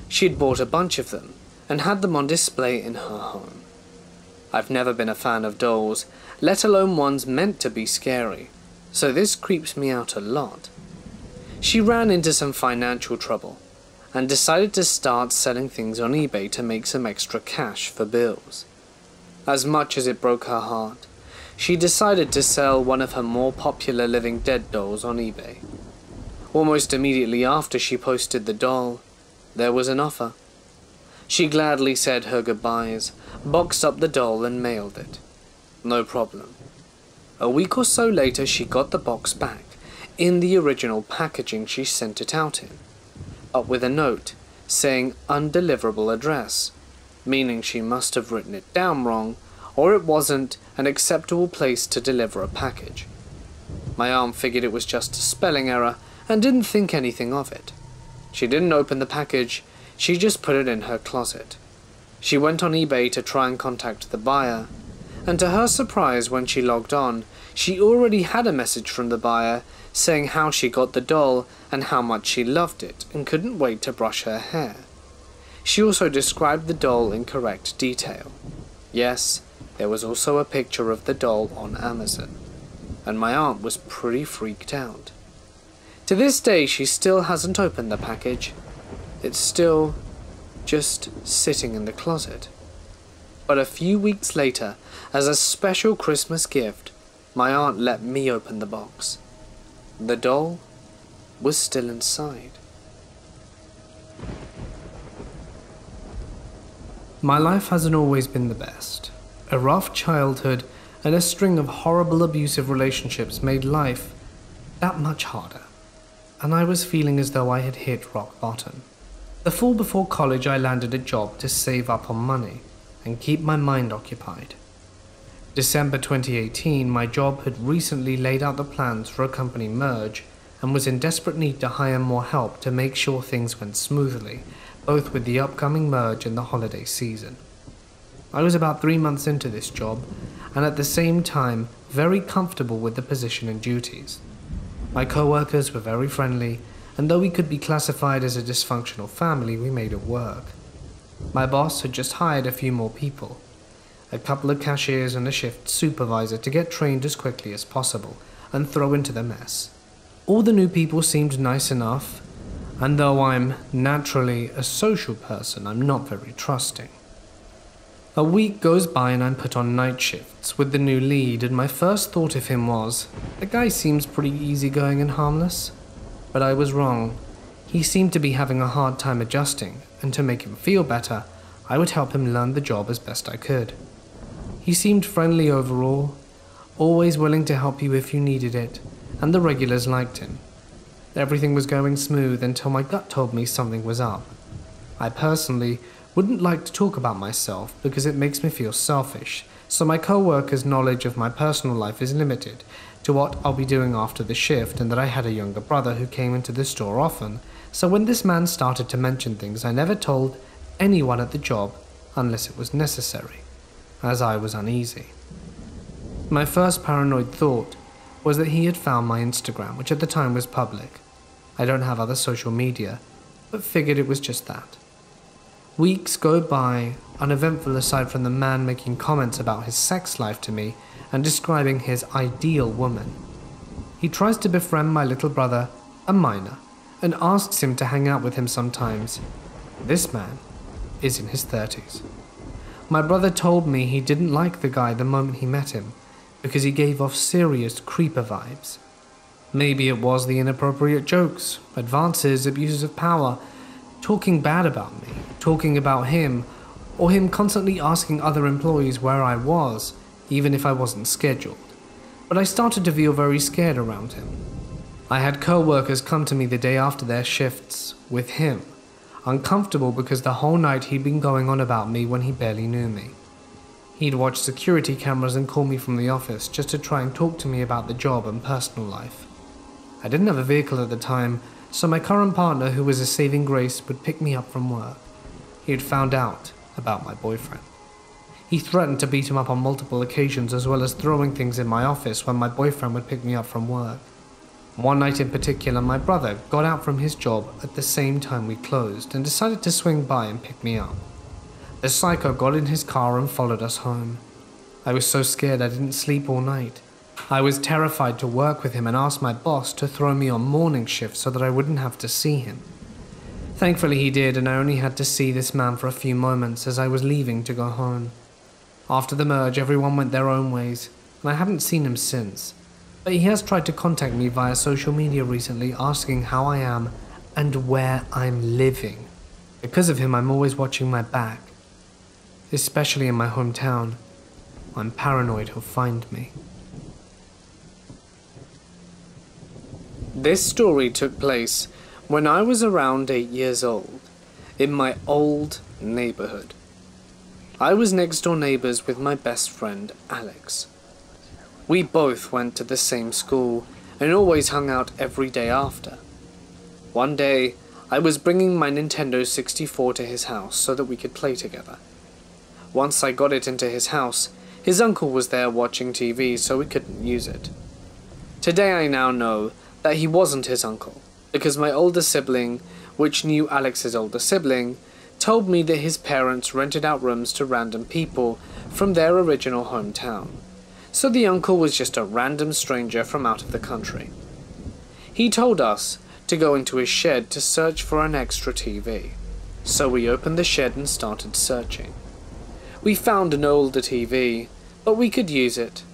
She'd bought a bunch of them and had them on display in her home. I've never been a fan of dolls, let alone ones meant to be scary so this creeps me out a lot. She ran into some financial trouble and decided to start selling things on eBay to make some extra cash for bills. As much as it broke her heart, she decided to sell one of her more popular living dead dolls on eBay. Almost immediately after she posted the doll, there was an offer. She gladly said her goodbyes, boxed up the doll and mailed it. No problem. A week or so later, she got the box back, in the original packaging she sent it out in, but with a note saying undeliverable address, meaning she must have written it down wrong, or it wasn't an acceptable place to deliver a package. My aunt figured it was just a spelling error and didn't think anything of it. She didn't open the package, she just put it in her closet. She went on eBay to try and contact the buyer, and to her surprise when she logged on, she already had a message from the buyer saying how she got the doll and how much she loved it and couldn't wait to brush her hair. She also described the doll in correct detail. Yes, there was also a picture of the doll on Amazon, and my aunt was pretty freaked out. To this day, she still hasn't opened the package. It's still just sitting in the closet. But a few weeks later, as a special Christmas gift, my aunt let me open the box. The doll was still inside. My life hasn't always been the best. A rough childhood and a string of horrible abusive relationships made life that much harder, and I was feeling as though I had hit rock bottom. The fall before college, I landed a job to save up on money and keep my mind occupied. December 2018, my job had recently laid out the plans for a company merge and was in desperate need to hire more help to make sure things went smoothly, both with the upcoming merge and the holiday season. I was about three months into this job, and at the same time, very comfortable with the position and duties. My co workers were very friendly, and though we could be classified as a dysfunctional family, we made it work. My boss had just hired a few more people, a couple of cashiers and a shift supervisor to get trained as quickly as possible and throw into the mess. All the new people seemed nice enough, and though I'm naturally a social person, I'm not very trusting. A week goes by and I'm put on night shifts with the new lead, and my first thought of him was, the guy seems pretty easygoing and harmless. But I was wrong. He seemed to be having a hard time adjusting, and to make him feel better, I would help him learn the job as best I could. He seemed friendly overall, always willing to help you if you needed it, and the regulars liked him. Everything was going smooth until my gut told me something was up. I personally wouldn't like to talk about myself because it makes me feel selfish, so my co workers' knowledge of my personal life is limited to what I'll be doing after the shift, and that I had a younger brother who came into the store often. So when this man started to mention things, I never told anyone at the job unless it was necessary, as I was uneasy. My first paranoid thought was that he had found my Instagram, which at the time was public. I don't have other social media, but figured it was just that. Weeks go by, uneventful aside from the man making comments about his sex life to me and describing his ideal woman. He tries to befriend my little brother, a minor, and asks him to hang out with him sometimes. This man is in his 30s. My brother told me he didn't like the guy the moment he met him because he gave off serious creeper vibes. Maybe it was the inappropriate jokes, advances, abuses of power, talking bad about me, talking about him, or him constantly asking other employees where I was, even if I wasn't scheduled. But I started to feel very scared around him. I had co workers come to me the day after their shifts with him, uncomfortable because the whole night he'd been going on about me when he barely knew me. He'd watch security cameras and call me from the office just to try and talk to me about the job and personal life. I didn't have a vehicle at the time, so my current partner, who was a saving grace, would pick me up from work. He had found out about my boyfriend. He threatened to beat him up on multiple occasions, as well as throwing things in my office when my boyfriend would pick me up from work. One night in particular, my brother got out from his job at the same time we closed and decided to swing by and pick me up. The psycho got in his car and followed us home. I was so scared I didn't sleep all night. I was terrified to work with him and asked my boss to throw me on morning shift so that I wouldn't have to see him. Thankfully, he did, and I only had to see this man for a few moments as I was leaving to go home. After the merge, everyone went their own ways, and I haven't seen him since. But he has tried to contact me via social media recently asking how I am and where I'm living. Because of him, I'm always watching my back, especially in my hometown. I'm paranoid he'll find me. This story took place when I was around eight years old, in my old neighborhood. I was next door neighbors with my best friend, Alex. We both went to the same school and always hung out every day after. One day, I was bringing my Nintendo 64 to his house so that we could play together. Once I got it into his house, his uncle was there watching TV, so we couldn't use it. Today I now know that he wasn't his uncle, because my older sibling, which knew Alex's older sibling, told me that his parents rented out rooms to random people from their original hometown. So the uncle was just a random stranger from out of the country. He told us to go into his shed to search for an extra TV. So we opened the shed and started searching. We found an older TV, but we could use it.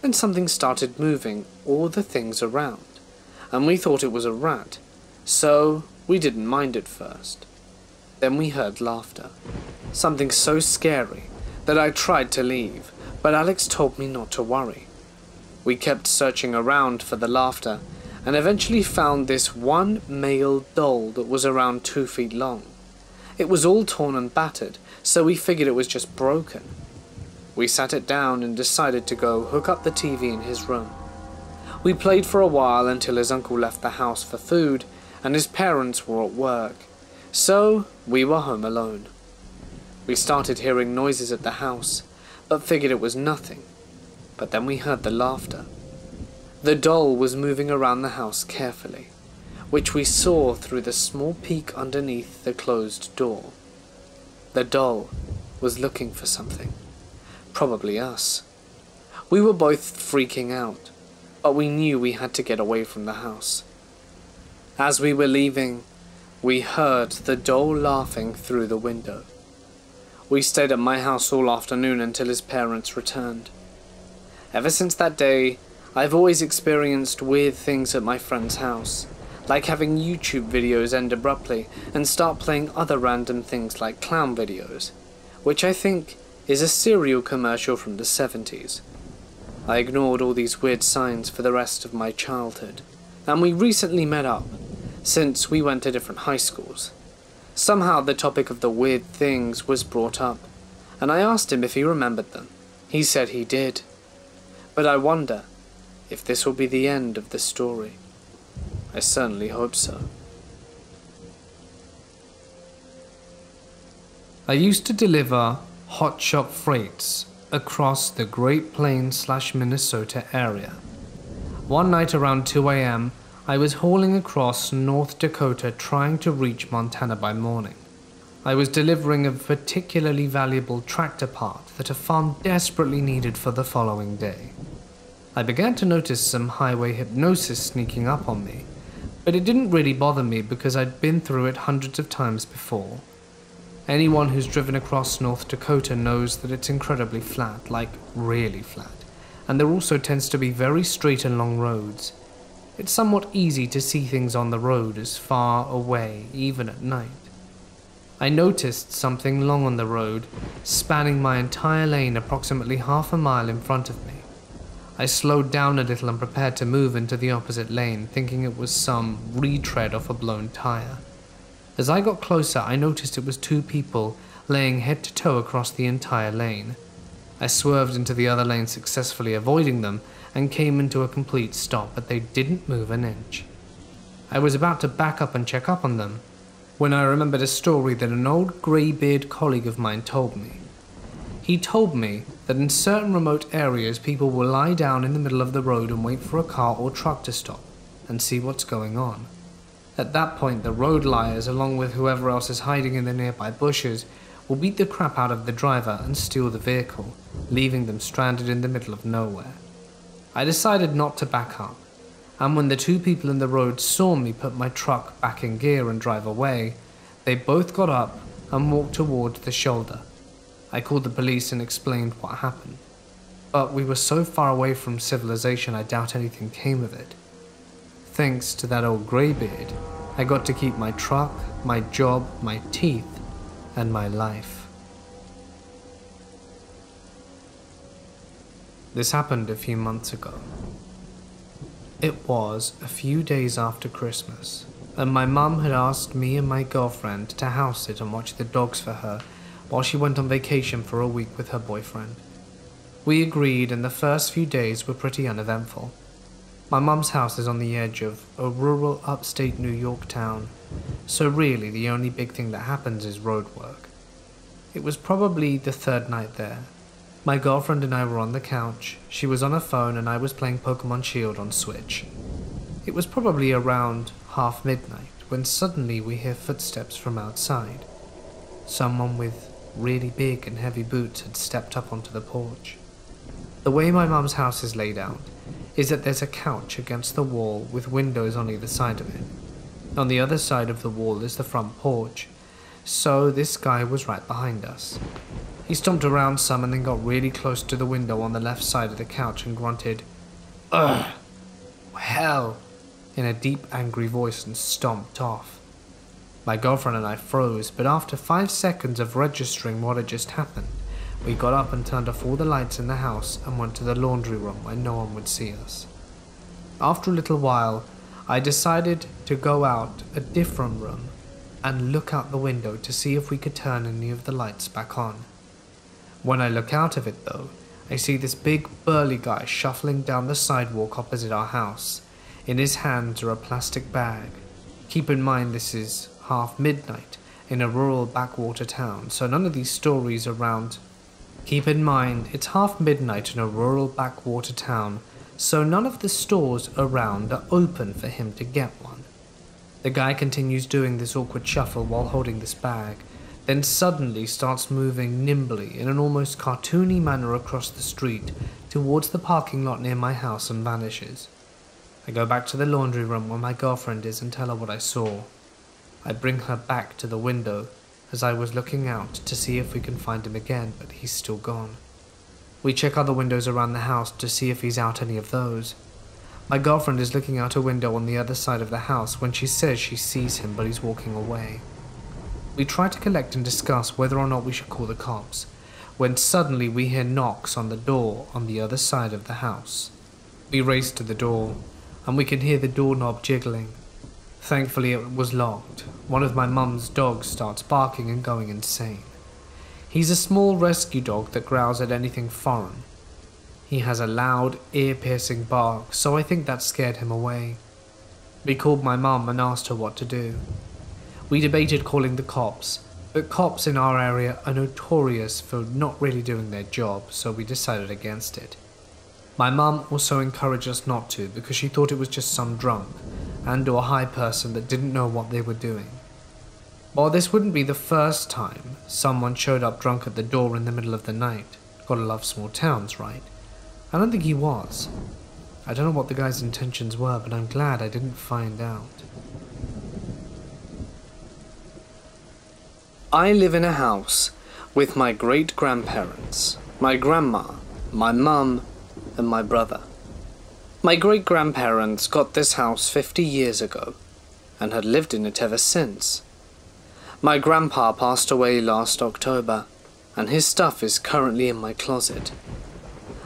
Then something started moving all the things around and we thought it was a rat, so we didn't mind at first. Then we heard laughter, something so scary that I tried to leave, but Alex told me not to worry. We kept searching around for the laughter and eventually found this one male doll that was around two feet long. It was all torn and battered, so we figured it was just broken. We sat it down and decided to go hook up the TV in his room. We played for a while until his uncle left the house for food and his parents were at work, so we were home alone. We started hearing noises at the house, but figured it was nothing. But then we heard the laughter. The doll was moving around the house carefully, which we saw through the small peek underneath the closed door. The doll was looking for something, probably us. We were both freaking out but we knew we had to get away from the house. As we were leaving, we heard the doll laughing through the window. We stayed at my house all afternoon until his parents returned. Ever since that day, I've always experienced weird things at my friend's house, like having YouTube videos end abruptly and start playing other random things like clown videos, which I think is a cereal commercial from the 70s. I ignored all these weird signs for the rest of my childhood, and we recently met up, since we went to different high schools. Somehow the topic of the weird things was brought up, and I asked him if he remembered them. He said he did. But I wonder if this will be the end of the story. I certainly hope so. I used to deliver hot shot freights across the Great Plains slash Minnesota area. One night around 2 a.m., I was hauling across North Dakota trying to reach Montana by morning. I was delivering a particularly valuable tractor part that a farm desperately needed for the following day. I began to notice some highway hypnosis sneaking up on me, but it didn't really bother me because I'd been through it hundreds of times before. Anyone who's driven across North Dakota knows that it's incredibly flat, like really flat, and there also tends to be very straight and long roads. It's somewhat easy to see things on the road as far away, even at night. I noticed something long on the road, spanning my entire lane approximately half a mile in front of me. I slowed down a little and prepared to move into the opposite lane, thinking it was some retread off a blown tire. As I got closer, I noticed it was two people laying head to toe across the entire lane. I swerved into the other lane successfully avoiding them and came into a complete stop, but they didn't move an inch. I was about to back up and check up on them when I remembered a story that an old grey-beard colleague of mine told me. He told me that in certain remote areas people will lie down in the middle of the road and wait for a car or truck to stop and see what's going on. At that point, the road liars, along with whoever else is hiding in the nearby bushes, will beat the crap out of the driver and steal the vehicle, leaving them stranded in the middle of nowhere. I decided not to back up, and when the two people in the road saw me put my truck back in gear and drive away, they both got up and walked toward the shoulder. I called the police and explained what happened. But we were so far away from civilization I doubt anything came of it. Thanks to that old greybeard, I got to keep my truck, my job, my teeth, and my life. This happened a few months ago. It was a few days after Christmas, and my mum had asked me and my girlfriend to house sit and watch the dogs for her while she went on vacation for a week with her boyfriend. We agreed, and the first few days were pretty uneventful. My mum's house is on the edge of a rural upstate New York town, so really the only big thing that happens is road work. It was probably the third night there, my girlfriend and I were on the couch, she was on her phone, and I was playing Pokemon Shield on Switch. It was probably around half midnight when suddenly we hear footsteps from outside. Someone with really big and heavy boots had stepped up onto the porch. The way my mum's house is laid out is that there's a couch against the wall with windows on either side of it. On the other side of the wall is the front porch, so this guy was right behind us. He stomped around some and then got really close to the window on the left side of the couch and grunted, Ugh! Hell! in a deep, angry voice and stomped off. My girlfriend and I froze, but after five seconds of registering what had just happened, we got up and turned off all the lights in the house and went to the laundry room where no one would see us. After a little while, I decided to go out a different room and look out the window to see if we could turn any of the lights back on. When I look out of it, though, I see this big burly guy shuffling down the sidewalk opposite our house. In his hands are a plastic bag. Keep in mind this is half midnight in a rural backwater town, so none of these stories around. Keep in mind it's half midnight in a rural backwater town, so none of the stores around are open for him to get one. The guy continues doing this awkward shuffle while holding this bag, then suddenly starts moving nimbly in an almost cartoony manner across the street towards the parking lot near my house and vanishes. I go back to the laundry room where my girlfriend is and tell her what I saw. I bring her back to the window as I was looking out to see if we can find him again, but he's still gone. We check other windows around the house to see if he's out any of those. My girlfriend is looking out a window on the other side of the house when she says she sees him but he's walking away. We try to collect and discuss whether or not we should call the cops, when suddenly we hear knocks on the door on the other side of the house. We race to the door, and we can hear the doorknob jiggling. Thankfully, it was locked. One of my mum's dogs starts barking and going insane. He's a small rescue dog that growls at anything foreign. He has a loud, ear piercing bark, so I think that scared him away. We called my mum and asked her what to do. We debated calling the cops, but cops in our area are notorious for not really doing their job, so we decided against it. My mum also encouraged us not to because she thought it was just some drunk and or high person that didn't know what they were doing. While this wouldn't be the first time someone showed up drunk at the door in the middle of the night, gotta love small towns, right? I don't think he was. I don't know what the guy's intentions were, but I'm glad I didn't find out. I live in a house with my great grandparents, my grandma, my mum, and my brother. My great grandparents got this house 50 years ago and had lived in it ever since. My grandpa passed away last October, and his stuff is currently in my closet.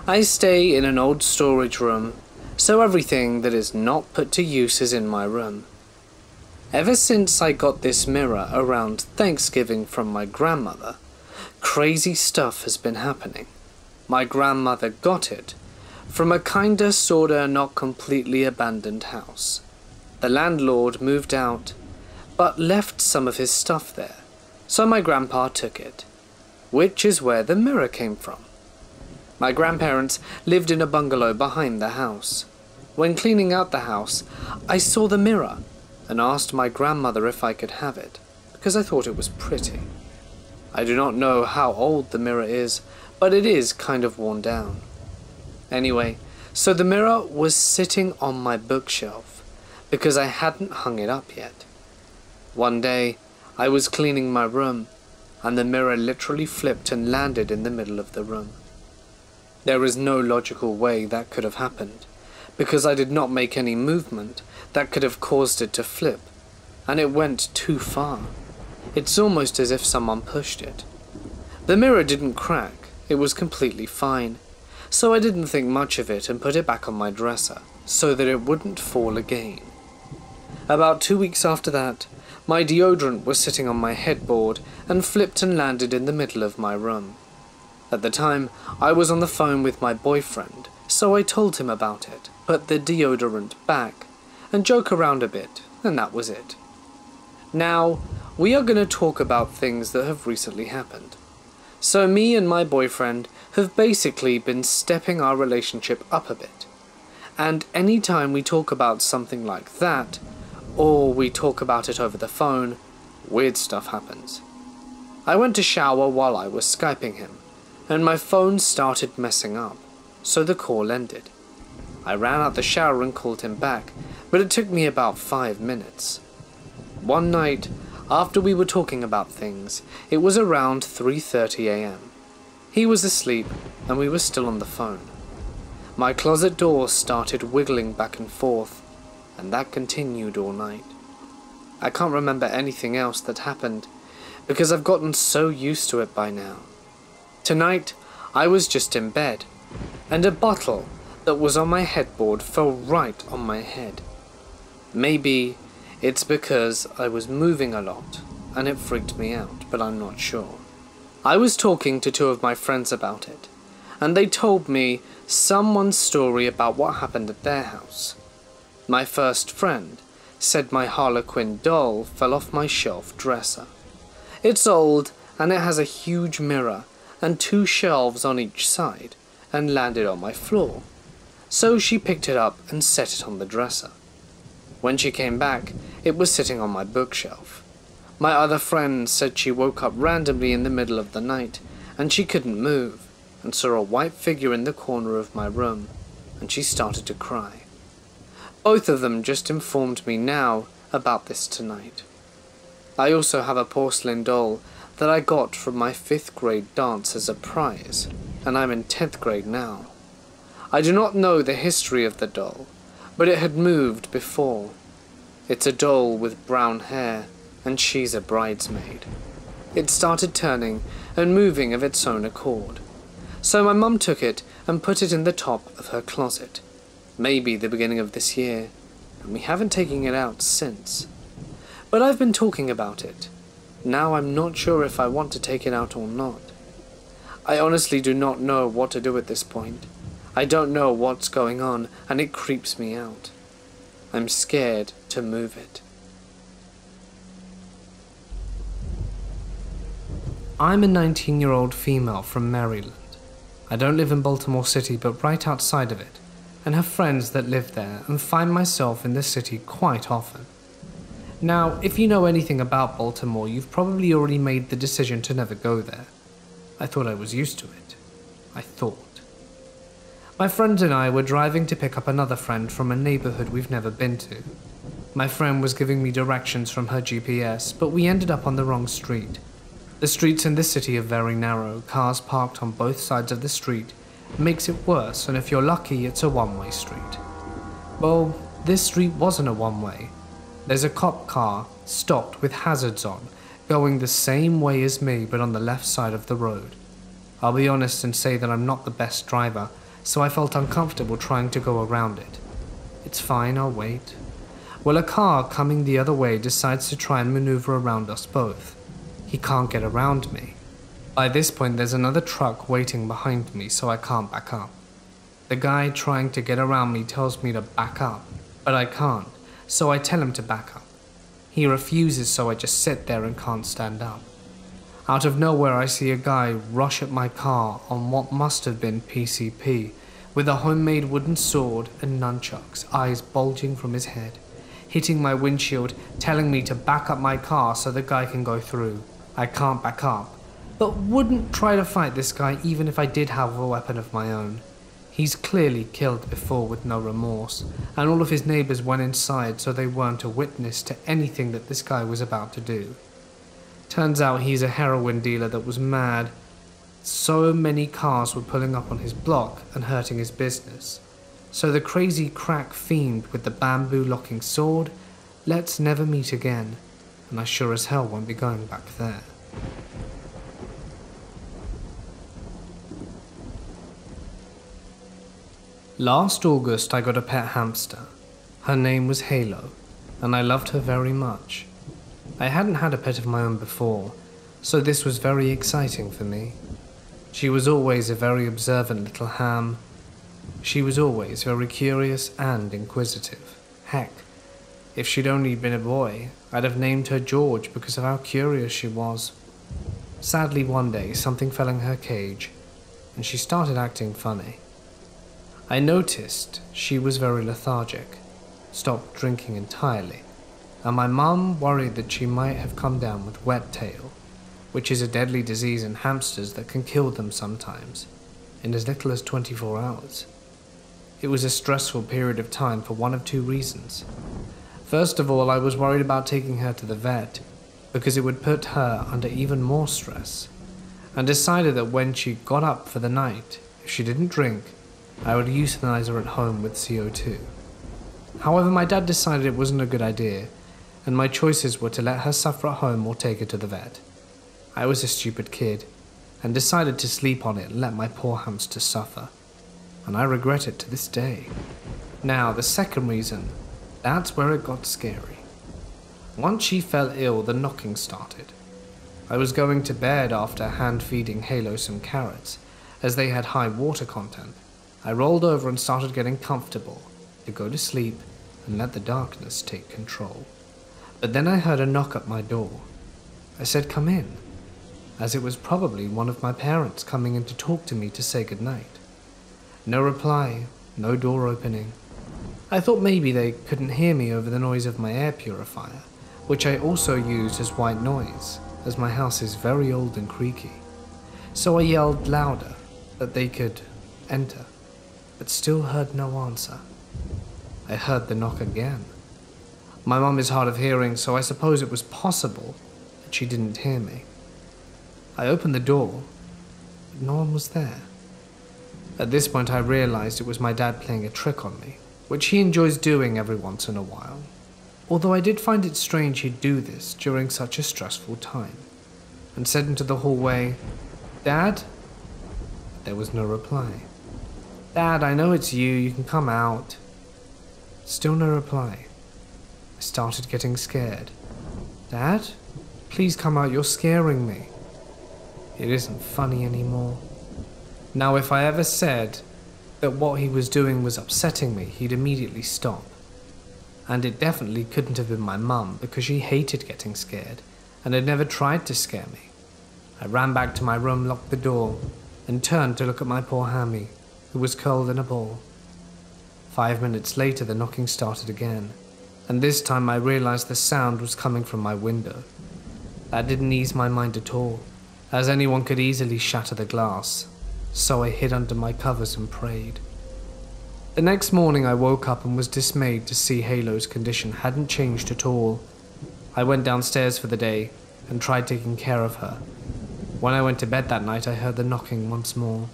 I stay in an old storage room so everything that is not put to use is in my room. Ever since I got this mirror around Thanksgiving from my grandmother, crazy stuff has been happening. My grandmother got it from a kinda sorta not completely abandoned house. The landlord moved out, but left some of his stuff there, so my grandpa took it, which is where the mirror came from. My grandparents lived in a bungalow behind the house. When cleaning out the house, I saw the mirror and asked my grandmother if I could have it, because I thought it was pretty. I do not know how old the mirror is, but it is kind of worn down. Anyway, so the mirror was sitting on my bookshelf because I hadn't hung it up yet. One day, I was cleaning my room, and the mirror literally flipped and landed in the middle of the room. There is no logical way that could have happened, because I did not make any movement that could have caused it to flip, and it went too far. It's almost as if someone pushed it. The mirror didn't crack, it was completely fine, so I didn't think much of it and put it back on my dresser, so that it wouldn't fall again. About two weeks after that, my deodorant was sitting on my headboard and flipped and landed in the middle of my room. At the time, I was on the phone with my boyfriend, so I told him about it, put the deodorant back, and joke around a bit, and that was it. Now, we are going to talk about things that have recently happened. So me and my boyfriend have basically been stepping our relationship up a bit. And any time we talk about something like that, or we talk about it over the phone, weird stuff happens. I went to shower while I was Skyping him, and my phone started messing up, so the call ended. I ran out the shower and called him back, but it took me about five minutes. One night, after we were talking about things, it was around 3:30 a.m. He was asleep and we were still on the phone. My closet door started wiggling back and forth, and that continued all night. I can't remember anything else that happened because I've gotten so used to it by now. Tonight, I was just in bed, and a bottle that was on my headboard fell right on my head. Maybe it's because I was moving a lot and it freaked me out, but I'm not sure. I was talking to two of my friends about it, and they told me someone's story about what happened at their house. My first friend said my Harlequin doll fell off my shelf dresser. It's old and it has a huge mirror and two shelves on each side, and landed on my floor. So she picked it up and set it on the dresser. When she came back, it was sitting on my bookshelf. My other friend said she woke up randomly in the middle of the night, and she couldn't move, and saw a white figure in the corner of my room, and she started to cry. Both of them just informed me now about this tonight. I also have a porcelain doll that I got from my fifth grade dance as a prize, and I'm in tenth grade now. I do not know the history of the doll, but it had moved before. It's a doll with brown hair, and she's a bridesmaid. It started turning and moving of its own accord. So my mum took it and put it in the top of her closet. Maybe the beginning of this year, and we haven't taken it out since. But I've been talking about it. Now I'm not sure if I want to take it out or not. I honestly do not know what to do at this point. I don't know what's going on, and it creeps me out. I'm scared to move it. I'm a 19 year old female from Maryland. I don't live in Baltimore City, but right outside of it, and have friends that live there and find myself in the city quite often. Now, if you know anything about Baltimore, you've probably already made the decision to never go there. I thought I was used to it. I thought. My friend and I were driving to pick up another friend from a neighborhood we've never been to. My friend was giving me directions from her GPS, but we ended up on the wrong street. The streets in this city are very narrow, cars parked on both sides of the street makes it worse, and if you're lucky, it's a one way street. Well, this street wasn't a one way. There's a cop car stopped with hazards on, going the same way as me but on the left side of the road. I'll be honest and say that I'm not the best driver, so I felt uncomfortable trying to go around it. It's fine, I'll wait. Well, a car coming the other way decides to try and maneuver around us both. He can't get around me. By this point, there's another truck waiting behind me, so I can't back up. The guy trying to get around me tells me to back up, but I can't so I tell him to back up. He refuses, so I just sit there and can't stand up. Out of nowhere, I see a guy rush at my car on what must have been PCP, with a homemade wooden sword and nunchucks, eyes bulging from his head, hitting my windshield, telling me to back up my car so the guy can go through. I can't back up, but wouldn't try to fight this guy even if I did have a weapon of my own. He's clearly killed before with no remorse, and all of his neighbors went inside so they weren't a witness to anything that this guy was about to do. Turns out he's a heroin dealer that was mad. So many cars were pulling up on his block and hurting his business. So the crazy crack fiend with the bamboo locking sword, let's never meet again, and I sure as hell won't be going back there. Last August, I got a pet hamster. Her name was Halo, and I loved her very much. I hadn't had a pet of my own before, so this was very exciting for me. She was always a very observant little ham. She was always very curious and inquisitive. Heck, if she'd only been a boy, I'd have named her George because of how curious she was. Sadly, one day something fell in her cage, and she started acting funny. I noticed she was very lethargic, stopped drinking entirely, and my mum worried that she might have come down with wet tail, which is a deadly disease in hamsters that can kill them sometimes, in as little as 24 hours. It was a stressful period of time for one of two reasons. First of all, I was worried about taking her to the vet because it would put her under even more stress, and decided that when she got up for the night, if she didn't drink, I would euthanize her at home with CO2. However, my dad decided it wasn't a good idea, and my choices were to let her suffer at home or take her to the vet. I was a stupid kid, and decided to sleep on it and let my poor hamster suffer, and I regret it to this day. Now, the second reason, that's where it got scary. Once she fell ill, the knocking started. I was going to bed after hand feeding Halo some carrots, as they had high water content, I rolled over and started getting comfortable to go to sleep and let the darkness take control. But then I heard a knock at my door. I said, Come in, as it was probably one of my parents coming in to talk to me to say goodnight. No reply, no door opening. I thought maybe they couldn't hear me over the noise of my air purifier, which I also used as white noise, as my house is very old and creaky. So I yelled louder that they could enter but still heard no answer. I heard the knock again. My mum is hard of hearing, so I suppose it was possible that she didn't hear me. I opened the door, but no one was there. At this point, I realized it was my dad playing a trick on me, which he enjoys doing every once in a while, although I did find it strange he'd do this during such a stressful time. and said into the hallway, Dad? There was no reply. Dad, I know it's you, you can come out. Still no reply. Started getting scared. Dad? Please come out, you're scaring me. It isn't funny anymore. Now, if I ever said that what he was doing was upsetting me, he'd immediately stop. And it definitely couldn't have been my mum because she hated getting scared and had never tried to scare me. I ran back to my room, locked the door, and turned to look at my poor Hammy, who was curled in a ball. Five minutes later, the knocking started again, and this time I realized the sound was coming from my window. That didn't ease my mind at all, as anyone could easily shatter the glass, so I hid under my covers and prayed. The next morning, I woke up and was dismayed to see Halo's condition hadn't changed at all. I went downstairs for the day and tried taking care of her. When I went to bed that night, I heard the knocking once more.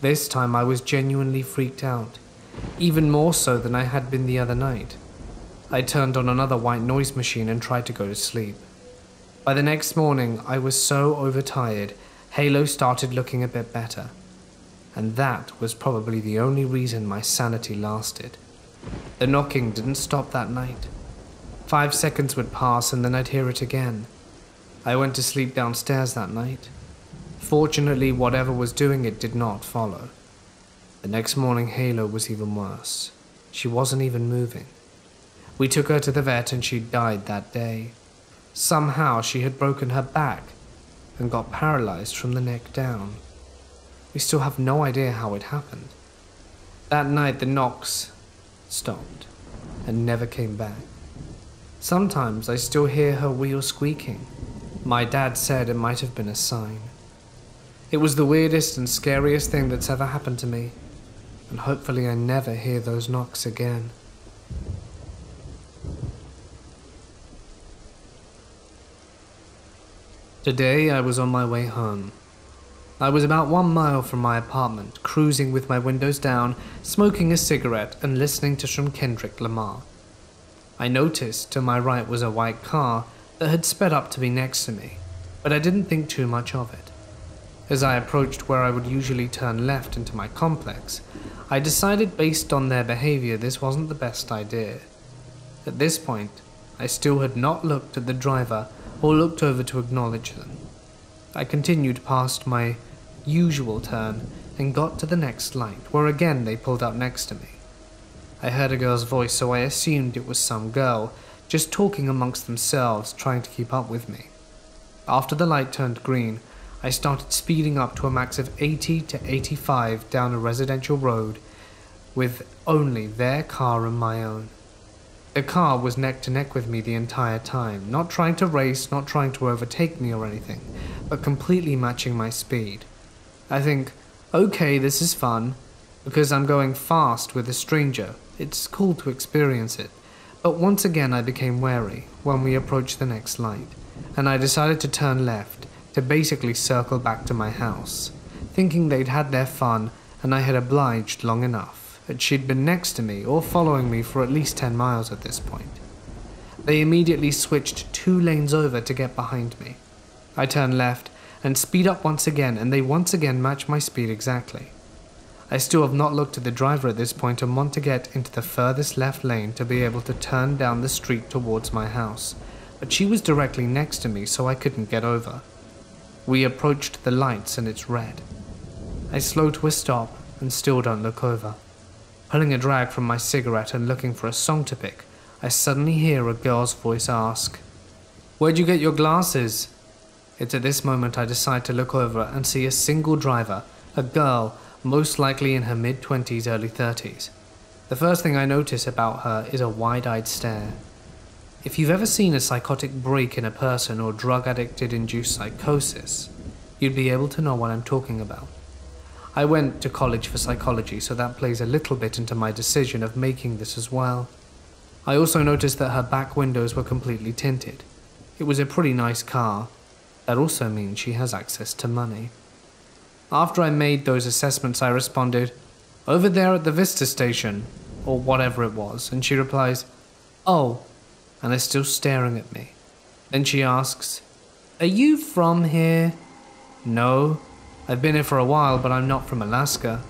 This time, I was genuinely freaked out, even more so than I had been the other night. I turned on another white noise machine and tried to go to sleep. By the next morning, I was so overtired, Halo started looking a bit better and that was probably the only reason my sanity lasted. The knocking didn't stop that night. Five seconds would pass and then I'd hear it again. I went to sleep downstairs that night. Fortunately, whatever was doing it did not follow. The next morning, Halo was even worse. She wasn't even moving. We took her to the vet and she died that day. Somehow she had broken her back and got paralyzed from the neck down. We still have no idea how it happened. That night, the knocks stopped and never came back. Sometimes I still hear her wheel squeaking. My dad said it might have been a sign. It was the weirdest and scariest thing that's ever happened to me, and hopefully I never hear those knocks again. Today I was on my way home. I was about one mile from my apartment, cruising with my windows down, smoking a cigarette and listening to some Kendrick Lamar. I noticed to my right was a white car that had sped up to be next to me, but I didn't think too much of it. As I approached where I would usually turn left into my complex, I decided based on their behavior this wasn't the best idea. At this point, I still had not looked at the driver or looked over to acknowledge them. I continued past my usual turn and got to the next light, where again they pulled up next to me. I heard a girl's voice, so I assumed it was some girl, just talking amongst themselves, trying to keep up with me. After the light turned green, I started speeding up to a max of 80 to 85 down a residential road with only their car and my own. The car was neck to neck with me the entire time, not trying to race, not trying to overtake me or anything, but completely matching my speed. I think, okay, this is fun, because I'm going fast with a stranger. It's cool to experience it. But once again, I became wary when we approached the next light, and I decided to turn left to basically circle back to my house, thinking they'd had their fun and I had obliged long enough that she'd been next to me or following me for at least 10 miles at this point. They immediately switched two lanes over to get behind me. I turn left and speed up once again, and they once again match my speed exactly. I still have not looked at the driver at this point and want to get into the furthest left lane to be able to turn down the street towards my house, but she was directly next to me so I couldn't get over. We approached the lights and it's red. I slow to a stop and still don't look over. Pulling a drag from my cigarette and looking for a song to pick, I suddenly hear a girl's voice ask, Where'd you get your glasses? It's at this moment I decide to look over and see a single driver, a girl, most likely in her mid 20s, early 30s. The first thing I notice about her is a wide eyed stare. If you've ever seen a psychotic break in a person or drug addicted induced psychosis, you'd be able to know what I'm talking about. I went to college for psychology, so that plays a little bit into my decision of making this as well. I also noticed that her back windows were completely tinted. It was a pretty nice car, that also means she has access to money. After I made those assessments, I responded, Over there at the Vista station, or whatever it was, and she replies, Oh, and is still staring at me. Then she asks, Are you from here? No. I've been here for a while, but I'm not from Alaska.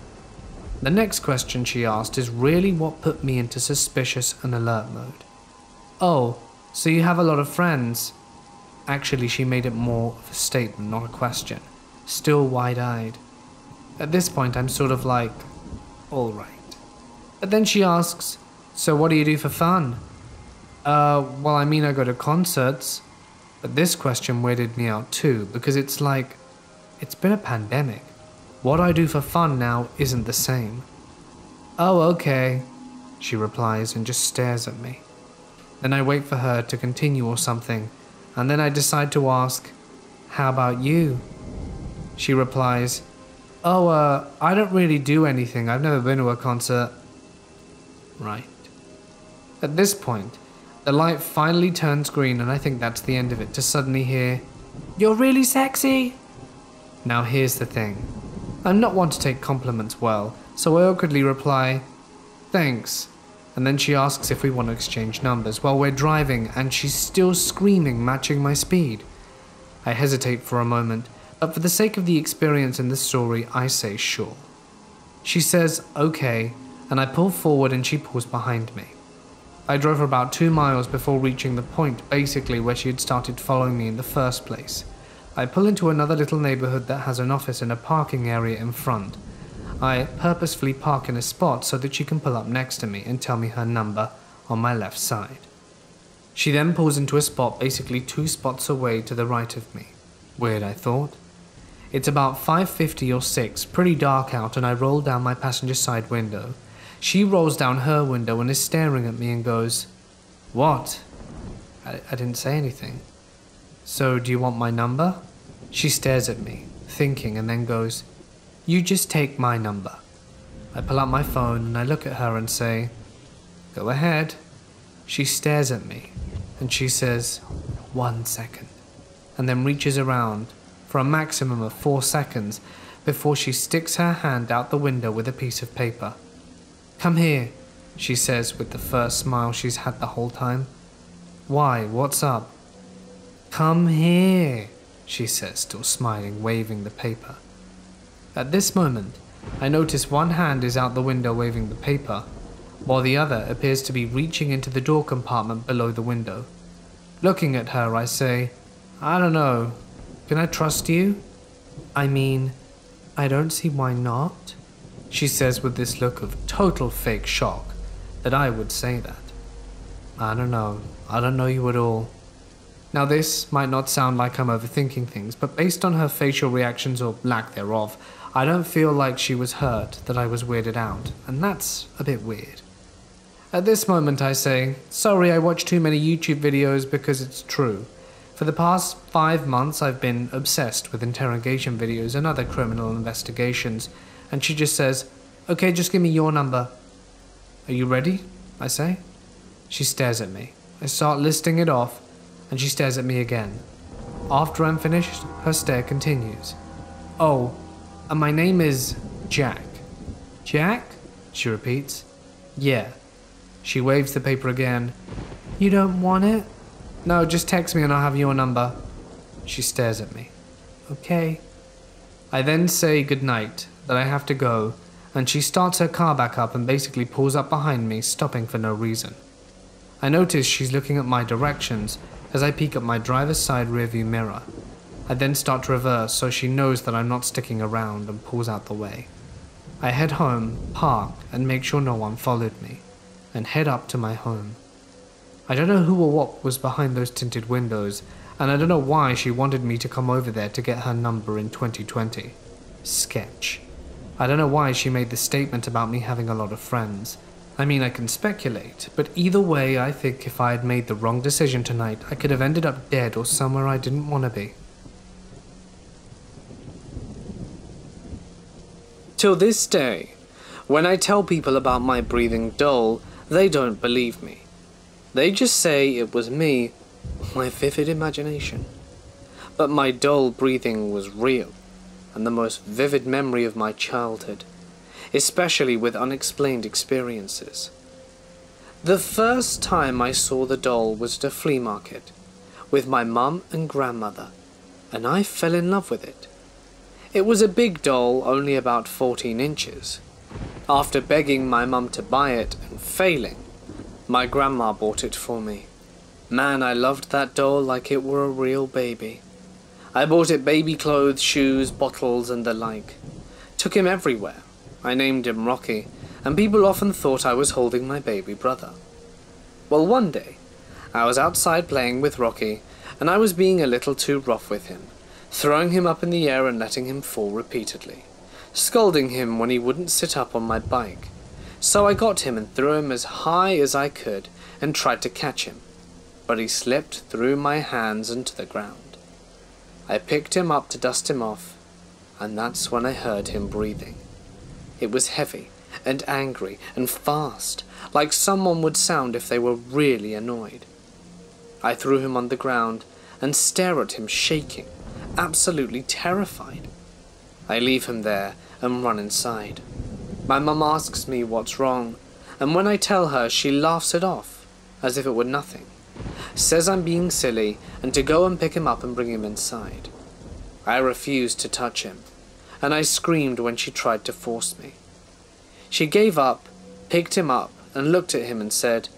The next question she asked is really what put me into suspicious and alert mode. Oh, so you have a lot of friends? Actually, she made it more of a statement, not a question. Still wide eyed. At this point, I'm sort of like, alright. But then she asks, So what do you do for fun? Uh, well, I mean, I go to concerts. But this question weirded me out too, because it's like, it's been a pandemic. What I do for fun now isn't the same. Oh, okay, she replies and just stares at me. Then I wait for her to continue or something, and then I decide to ask, How about you? She replies, Oh, uh, I don't really do anything. I've never been to a concert. Right. At this point, the light finally turns green, and I think that's the end of it to suddenly hear, You're really sexy! Now, here's the thing I'm not one to take compliments well, so I awkwardly reply, Thanks, and then she asks if we want to exchange numbers while we're driving, and she's still screaming, matching my speed. I hesitate for a moment, but for the sake of the experience in the story, I say sure. She says, okay, and I pull forward and she pulls behind me. I drove for about two miles before reaching the point, basically where she had started following me in the first place. I pull into another little neighborhood that has an office and a parking area in front. I purposefully park in a spot so that she can pull up next to me and tell me her number on my left side. She then pulls into a spot basically two spots away to the right of me. Weird, I thought. It's about 5.50 or 6, pretty dark out, and I roll down my passenger side window. She rolls down her window and is staring at me and goes, What? I, I didn't say anything. So, do you want my number? She stares at me, thinking, and then goes, you just take my number. I pull out my phone and I look at her and say, Go ahead. She stares at me and she says, One second, and then reaches around for a maximum of four seconds before she sticks her hand out the window with a piece of paper. Come here, she says with the first smile she's had the whole time. Why, what's up? Come here, she says, still smiling, waving the paper. At this moment, I notice one hand is out the window waving the paper, while the other appears to be reaching into the door compartment below the window. Looking at her, I say, I don't know. Can I trust you? I mean, I don't see why not, she says with this look of total fake shock that I would say that. I don't know. I don't know you at all. Now, this might not sound like I'm overthinking things, but based on her facial reactions or lack thereof, I don't feel like she was hurt that I was weirded out, and that's a bit weird. At this moment, I say, Sorry, I watch too many YouTube videos because it's true. For the past five months, I've been obsessed with interrogation videos and other criminal investigations, and she just says, Okay, just give me your number. Are you ready? I say. She stares at me. I start listing it off, and she stares at me again. After I'm finished, her stare continues. Oh, and my name is Jack. Jack? She repeats. Yeah. She waves the paper again. You don't want it? No, just text me and I'll have your number. She stares at me. Okay. I then say goodnight, that I have to go, and she starts her car back up and basically pulls up behind me, stopping for no reason. I notice she's looking at my directions as I peek at my driver's side rearview mirror. I then start to reverse so she knows that I'm not sticking around and pulls out the way. I head home, park, and make sure no one followed me, and head up to my home. I don't know who or what was behind those tinted windows, and I don't know why she wanted me to come over there to get her number in 2020. Sketch. I don't know why she made the statement about me having a lot of friends. I mean, I can speculate, but either way, I think if I had made the wrong decision tonight, I could have ended up dead or somewhere I didn't want to be. Till this day, when I tell people about my breathing dull, they don't believe me. They just say it was me, my vivid imagination. But my dull breathing was real, and the most vivid memory of my childhood, especially with unexplained experiences. The first time I saw the doll was at a flea market, with my mum and grandmother, and I fell in love with it. It was a big doll, only about 14 inches. After begging my mum to buy it and failing, my grandma bought it for me. Man, I loved that doll like it were a real baby. I bought it baby clothes, shoes, bottles, and the like. Took him everywhere. I named him Rocky, and people often thought I was holding my baby brother. Well, one day, I was outside playing with Rocky, and I was being a little too rough with him, throwing him up in the air and letting him fall repeatedly, scolding him when he wouldn't sit up on my bike. So I got him and threw him as high as I could and tried to catch him, but he slipped through my hands into the ground. I picked him up to dust him off, and that's when I heard him breathing. It was heavy and angry and fast, like someone would sound if they were really annoyed. I threw him on the ground and stare at him shaking, absolutely terrified. I leave him there and run inside. My mum asks me what's wrong, and when I tell her, she laughs it off, as if it were nothing says I'm being silly and to go and pick him up and bring him inside. I refuse to touch him, and I screamed when she tried to force me. She gave up, picked him up, and looked at him and said,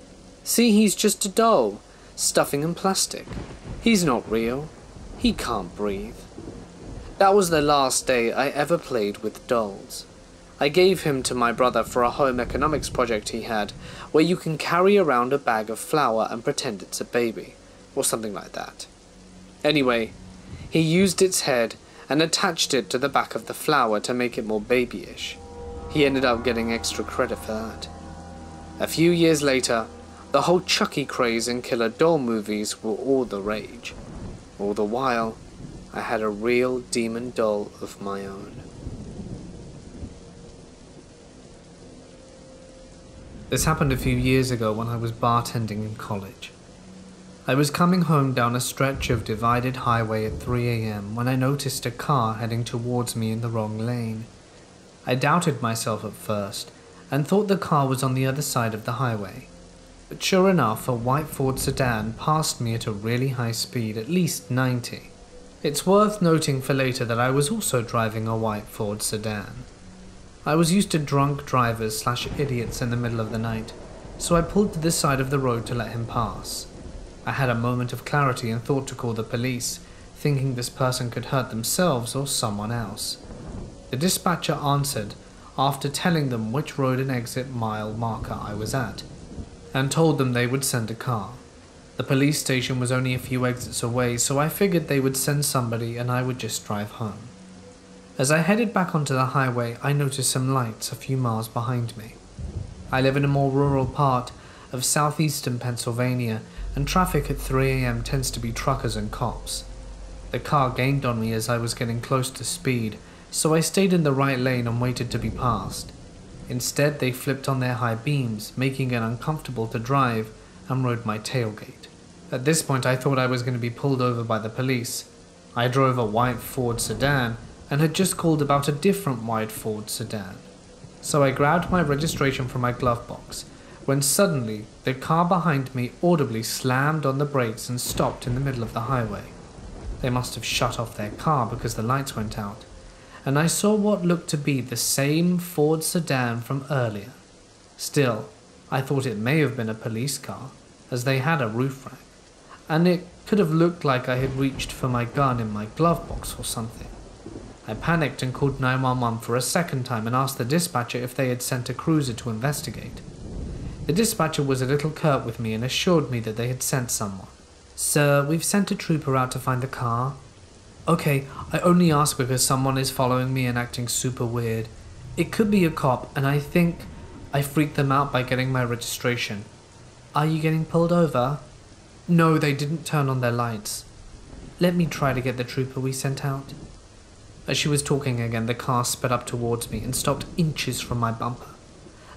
See, he's just a doll, stuffing in plastic. He's not real. He can't breathe. That was the last day I ever played with dolls. I gave him to my brother for a home economics project he had, where you can carry around a bag of flour and pretend it's a baby, or something like that. Anyway, he used its head and attached it to the back of the flour to make it more babyish. He ended up getting extra credit for that. A few years later, the whole Chucky craze and killer doll movies were all the rage. All the while, I had a real demon doll of my own. This happened a few years ago when I was bartending in college. I was coming home down a stretch of divided highway at 3 a.m. when I noticed a car heading towards me in the wrong lane. I doubted myself at first and thought the car was on the other side of the highway. But sure enough, a white Ford sedan passed me at a really high speed, at least 90. It's worth noting for later that I was also driving a white Ford sedan. I was used to drunk drivers slash idiots in the middle of the night, so I pulled to the side of the road to let him pass. I had a moment of clarity and thought to call the police, thinking this person could hurt themselves or someone else. The dispatcher answered after telling them which road and exit mile marker I was at, and told them they would send a car. The police station was only a few exits away, so I figured they would send somebody and I would just drive home. As I headed back onto the highway, I noticed some lights a few miles behind me. I live in a more rural part of southeastern Pennsylvania, and traffic at 3am tends to be truckers and cops. The car gained on me as I was getting close to speed, so I stayed in the right lane and waited to be passed. Instead, they flipped on their high beams, making it uncomfortable to drive, and rode my tailgate. At this point, I thought I was going to be pulled over by the police. I drove a white Ford sedan, and had just called about a different white Ford sedan. So I grabbed my registration from my glove box when suddenly the car behind me audibly slammed on the brakes and stopped in the middle of the highway. They must have shut off their car because the lights went out, and I saw what looked to be the same Ford sedan from earlier. Still, I thought it may have been a police car, as they had a roof rack, and it could have looked like I had reached for my gun in my glove box or something. I panicked and called 911 for a second time and asked the dispatcher if they had sent a cruiser to investigate. The dispatcher was a little curt with me and assured me that they had sent someone. Sir, we've sent a trooper out to find the car. Okay, I only ask because someone is following me and acting super weird. It could be a cop, and I think I freaked them out by getting my registration. Are you getting pulled over? No, they didn't turn on their lights. Let me try to get the trooper we sent out. As she was talking again, the car sped up towards me and stopped inches from my bumper.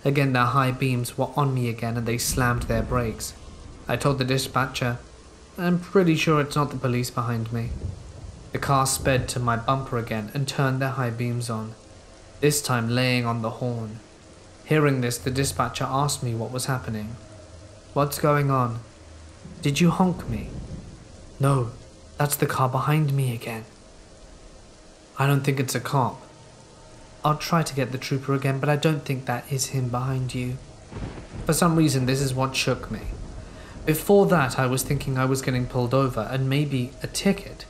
Again, their high beams were on me again and they slammed their brakes. I told the dispatcher, I'm pretty sure it's not the police behind me. The car sped to my bumper again and turned their high beams on, this time laying on the horn. Hearing this, the dispatcher asked me what was happening. What's going on? Did you honk me? No, That's the car behind me again. I don't think it's a cop. I'll try to get the trooper again, but I don't think that is him behind you. For some reason, this is what shook me. Before that, I was thinking I was getting pulled over and maybe a ticket.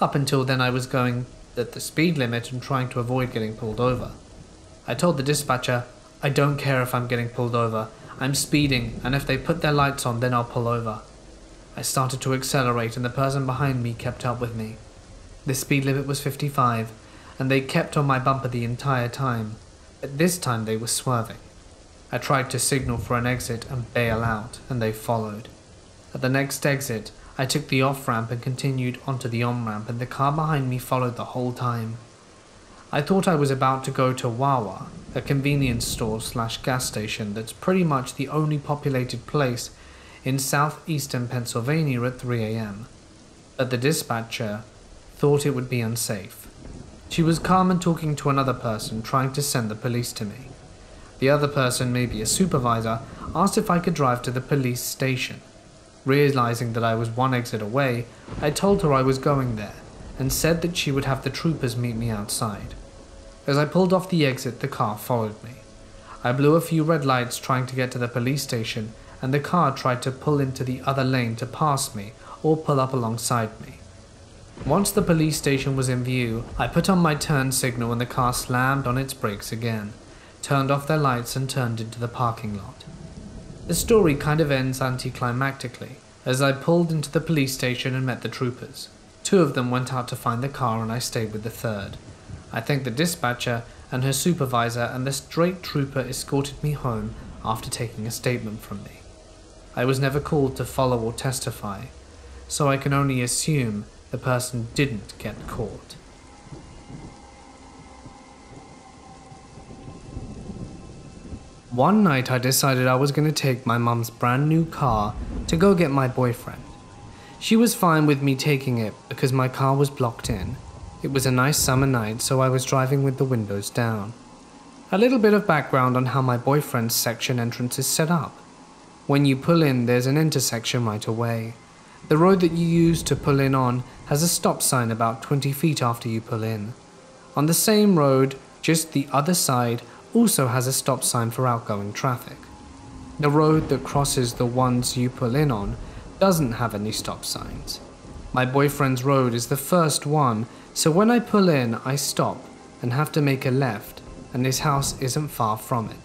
Up until then, I was going at the speed limit and trying to avoid getting pulled over. I told the dispatcher, I don't care if I'm getting pulled over. I'm speeding, and if they put their lights on, then I'll pull over. I started to accelerate, and the person behind me kept up with me. The speed limit was 55, and they kept on my bumper the entire time. But this time they were swerving. I tried to signal for an exit and bail out, and they followed. At the next exit, I took the off ramp and continued onto the on ramp, and the car behind me followed the whole time. I thought I was about to go to Wawa, a convenience store slash gas station that's pretty much the only populated place in southeastern Pennsylvania at 3 am. But the dispatcher thought it would be unsafe. She was calm and talking to another person trying to send the police to me. The other person, maybe a supervisor, asked if I could drive to the police station. Realizing that I was one exit away, I told her I was going there and said that she would have the troopers meet me outside. As I pulled off the exit, the car followed me. I blew a few red lights trying to get to the police station, and the car tried to pull into the other lane to pass me or pull up alongside me. Once the police station was in view, I put on my turn signal and the car slammed on its brakes again, turned off their lights, and turned into the parking lot. The story kind of ends anticlimactically, as I pulled into the police station and met the troopers. Two of them went out to find the car, and I stayed with the third. I thanked the dispatcher and her supervisor, and the straight trooper escorted me home after taking a statement from me. I was never called to follow or testify, so I can only assume the person didn't get caught. One night I decided I was going to take my mum's brand new car to go get my boyfriend. She was fine with me taking it because my car was blocked in it was a nice summer night, so I was driving with the windows down. A little bit of background on how my boyfriend's section entrance is set up. When you pull in, there's an intersection right away. The road that you use to pull in on has a stop sign about 20 feet after you pull in. On the same road, just the other side, also has a stop sign for outgoing traffic. The road that crosses the ones you pull in on doesn't have any stop signs. My boyfriend's road is the first one so when I pull in, I stop and have to make a left, and this house isn't far from it.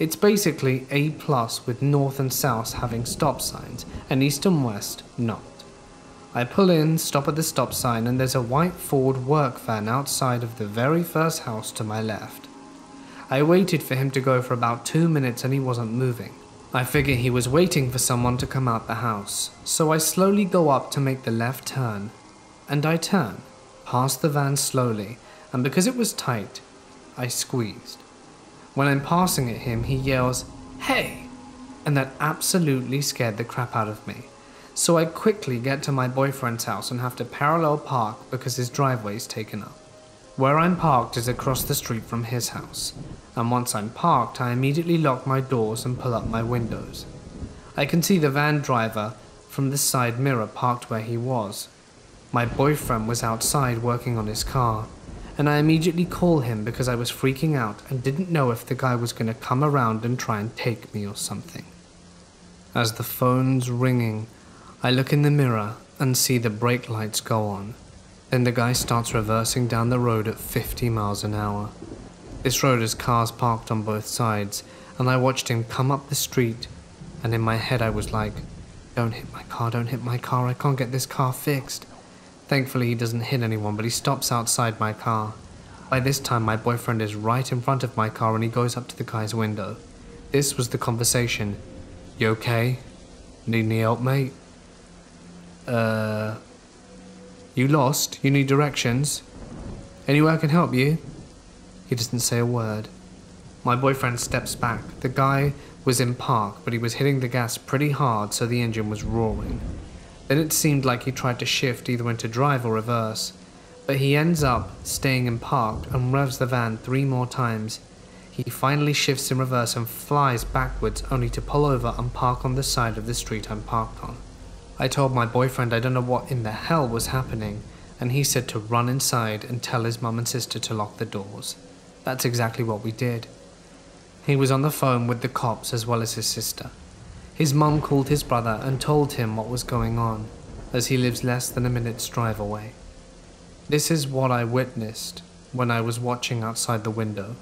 It's basically A plus with north and south having stop signs, and east and west not. I pull in, stop at the stop sign, and there's a white Ford work van outside of the very first house to my left. I waited for him to go for about two minutes and he wasn't moving. I figure he was waiting for someone to come out the house, so I slowly go up to make the left turn, and I turn past the van slowly, and because it was tight, I squeezed. When I'm passing at him, he yells, Hey! And that absolutely scared the crap out of me. So I quickly get to my boyfriend's house and have to parallel park because his driveway is taken up. Where I'm parked is across the street from his house, and once I'm parked, I immediately lock my doors and pull up my windows. I can see the van driver from the side mirror parked where he was, my boyfriend was outside working on his car, and I immediately call him because I was freaking out and didn't know if the guy was going to come around and try and take me or something. As the phone's ringing, I look in the mirror and see the brake lights go on. Then the guy starts reversing down the road at 50 miles an hour. This road has cars parked on both sides, and I watched him come up the street, and in my head I was like, Don't hit my car, don't hit my car, I can't get this car fixed. Thankfully, he doesn't hit anyone, but he stops outside my car. By this time, my boyfriend is right in front of my car and he goes up to the guy's window. This was the conversation. You okay? Need any help, mate? Uh. You lost? You need directions? Anywhere I can help you? He doesn't say a word. My boyfriend steps back. The guy was in park, but he was hitting the gas pretty hard, so the engine was roaring. Then it seemed like he tried to shift either into drive or reverse, but he ends up staying in park and revs the van three more times. He finally shifts in reverse and flies backwards only to pull over and park on the side of the street I'm parked on. I told my boyfriend I don't know what in the hell was happening, and he said to run inside and tell his mum and sister to lock the doors. That's exactly what we did. He was on the phone with the cops as well as his sister. His mum called his brother and told him what was going on, as he lives less than a minute's drive away. This is what I witnessed when I was watching outside the window.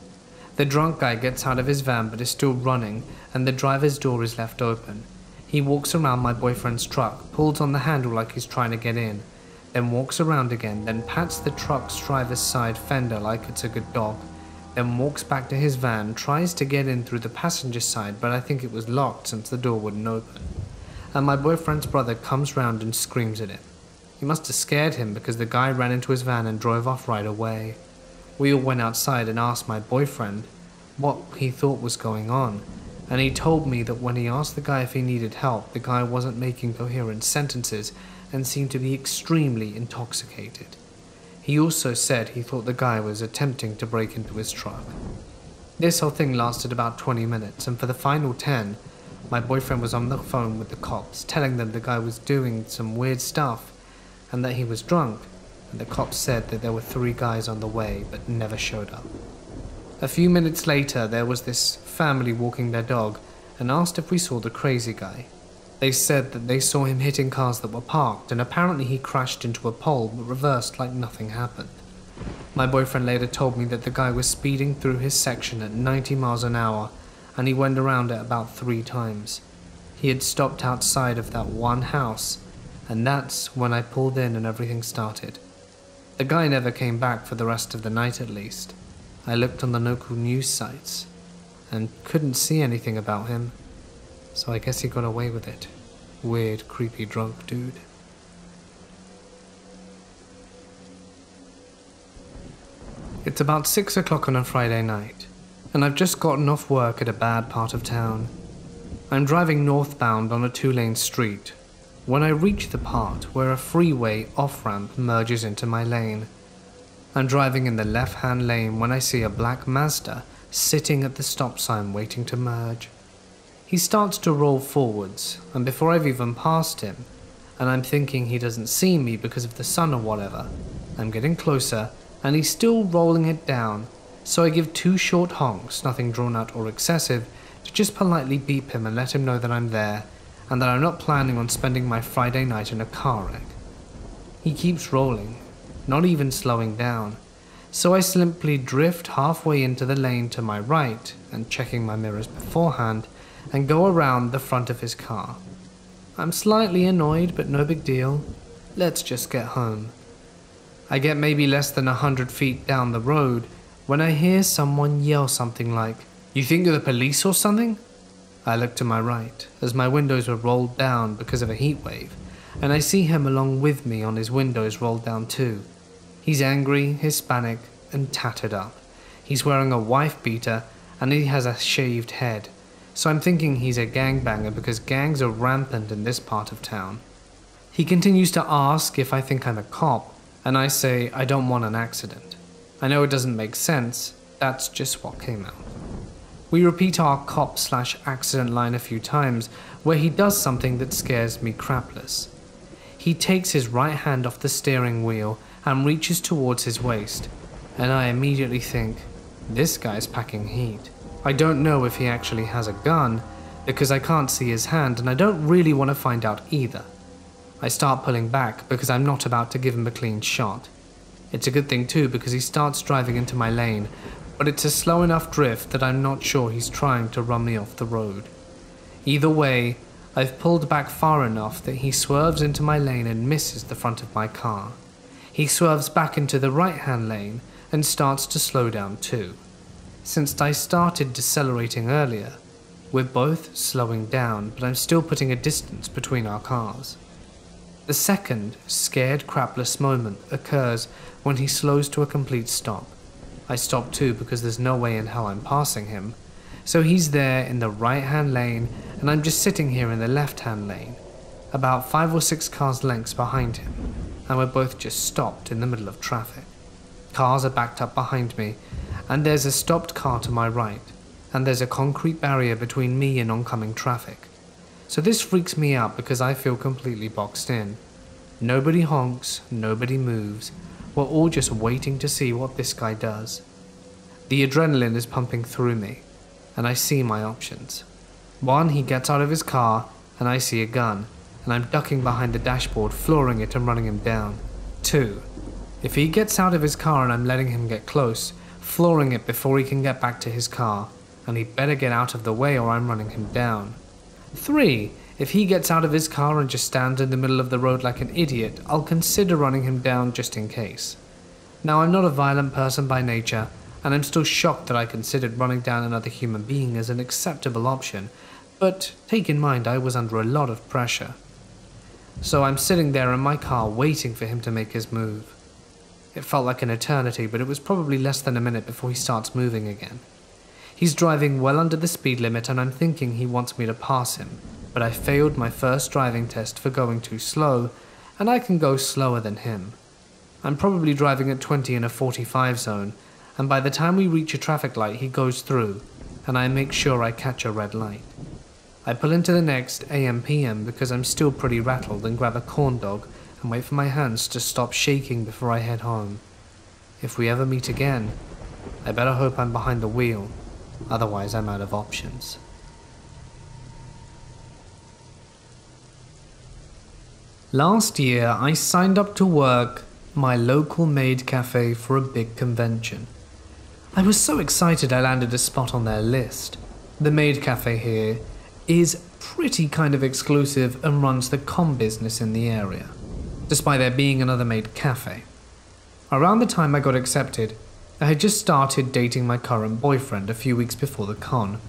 The drunk guy gets out of his van but is still running, and the driver's door is left open. He walks around my boyfriend's truck, pulls on the handle like he's trying to get in, then walks around again, then pats the truck's driver's side fender like it's a good dog, then walks back to his van, tries to get in through the passenger side, but I think it was locked since the door wouldn't open. And my boyfriend's brother comes round and screams at him. He must have scared him because the guy ran into his van and drove off right away. We all went outside and asked my boyfriend what he thought was going on, and he told me that when he asked the guy if he needed help, the guy wasn't making coherent sentences and seemed to be extremely intoxicated. He also said he thought the guy was attempting to break into his truck. This whole thing lasted about 20 minutes, and for the final 10, my boyfriend was on the phone with the cops, telling them the guy was doing some weird stuff and that he was drunk, and the cops said that there were three guys on the way but never showed up. A few minutes later, there was this family walking their dog and asked if we saw the crazy guy. They said that they saw him hitting cars that were parked, and apparently he crashed into a pole but reversed like nothing happened. My boyfriend later told me that the guy was speeding through his section at 90 miles an hour, and he went around it about three times. He had stopped outside of that one house, and that's when I pulled in and everything started. The guy never came back for the rest of the night at least. I looked on the local news sites and couldn't see anything about him. So I guess he got away with it. Weird, creepy drunk dude. It's about six o'clock on a Friday night, and I've just gotten off work at a bad part of town. I'm driving northbound on a two lane street when I reach the part where a freeway off ramp merges into my lane. I'm driving in the left hand lane when I see a black Mazda sitting at the stop sign waiting to merge. He starts to roll forwards, and before I've even passed him, and I'm thinking he doesn't see me because of the sun or whatever, I'm getting closer, and he's still rolling it down, so I give two short honks, nothing drawn out or excessive, to just politely beep him and let him know that I'm there, and that I'm not planning on spending my Friday night in a car wreck. He keeps rolling, not even slowing down, so I simply drift halfway into the lane to my right and checking my mirrors beforehand and go around the front of his car. I'm slightly annoyed, but no big deal. Let's just get home. I get maybe less than a hundred feet down the road when I hear someone yell something like, You think you're the police or something? I look to my right as my windows were rolled down because of a heat wave, and I see him along with me on his windows rolled down too. He's angry, Hispanic, and tattered up. He's wearing a wife beater and he has a shaved head so I'm thinking he's a gangbanger because gangs are rampant in this part of town. He continues to ask if I think I'm a cop, and I say I don't want an accident. I know it doesn't make sense, that's just what came out. We repeat our cop slash accident line a few times, where he does something that scares me crapless. He takes his right hand off the steering wheel and reaches towards his waist, and I immediately think, this guy's packing heat. I don't know if he actually has a gun, because I can't see his hand and I don't really want to find out either. I start pulling back because I'm not about to give him a clean shot. It's a good thing too because he starts driving into my lane, but it's a slow enough drift that I'm not sure he's trying to run me off the road. Either way, I've pulled back far enough that he swerves into my lane and misses the front of my car. He swerves back into the right hand lane and starts to slow down too. Since I started decelerating earlier, we're both slowing down, but I'm still putting a distance between our cars. The second, scared, crapless moment occurs when he slows to a complete stop. I stop too because there's no way in hell I'm passing him. So he's there in the right hand lane, and I'm just sitting here in the left hand lane, about five or six cars' lengths behind him, and we're both just stopped in the middle of traffic. Cars are backed up behind me, and there's a stopped car to my right, and there's a concrete barrier between me and oncoming traffic. So this freaks me out because I feel completely boxed in. Nobody honks, nobody moves. We're all just waiting to see what this guy does. The adrenaline is pumping through me, and I see my options. One, he gets out of his car, and I see a gun, and I'm ducking behind the dashboard, flooring it and running him down. Two, if he gets out of his car and I'm letting him get close, flooring it before he can get back to his car, and he'd better get out of the way or I'm running him down. Three, if he gets out of his car and just stands in the middle of the road like an idiot, I'll consider running him down just in case. Now, I'm not a violent person by nature, and I'm still shocked that I considered running down another human being as an acceptable option, but take in mind I was under a lot of pressure. So I'm sitting there in my car waiting for him to make his move. It felt like an eternity, but it was probably less than a minute before he starts moving again. He's driving well under the speed limit, and I'm thinking he wants me to pass him, but I failed my first driving test for going too slow, and I can go slower than him. I'm probably driving at 20 in a 45 zone, and by the time we reach a traffic light, he goes through, and I make sure I catch a red light. I pull into the next AM/PM because I'm still pretty rattled and grab a corn dog and wait for my hands to stop shaking before I head home. If we ever meet again, I better hope I'm behind the wheel, otherwise, I'm out of options. Last year, I signed up to work my local maid cafe for a big convention. I was so excited I landed a spot on their list. The maid cafe here is pretty kind of exclusive and runs the com business in the area despite there being another maid cafe. Around the time I got accepted, I had just started dating my current boyfriend a few weeks before the con.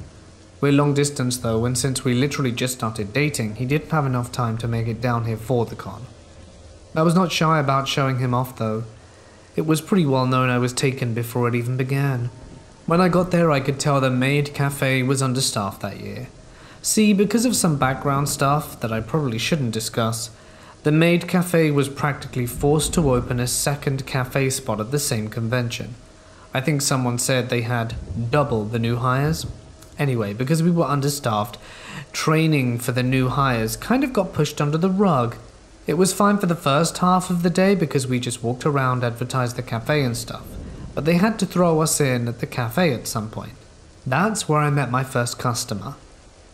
We're long distance though, and since we literally just started dating, he didn't have enough time to make it down here for the con. I was not shy about showing him off though. It was pretty well known I was taken before it even began. When I got there, I could tell the maid cafe was understaffed that year. See, because of some background stuff that I probably shouldn't discuss, the Maid Cafe was practically forced to open a second cafe spot at the same convention. I think someone said they had double the new hires. Anyway, because we were understaffed, training for the new hires kind of got pushed under the rug. It was fine for the first half of the day because we just walked around, advertised the cafe and stuff, but they had to throw us in at the cafe at some point. That's where I met my first customer.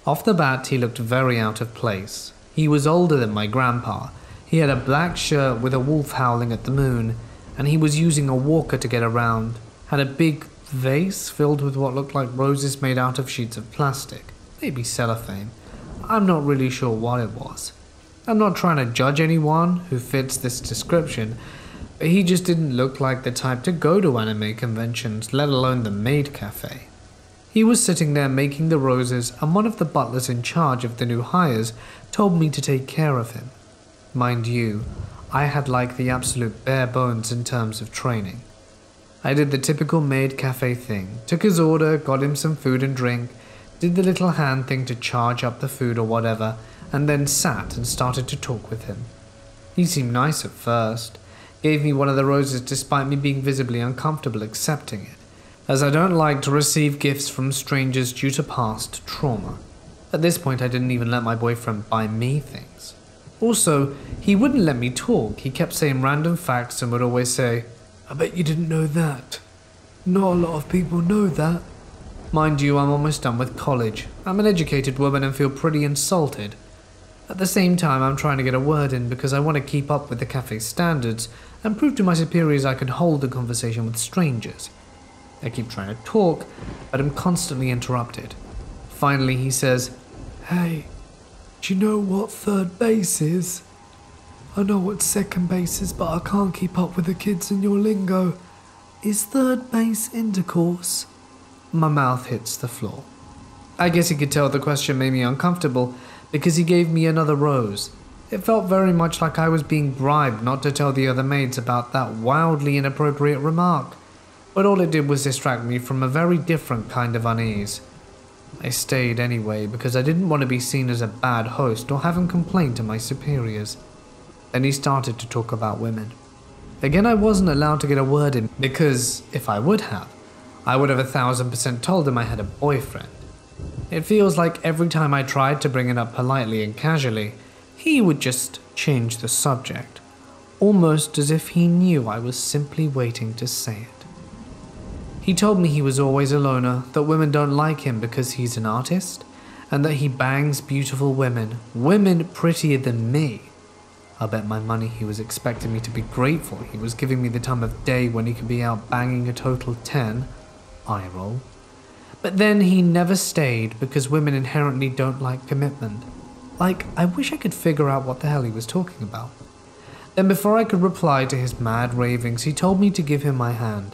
Off the bat, he looked very out of place. He was older than my grandpa, he had a black shirt with a wolf howling at the moon, and he was using a walker to get around. Had a big vase filled with what looked like roses made out of sheets of plastic, maybe cellophane. I'm not really sure what it was. I'm not trying to judge anyone who fits this description, but he just didn't look like the type to go to anime conventions, let alone the maid cafe. He was sitting there making the roses, and one of the butlers in charge of the new hires told me to take care of him. Mind you, I had like the absolute bare bones in terms of training. I did the typical maid cafe thing, took his order, got him some food and drink, did the little hand thing to charge up the food or whatever, and then sat and started to talk with him. He seemed nice at first, gave me one of the roses despite me being visibly uncomfortable accepting it, as I don't like to receive gifts from strangers due to past trauma. At this point, I didn't even let my boyfriend buy me things. Also, he wouldn't let me talk. He kept saying random facts and would always say, I bet you didn't know that. Not a lot of people know that. Mind you, I'm almost done with college. I'm an educated woman and feel pretty insulted. At the same time, I'm trying to get a word in because I want to keep up with the cafe's standards and prove to my superiors I can hold a conversation with strangers. I keep trying to talk, but I'm constantly interrupted. Finally, he says, Hey, do you know what third base is? I know what second base is, but I can't keep up with the kids in your lingo. Is third base intercourse? My mouth hits the floor. I guess he could tell the question made me uncomfortable because he gave me another rose. It felt very much like I was being bribed not to tell the other maids about that wildly inappropriate remark. But all it did was distract me from a very different kind of unease. I stayed anyway because I didn't want to be seen as a bad host or have him complain to my superiors. Then he started to talk about women. Again, I wasn't allowed to get a word in because if I would have, I would have a thousand percent told him I had a boyfriend. It feels like every time I tried to bring it up politely and casually, he would just change the subject, almost as if he knew I was simply waiting to say it. He told me he was always a loner, that women don't like him because he's an artist, and that he bangs beautiful women, women prettier than me. I bet my money he was expecting me to be grateful he was giving me the time of day when he could be out banging a total 10. Eye roll. But then he never stayed because women inherently don't like commitment. Like, I wish I could figure out what the hell he was talking about. Then, before I could reply to his mad ravings, he told me to give him my hand.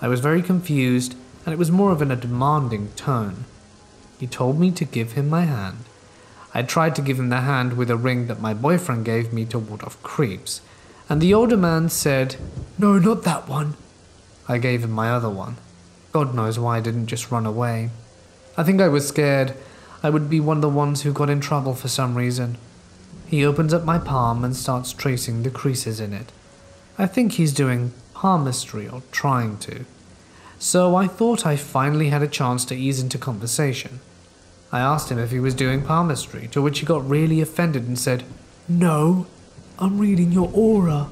I was very confused, and it was more of in a demanding tone. He told me to give him my hand. I tried to give him the hand with a ring that my boyfriend gave me to ward off creeps, and the older man said, No, not that one. I gave him my other one. God knows why I didn't just run away. I think I was scared I would be one of the ones who got in trouble for some reason. He opens up my palm and starts tracing the creases in it. I think he's doing palmistry or trying to. So I thought I finally had a chance to ease into conversation. I asked him if he was doing palmistry, to which he got really offended and said, No, I'm reading your aura.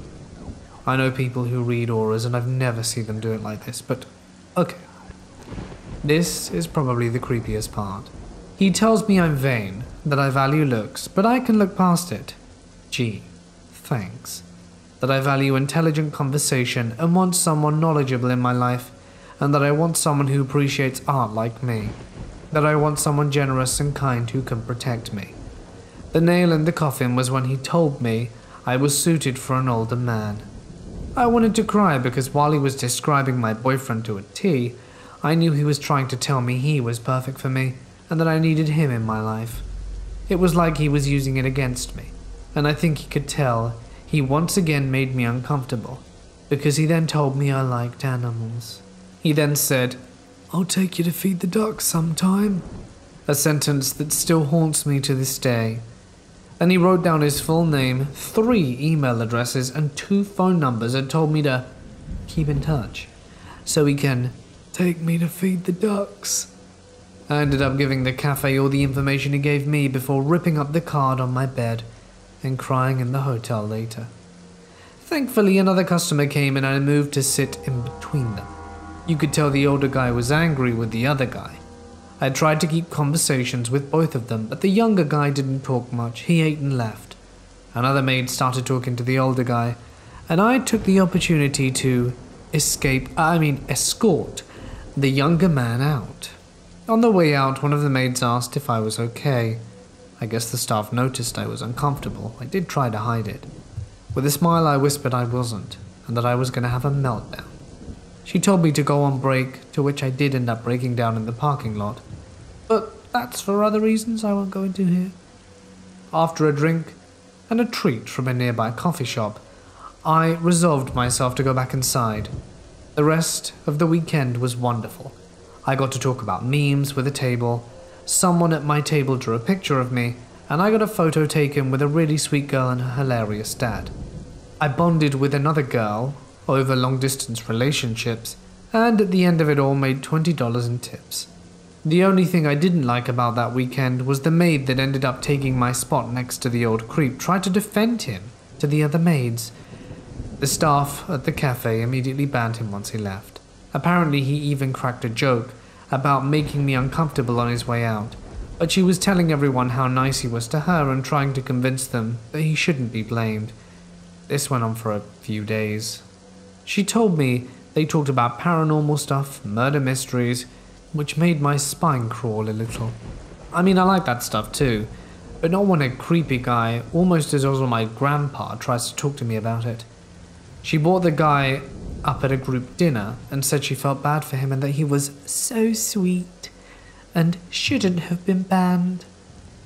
I know people who read auras and I've never seen them do it like this, but okay. This is probably the creepiest part. He tells me I'm vain, that I value looks, but I can look past it. Gee, thanks. That I value intelligent conversation and want someone knowledgeable in my life, and that I want someone who appreciates art like me. That I want someone generous and kind who can protect me. The nail in the coffin was when he told me I was suited for an older man. I wanted to cry because while he was describing my boyfriend to a T, I knew he was trying to tell me he was perfect for me and that I needed him in my life. It was like he was using it against me, and I think he could tell he once again made me uncomfortable, because he then told me I liked animals. He then said, I'll take you to feed the ducks sometime. A sentence that still haunts me to this day. And he wrote down his full name, three email addresses, and two phone numbers and told me to keep in touch so he can take me to feed the ducks. I ended up giving the cafe all the information he gave me before ripping up the card on my bed and crying in the hotel later. Thankfully, another customer came and I moved to sit in between them. You could tell the older guy was angry with the other guy. I tried to keep conversations with both of them, but the younger guy didn't talk much. He ate and left. Another maid started talking to the older guy, and I took the opportunity to escape, I mean, escort the younger man out. On the way out, one of the maids asked if I was okay. I guess the staff noticed I was uncomfortable. I did try to hide it. With a smile, I whispered I wasn't, and that I was going to have a meltdown. She told me to go on break, to which I did end up breaking down in the parking lot. But that's for other reasons I won't go into here. After a drink and a treat from a nearby coffee shop, I resolved myself to go back inside. The rest of the weekend was wonderful. I got to talk about memes with a table. Someone at my table drew a picture of me, and I got a photo taken with a really sweet girl and her hilarious dad. I bonded with another girl over long distance relationships, and at the end of it all made $20 in tips. The only thing I didn't like about that weekend was the maid that ended up taking my spot next to the old creep tried to defend him to the other maids. The staff at the cafe immediately banned him once he left. Apparently, he even cracked a joke about making me uncomfortable on his way out, but she was telling everyone how nice he was to her and trying to convince them that he shouldn't be blamed. This went on for a few days. She told me they talked about paranormal stuff, murder mysteries, which made my spine crawl a little. I mean, I like that stuff too, but not when a creepy guy, almost as old as my grandpa, tries to talk to me about it. She bought the guy up at a group dinner and said she felt bad for him and that he was so sweet and shouldn't have been banned.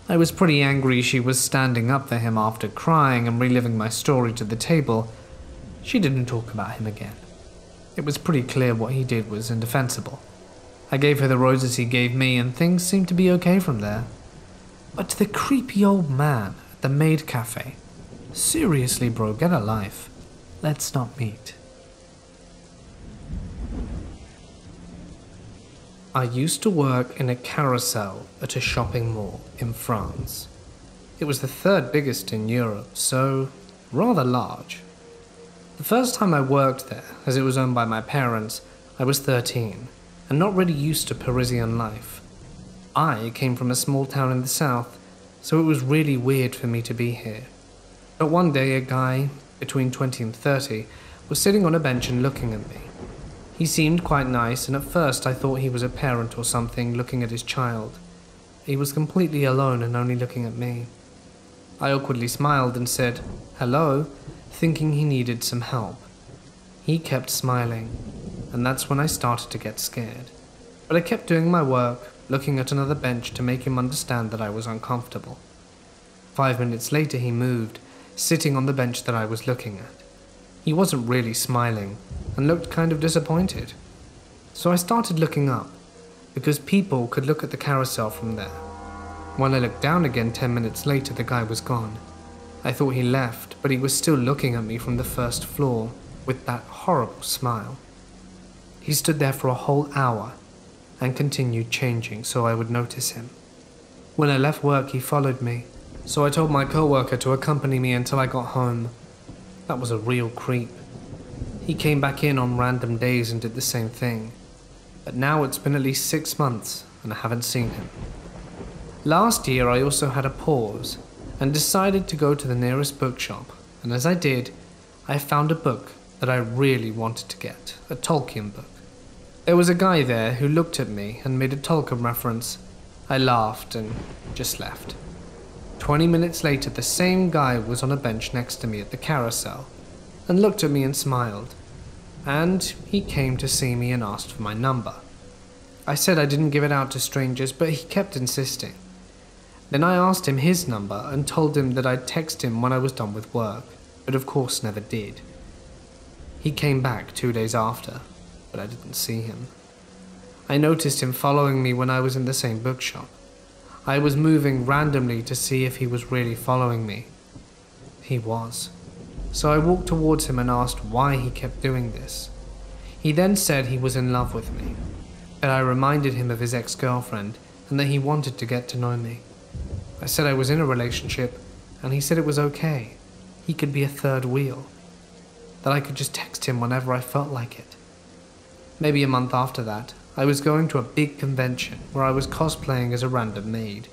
I was pretty angry she was standing up for him after crying and reliving my story to the table. She didn't talk about him again. It was pretty clear what he did was indefensible. I gave her the roses he gave me, and things seemed to be okay from there. But the creepy old man at the maid cafe. Seriously, bro, get a life. Let's not meet. I used to work in a carousel at a shopping mall in France. It was the third biggest in Europe, so rather large. The first time I worked there, as it was owned by my parents, I was 13 and not really used to Parisian life. I came from a small town in the south, so it was really weird for me to be here. But one day, a guy between 20 and 30 was sitting on a bench and looking at me. He seemed quite nice, and at first I thought he was a parent or something looking at his child. He was completely alone and only looking at me. I awkwardly smiled and said, Hello, thinking he needed some help. He kept smiling, and that's when I started to get scared. But I kept doing my work, looking at another bench to make him understand that I was uncomfortable. Five minutes later, he moved, sitting on the bench that I was looking at. He wasn't really smiling and looked kind of disappointed. So I started looking up, because people could look at the carousel from there. When I looked down again 10 minutes later, the guy was gone. I thought he left, but he was still looking at me from the first floor with that horrible smile. He stood there for a whole hour and continued changing so I would notice him. When I left work, he followed me, so I told my coworker to accompany me until I got home. That was a real creep. He came back in on random days and did the same thing. But now it's been at least six months and I haven't seen him. Last year I also had a pause and decided to go to the nearest bookshop, and as I did, I found a book that I really wanted to get a Tolkien book. There was a guy there who looked at me and made a Tolkien reference. I laughed and just left. Twenty minutes later, the same guy was on a bench next to me at the carousel and looked at me and smiled. And he came to see me and asked for my number. I said I didn't give it out to strangers, but he kept insisting. Then I asked him his number and told him that I'd text him when I was done with work, but of course never did. He came back two days after, but I didn't see him. I noticed him following me when I was in the same bookshop. I was moving randomly to see if he was really following me. He was. So I walked towards him and asked why he kept doing this. He then said he was in love with me, that I reminded him of his ex girlfriend, and that he wanted to get to know me. I said I was in a relationship, and he said it was okay. He could be a third wheel. That I could just text him whenever I felt like it. Maybe a month after that, I was going to a big convention where I was cosplaying as a random maid.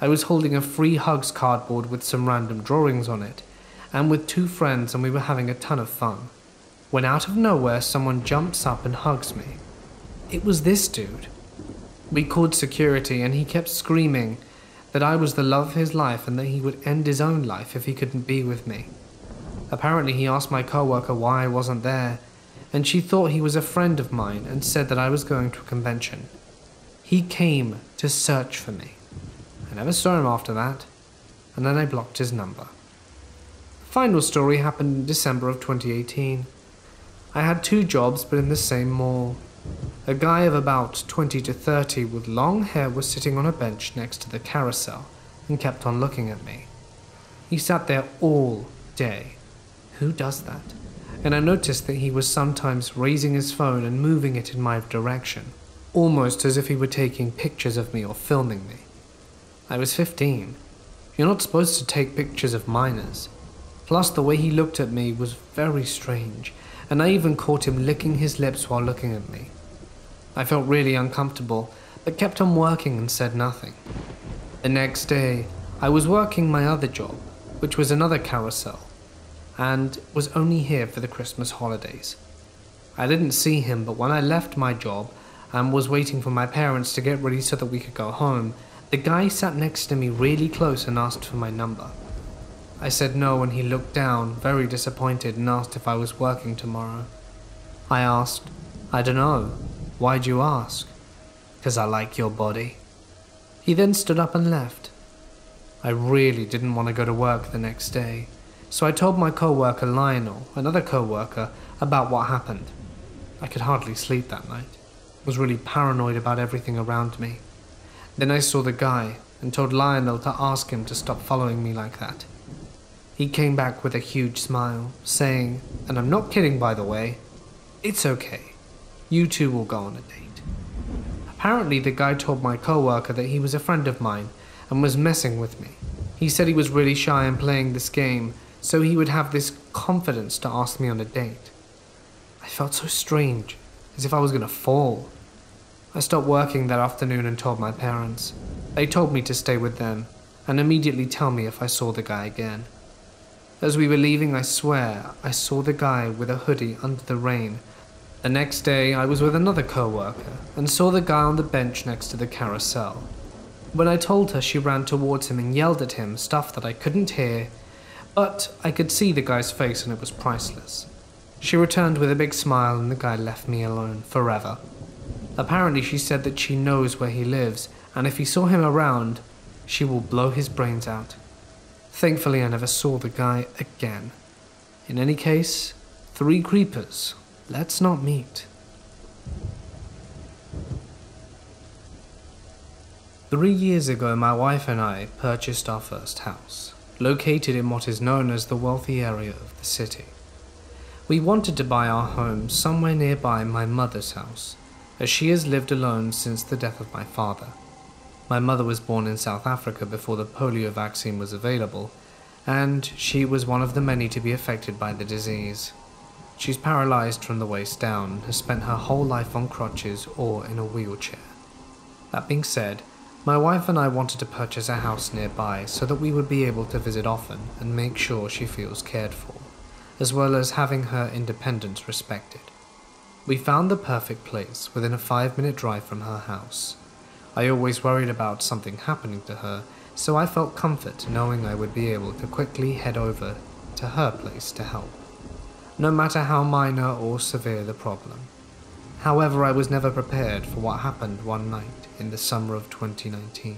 I was holding a free hugs cardboard with some random drawings on it, and with two friends, and we were having a ton of fun. When out of nowhere, someone jumps up and hugs me. It was this dude. We called security, and he kept screaming that I was the love of his life and that he would end his own life if he couldn't be with me. Apparently, he asked my coworker why I wasn't there, and she thought he was a friend of mine and said that I was going to a convention. He came to search for me. I never saw him after that, and then I blocked his number. The final story happened in December of 2018. I had two jobs, but in the same mall. A guy of about 20 to 30 with long hair was sitting on a bench next to the carousel and kept on looking at me. He sat there all day. Who does that? And I noticed that he was sometimes raising his phone and moving it in my direction, almost as if he were taking pictures of me or filming me. I was 15. You're not supposed to take pictures of minors. Plus, the way he looked at me was very strange, and I even caught him licking his lips while looking at me. I felt really uncomfortable, but kept on working and said nothing. The next day, I was working my other job, which was another carousel and was only here for the Christmas holidays. I didn't see him, but when I left my job and was waiting for my parents to get ready so that we could go home, the guy sat next to me really close and asked for my number. I said no, and he looked down, very disappointed, and asked if I was working tomorrow. I asked, I don't know. Why'd you ask? Because I like your body. He then stood up and left. I really didn't want to go to work the next day so I told my co-worker Lionel, another co-worker, about what happened. I could hardly sleep that night. Was really paranoid about everything around me. Then I saw the guy and told Lionel to ask him to stop following me like that. He came back with a huge smile, saying, and I'm not kidding by the way, it's okay. You two will go on a date. Apparently, the guy told my coworker that he was a friend of mine and was messing with me. He said he was really shy in playing this game, so he would have this confidence to ask me on a date. I felt so strange, as if I was going to fall. I stopped working that afternoon and told my parents. They told me to stay with them and immediately tell me if I saw the guy again. As we were leaving, I swear, I saw the guy with a hoodie under the rain. The next day, I was with another co-worker and saw the guy on the bench next to the carousel. When I told her, she ran towards him and yelled at him stuff that I couldn't hear, but I could see the guy's face and it was priceless. She returned with a big smile and the guy left me alone forever. Apparently, she said that she knows where he lives, and if he saw him around, she will blow his brains out. Thankfully, I never saw the guy again. In any case, three creepers. Let's not meet. Three years ago, my wife and I purchased our first house, located in what is known as the wealthy area of the city. We wanted to buy our home somewhere nearby my mother's house, as she has lived alone since the death of my father. My mother was born in South Africa before the polio vaccine was available, and she was one of the many to be affected by the disease. She's paralyzed from the waist down, has spent her whole life on crutches or in a wheelchair. That being said, my wife and I wanted to purchase a house nearby so that we would be able to visit often and make sure she feels cared for, as well as having her independence respected. We found the perfect place within a five minute drive from her house. I always worried about something happening to her, so I felt comfort knowing I would be able to quickly head over to her place to help, no matter how minor or severe the problem. However, I was never prepared for what happened one night in the summer of 2019.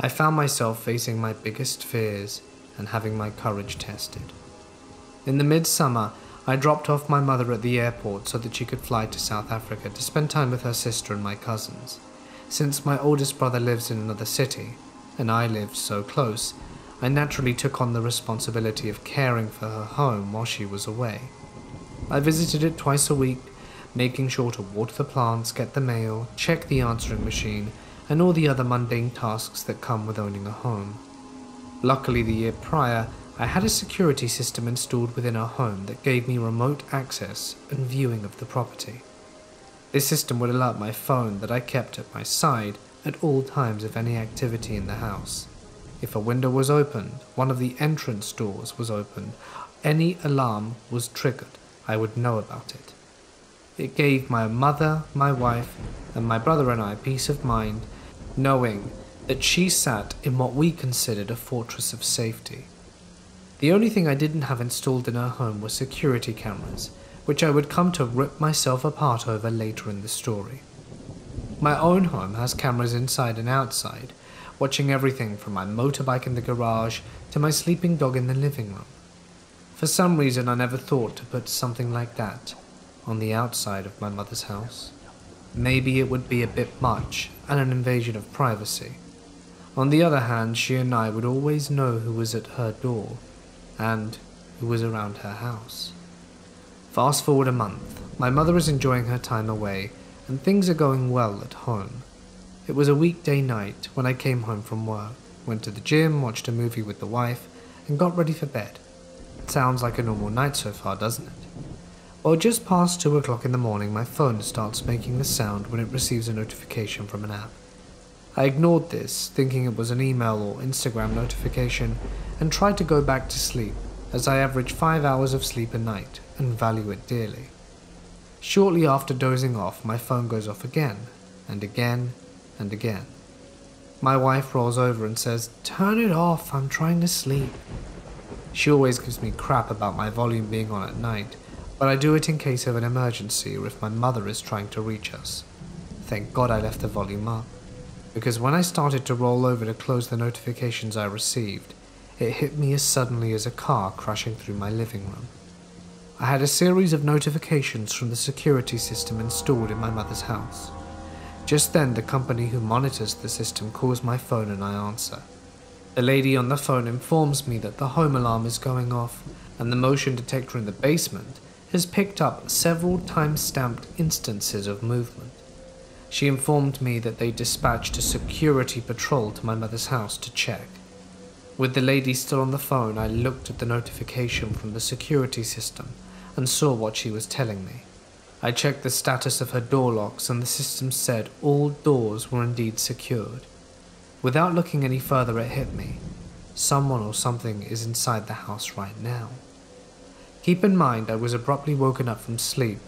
I found myself facing my biggest fears and having my courage tested. In the midsummer, I dropped off my mother at the airport so that she could fly to South Africa to spend time with her sister and my cousins. Since my oldest brother lives in another city, and I lived so close, I naturally took on the responsibility of caring for her home while she was away. I visited it twice a week, making sure to water the plants, get the mail, check the answering machine, and all the other mundane tasks that come with owning a home. Luckily, the year prior, I had a security system installed within our home that gave me remote access and viewing of the property. This system would alert my phone that I kept at my side at all times of any activity in the house. If a window was opened, one of the entrance doors was opened, any alarm was triggered, I would know about it. It gave my mother, my wife, and my brother and I peace of mind, knowing that she sat in what we considered a fortress of safety. The only thing I didn't have installed in her home was security cameras, which I would come to rip myself apart over later in the story. My own home has cameras inside and outside, watching everything from my motorbike in the garage to my sleeping dog in the living room. For some reason, I never thought to put something like that on the outside of my mother's house. Maybe it would be a bit much and an invasion of privacy. On the other hand, she and I would always know who was at her door and who was around her house. Fast forward a month, my mother is enjoying her time away, and things are going well at home. It was a weekday night when I came home from work, went to the gym, watched a movie with the wife, and got ready for bed. It sounds like a normal night so far, doesn't it? Well, just past 2 o'clock in the morning, my phone starts making a sound when it receives a notification from an app. I ignored this, thinking it was an email or Instagram notification, and tried to go back to sleep, as I average 5 hours of sleep a night and value it dearly. Shortly after dozing off, my phone goes off again, and again, and again. My wife rolls over and says, Turn it off, I'm trying to sleep. She always gives me crap about my volume being on at night, but I do it in case of an emergency or if my mother is trying to reach us. Thank God I left the volume up, because when I started to roll over to close the notifications I received, it hit me as suddenly as a car crashing through my living room. I had a series of notifications from the security system installed in my mother's house. Just then, the company who monitors the system calls my phone and I answer. The lady on the phone informs me that the home alarm is going off and the motion detector in the basement has picked up several time stamped instances of movement. she informed me that they dispatched a security patrol to my mother's house to check. With the lady still on the phone, I looked at the notification from the security system and saw what she was telling me. I checked the status of her door locks, and the system said all doors were indeed secured. Without looking any further, it hit me. Someone or something is inside the house right now. Keep in mind, I was abruptly woken up from sleep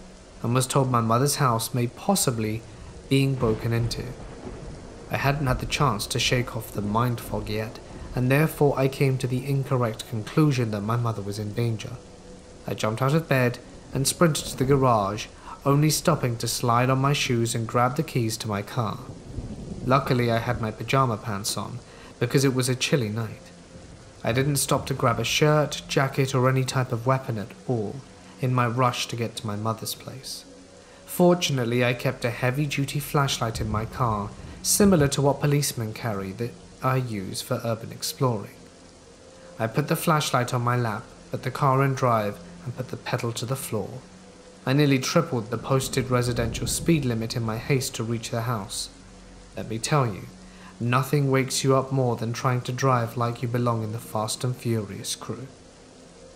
and was told my mother's house may possibly being broken into. I hadn't had the chance to shake off the mind fog yet, and therefore I came to the incorrect conclusion that my mother was in danger. I jumped out of bed and sprinted to the garage, only stopping to slide on my shoes and grab the keys to my car. Luckily, I had my pajama pants on because it was a chilly night. I didn't stop to grab a shirt, jacket, or any type of weapon at all in my rush to get to my mother's place. Fortunately, I kept a heavy duty flashlight in my car, similar to what policemen carry that I use for urban exploring. I put the flashlight on my lap, put the car in drive, and put the pedal to the floor. I nearly tripled the posted residential speed limit in my haste to reach the house. Let me tell you, nothing wakes you up more than trying to drive like you belong in the Fast and Furious crew.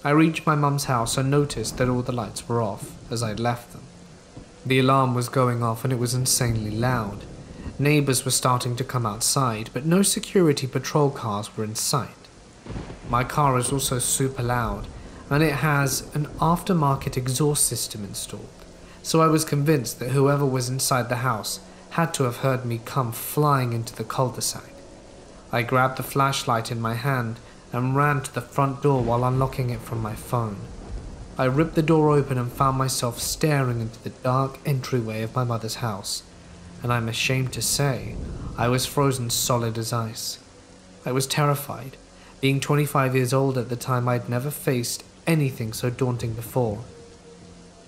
I reached my mum's house and noticed that all the lights were off as I'd left them. The alarm was going off and it was insanely loud. Neighbors were starting to come outside, but no security patrol cars were in sight. My car is also super loud, and it has an aftermarket exhaust system installed, so I was convinced that whoever was inside the house had to have heard me come flying into the cul-de-sac. I grabbed the flashlight in my hand and ran to the front door while unlocking it from my phone. I ripped the door open and found myself staring into the dark entryway of my mother's house and I'm ashamed to say, I was frozen solid as ice. I was terrified. Being 25 years old at the time, I'd never faced anything so daunting before.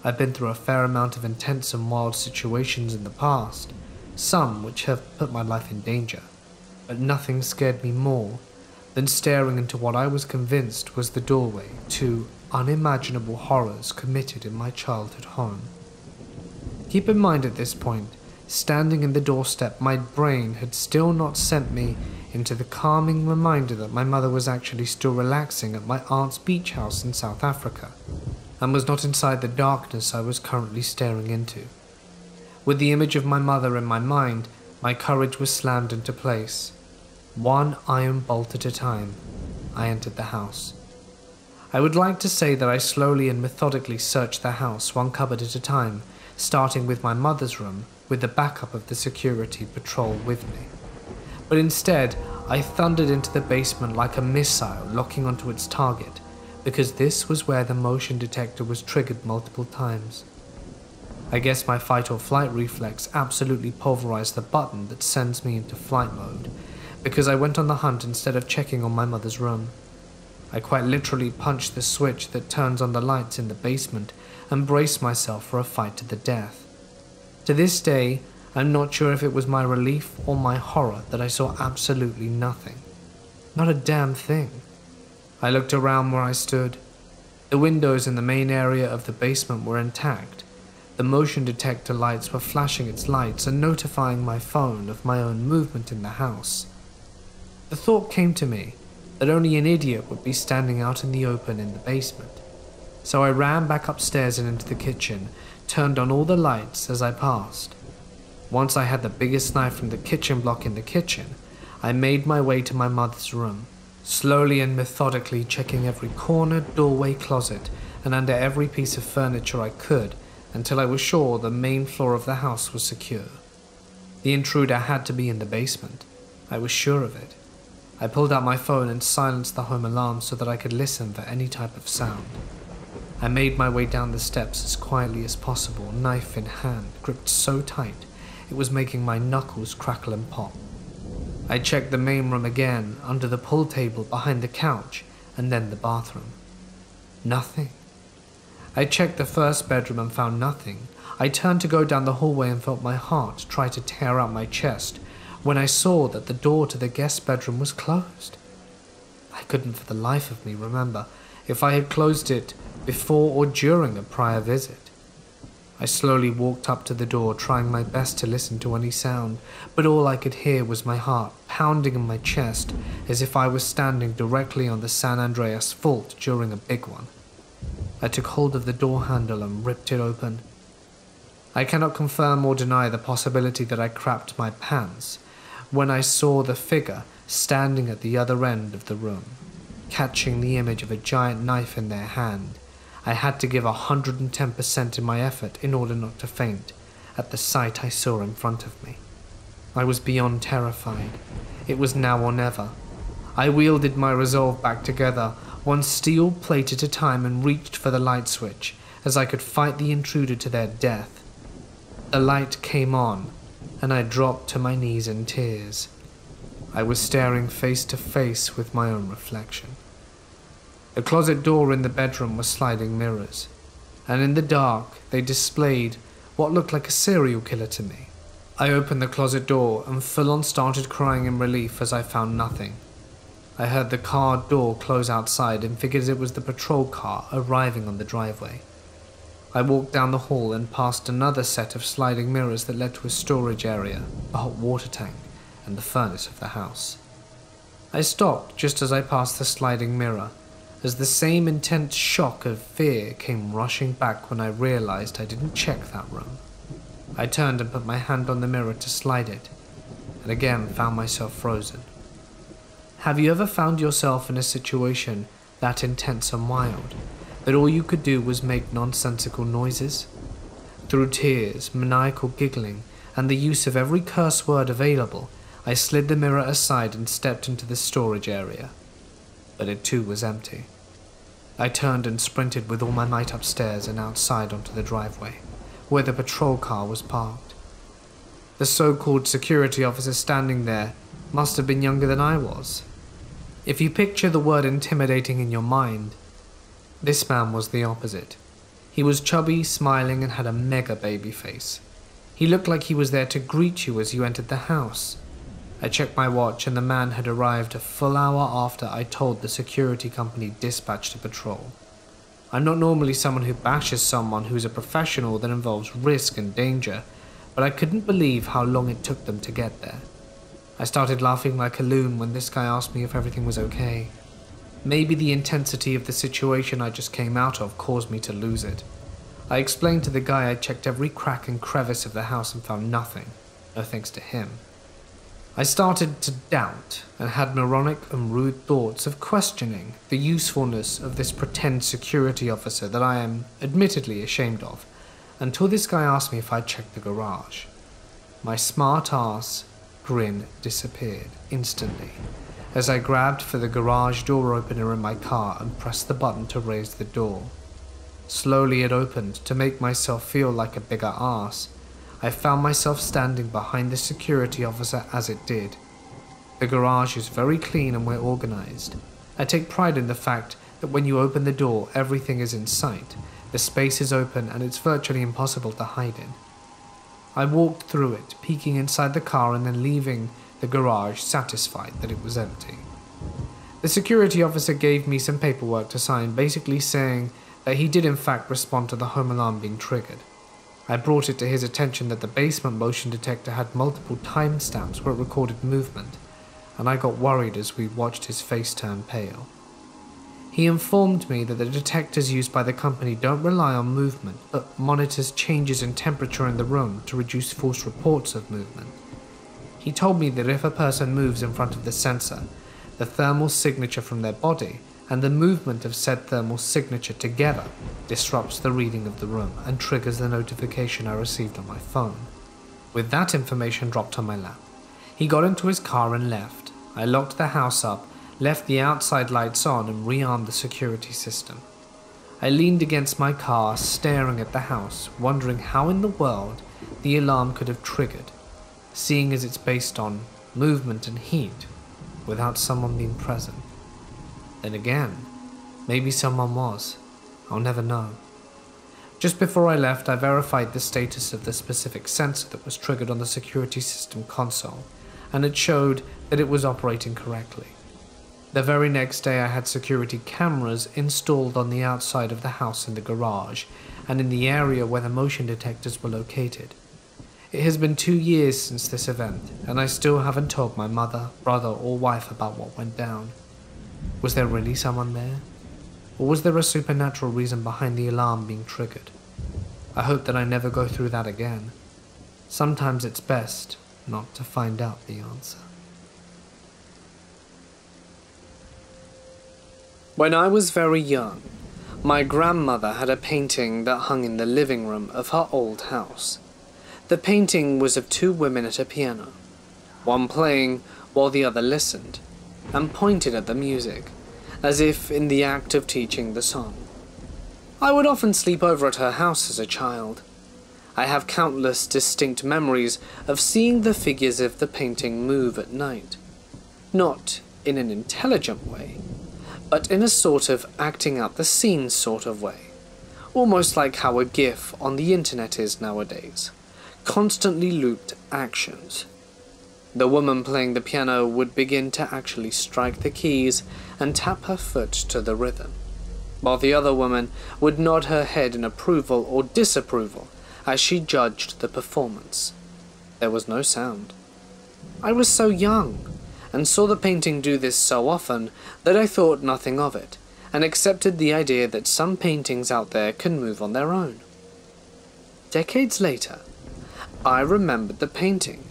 I've been through a fair amount of intense and wild situations in the past, some which have put my life in danger, but nothing scared me more than staring into what I was convinced was the doorway to unimaginable horrors committed in my childhood home. Keep in mind at this point Standing in the doorstep, my brain had still not sent me into the calming reminder that my mother was actually still relaxing at my aunt's beach house in South Africa, and was not inside the darkness I was currently staring into. With the image of my mother in my mind, my courage was slammed into place. One iron bolt at a time, I entered the house. I would like to say that I slowly and methodically searched the house one cupboard at a time, starting with my mother's room with the backup of the security patrol with me. But instead, I thundered into the basement like a missile locking onto its target, because this was where the motion detector was triggered multiple times. I guess my fight or flight reflex absolutely pulverized the button that sends me into flight mode, because I went on the hunt instead of checking on my mother's room. I quite literally punched the switch that turns on the lights in the basement and braced myself for a fight to the death. To this day, I'm not sure if it was my relief or my horror that I saw absolutely nothing. Not a damn thing. I looked around where I stood. The windows in the main area of the basement were intact. The motion detector lights were flashing its lights and notifying my phone of my own movement in the house. The thought came to me that only an idiot would be standing out in the open in the basement. So I ran back upstairs and into the kitchen turned on all the lights as I passed. Once I had the biggest knife from the kitchen block in the kitchen, I made my way to my mother's room, slowly and methodically checking every corner, doorway, closet, and under every piece of furniture I could until I was sure the main floor of the house was secure. The intruder had to be in the basement. I was sure of it. I pulled out my phone and silenced the home alarm so that I could listen for any type of sound. I made my way down the steps as quietly as possible, knife in hand, gripped so tight it was making my knuckles crackle and pop. I checked the main room again, under the pool table, behind the couch, and then the bathroom. Nothing. I checked the first bedroom and found nothing. I turned to go down the hallway and felt my heart try to tear out my chest when I saw that the door to the guest bedroom was closed. I couldn't for the life of me remember if I had closed it before or during a prior visit. I slowly walked up to the door, trying my best to listen to any sound, but all I could hear was my heart pounding in my chest as if I was standing directly on the San Andreas fault during a big one. I took hold of the door handle and ripped it open. I cannot confirm or deny the possibility that I crapped my pants when I saw the figure standing at the other end of the room, catching the image of a giant knife in their hand I had to give 110% in my effort in order not to faint at the sight I saw in front of me. I was beyond terrified. It was now or never. I wielded my resolve back together, one steel plate at a time, and reached for the light switch as I could fight the intruder to their death. The light came on, and I dropped to my knees in tears. I was staring face to face with my own reflection. The closet door in the bedroom was sliding mirrors, and in the dark they displayed what looked like a serial killer to me. I opened the closet door and full on started crying in relief as I found nothing. I heard the car door close outside and figured it was the patrol car arriving on the driveway. I walked down the hall and past another set of sliding mirrors that led to a storage area, a hot water tank, and the furnace of the house. I stopped just as I passed the sliding mirror as the same intense shock of fear came rushing back when I realized I didn't check that room. I turned and put my hand on the mirror to slide it, and again found myself frozen. Have you ever found yourself in a situation that intense and wild that all you could do was make nonsensical noises? Through tears, maniacal giggling, and the use of every curse word available, I slid the mirror aside and stepped into the storage area but it too was empty. I turned and sprinted with all my might upstairs and outside onto the driveway, where the patrol car was parked. The so called security officer standing there must have been younger than I was. If you picture the word intimidating in your mind, this man was the opposite. He was chubby, smiling, and had a mega baby face. He looked like he was there to greet you as you entered the house. I checked my watch and the man had arrived a full hour after I told the security company dispatched a patrol. I'm not normally someone who bashes someone who's a professional that involves risk and danger, but I couldn't believe how long it took them to get there. I started laughing like a loon when this guy asked me if everything was okay. Maybe the intensity of the situation I just came out of caused me to lose it. I explained to the guy I checked every crack and crevice of the house and found nothing, no thanks to him. I started to doubt and had moronic and rude thoughts of questioning the usefulness of this pretend security officer that I am admittedly ashamed of, until this guy asked me if I'd checked the garage. My smart ass grin disappeared instantly as I grabbed for the garage door opener in my car and pressed the button to raise the door. Slowly it opened to make myself feel like a bigger ass I found myself standing behind the security officer as it did. The garage is very clean and well organized. I take pride in the fact that when you open the door, everything is in sight. The space is open and it's virtually impossible to hide in. I walked through it, peeking inside the car and then leaving the garage satisfied that it was empty. The security officer gave me some paperwork to sign, basically saying that he did in fact respond to the home alarm being triggered. I brought it to his attention that the basement motion detector had multiple timestamps where it recorded movement, and I got worried as we watched his face turn pale. He informed me that the detectors used by the company don't rely on movement, but monitors changes in temperature in the room to reduce false reports of movement. He told me that if a person moves in front of the sensor, the thermal signature from their body and the movement of said thermal signature together disrupts the reading of the room and triggers the notification I received on my phone. With that information dropped on my lap, he got into his car and left. I locked the house up, left the outside lights on, and rearmed the security system. I leaned against my car, staring at the house, wondering how in the world the alarm could have triggered, seeing as it's based on movement and heat without someone being present. Then again, maybe someone was. I'll never know. Just before I left, I verified the status of the specific sensor that was triggered on the security system console, and it showed that it was operating correctly. The very next day, I had security cameras installed on the outside of the house in the garage and in the area where the motion detectors were located. It has been two years since this event, and I still haven't told my mother, brother, or wife about what went down. Was there really someone there? Or was there a supernatural reason behind the alarm being triggered? I hope that I never go through that again. Sometimes it's best not to find out the answer. When I was very young, my grandmother had a painting that hung in the living room of her old house. The painting was of two women at a piano, one playing while the other listened, and pointed at the music, as if in the act of teaching the song. I would often sleep over at her house as a child. I have countless distinct memories of seeing the figures of the painting move at night. Not in an intelligent way, but in a sort of acting out the scene sort of way. Almost like how a GIF on the internet is nowadays. Constantly looped actions. The woman playing the piano would begin to actually strike the keys and tap her foot to the rhythm, while the other woman would nod her head in approval or disapproval as she judged the performance. There was no sound. I was so young, and saw the painting do this so often that I thought nothing of it, and accepted the idea that some paintings out there can move on their own. Decades later, I remembered the painting,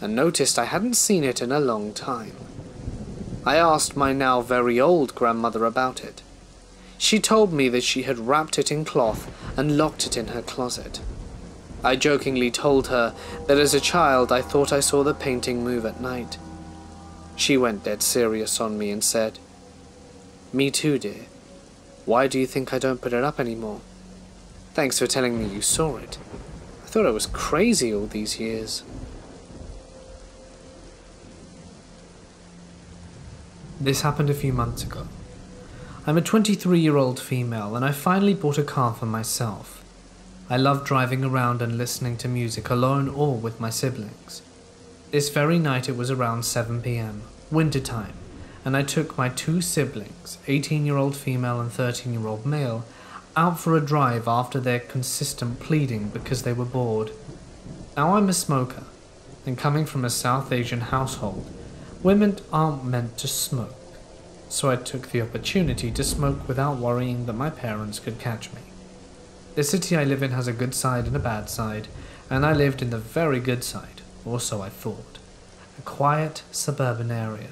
and noticed I hadn't seen it in a long time. I asked my now very old grandmother about it. She told me that she had wrapped it in cloth and locked it in her closet. I jokingly told her that as a child I thought I saw the painting move at night. She went dead serious on me and said, Me too, dear. Why do you think I don't put it up anymore? Thanks for telling me you saw it. I thought I was crazy all these years. This happened a few months ago. I'm a 23 year old female and I finally bought a car for myself. I love driving around and listening to music alone or with my siblings. This very night it was around 7 pm, winter time, and I took my two siblings, 18 year old female and 13 year old male, out for a drive after their consistent pleading because they were bored. Now I'm a smoker, and coming from a South Asian household, women aren't meant to smoke, so I took the opportunity to smoke without worrying that my parents could catch me. The city I live in has a good side and a bad side, and I lived in the very good side, or so I thought. A quiet, suburban area.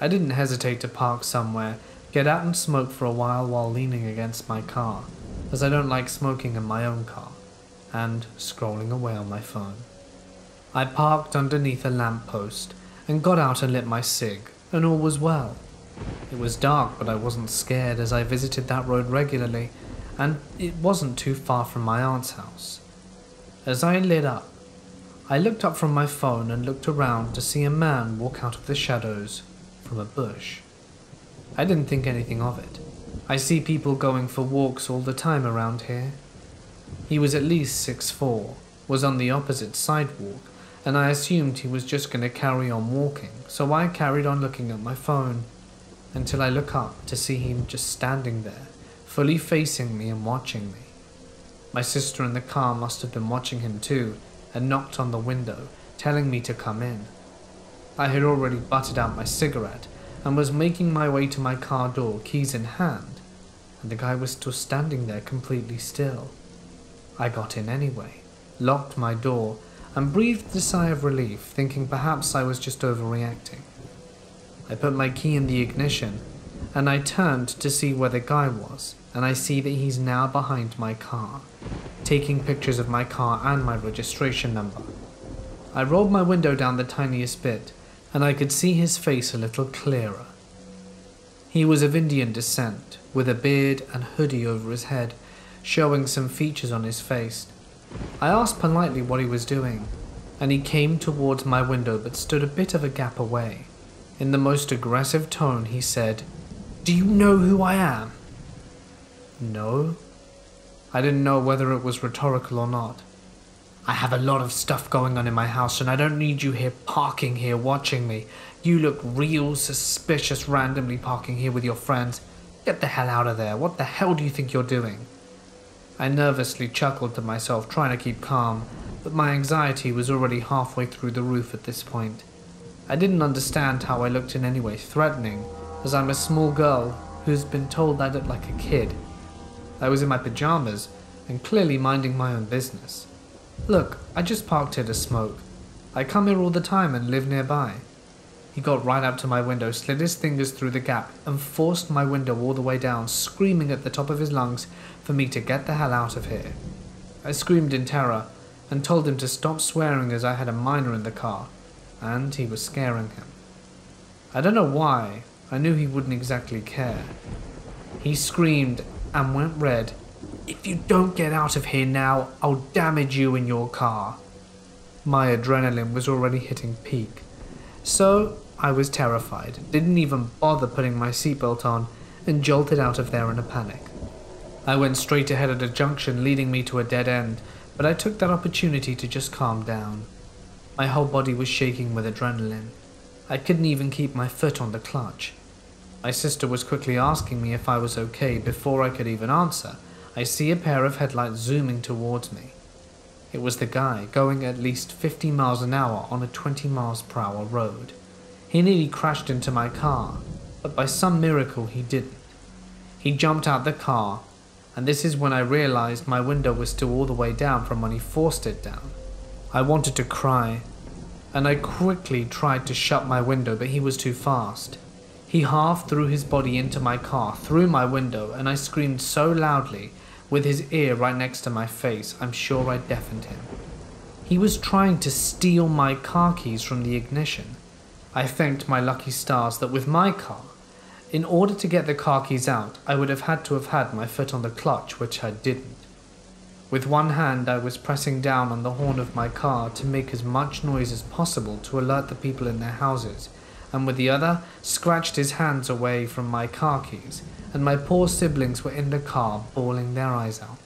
I didn't hesitate to park somewhere, get out and smoke for a while while leaning against my car, as I don't like smoking in my own car, and scrolling away on my phone. I parked underneath a lamp post and got out and lit my cig, and all was well. It was dark, but I wasn't scared as I visited that road regularly and it wasn't too far from my aunt's house. As I lit up, I looked up from my phone and looked around to see a man walk out of the shadows from a bush. I didn't think anything of it. I see people going for walks all the time around here. He was at least six four, was on the opposite sidewalk, and I assumed he was just going to carry on walking, so I carried on looking at my phone until I look up to see him just standing there fully facing me and watching me. My sister in the car must have been watching him too and knocked on the window, telling me to come in. I had already butted out my cigarette and was making my way to my car door, keys in hand, and the guy was still standing there completely still. I got in anyway, locked my door, and breathed a sigh of relief, thinking perhaps I was just overreacting. I put my key in the ignition, and I turned to see where the guy was and I see that he's now behind my car, taking pictures of my car and my registration number. I rolled my window down the tiniest bit, and I could see his face a little clearer. He was of Indian descent, with a beard and hoodie over his head, showing some features on his face. I asked politely what he was doing, and he came towards my window but stood a bit of a gap away. In the most aggressive tone, he said, Do you know who I am? No. I didn't know whether it was rhetorical or not. I have a lot of stuff going on in my house and I don't need you here parking here watching me. You look real suspicious randomly parking here with your friends. Get the hell out of there. What the hell do you think you're doing? I nervously chuckled to myself, trying to keep calm, but my anxiety was already halfway through the roof at this point. I didn't understand how I looked in any way threatening, as I'm a small girl who's been told I look like a kid. I was in my pajamas and clearly minding my own business. Look, I just parked here to smoke. I come here all the time and live nearby. He got right up to my window, slid his fingers through the gap, and forced my window all the way down, screaming at the top of his lungs for me to get the hell out of here. I screamed in terror and told him to stop swearing as I had a minor in the car, and he was scaring him. I don't know why, I knew he wouldn't exactly care. He screamed and went red. If you don't get out of here now, I'll damage you in your car. My adrenaline was already hitting peak. So I was terrified, didn't even bother putting my seatbelt on, and jolted out of there in a panic. I went straight ahead at a junction leading me to a dead end, but I took that opportunity to just calm down. My whole body was shaking with adrenaline. I couldn't even keep my foot on the clutch. My sister was quickly asking me if I was okay before I could even answer. I see a pair of headlights zooming towards me. It was the guy going at least 50 miles an hour on a 20 miles per hour road. He nearly crashed into my car, but by some miracle he didn't. He jumped out the car, and this is when I realized my window was still all the way down from when he forced it down. I wanted to cry, and I quickly tried to shut my window, but he was too fast. He half threw his body into my car, through my window, and I screamed so loudly with his ear right next to my face, I'm sure I deafened him. He was trying to steal my car keys from the ignition. I thanked my lucky stars that with my car, in order to get the car keys out, I would have had to have had my foot on the clutch, which I didn't. With one hand, I was pressing down on the horn of my car to make as much noise as possible to alert the people in their houses, and with the other, scratched his hands away from my car keys and my poor siblings were in the car bawling their eyes out.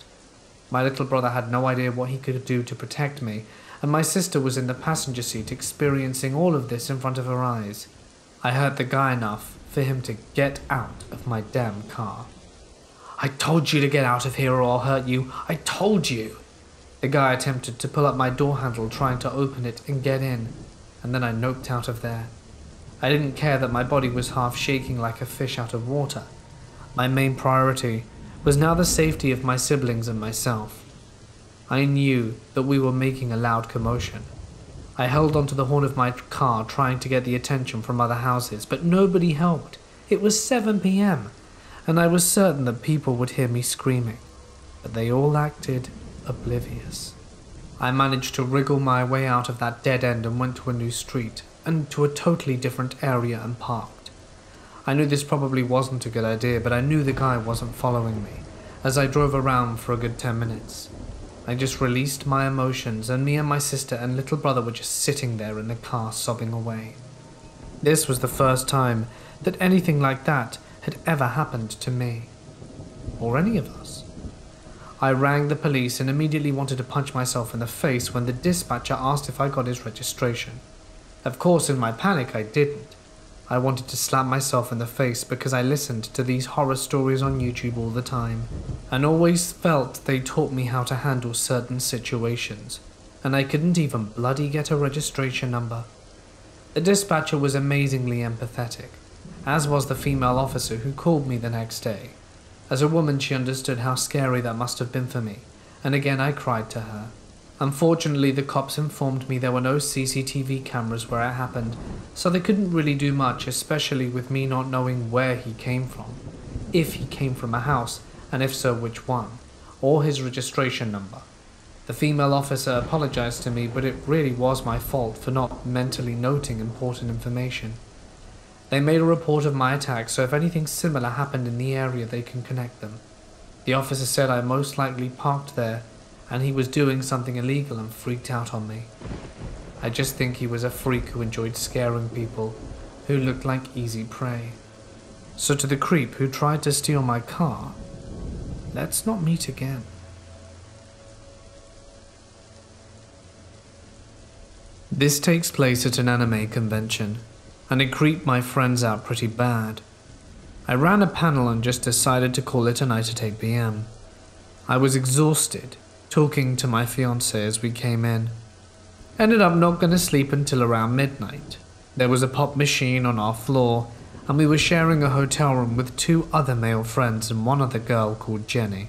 My little brother had no idea what he could do to protect me, and my sister was in the passenger seat experiencing all of this in front of her eyes. I hurt the guy enough for him to get out of my damn car. I told you to get out of here or I'll hurt you. I told you. The guy attempted to pull up my door handle trying to open it and get in, and then I noped out of there. I didn't care that my body was half shaking like a fish out of water. My main priority was now the safety of my siblings and myself. I knew that we were making a loud commotion. I held onto the horn of my car trying to get the attention from other houses, but nobody helped. It was 7 pm, and I was certain that people would hear me screaming, but they all acted oblivious. I managed to wriggle my way out of that dead end and went to a new street, and to a totally different area and parked. I knew this probably wasn't a good idea, but I knew the guy wasn't following me as I drove around for a good 10 minutes. I just released my emotions, and me and my sister and little brother were just sitting there in the car sobbing away. This was the first time that anything like that had ever happened to me, or any of us. I rang the police and immediately wanted to punch myself in the face when the dispatcher asked if I got his registration. Of course, in my panic, I didn't. I wanted to slap myself in the face because I listened to these horror stories on YouTube all the time, and always felt they taught me how to handle certain situations, and I couldn't even bloody get a registration number. The dispatcher was amazingly empathetic, as was the female officer who called me the next day. As a woman, she understood how scary that must have been for me, and again I cried to her. Unfortunately, the cops informed me there were no CCTV cameras where it happened, so they couldn't really do much, especially with me not knowing where he came from. If he came from a house, and if so, which one, or his registration number. The female officer apologized to me, but it really was my fault for not mentally noting important information. They made a report of my attack, so if anything similar happened in the area, they can connect them. The officer said I most likely parked there and he was doing something illegal and freaked out on me. I just think he was a freak who enjoyed scaring people who looked like easy prey. So to the creep who tried to steal my car, let's not meet again. This takes place at an anime convention, and it creeped my friends out pretty bad. I ran a panel and just decided to call it a night at 8 pm. I was exhausted, talking to my fiance as we came in. Ended up not going to sleep until around midnight. There was a pop machine on our floor, and we were sharing a hotel room with two other male friends and one other girl called Jenny.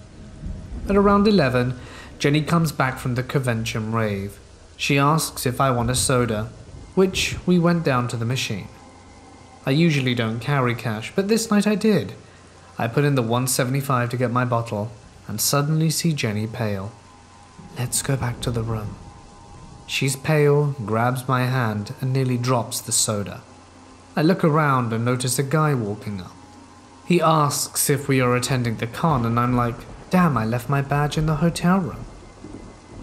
At around 11, Jenny comes back from the convention rave. She asks if I want a soda, which we went down to the machine. I usually don't carry cash, but this night I did. I put in the 175 to get my bottle and suddenly see Jenny pale. Let's go back to the room. She's pale, grabs my hand, and nearly drops the soda. I look around and notice a guy walking up. He asks if we are attending the con, and I'm like, damn, I left my badge in the hotel room.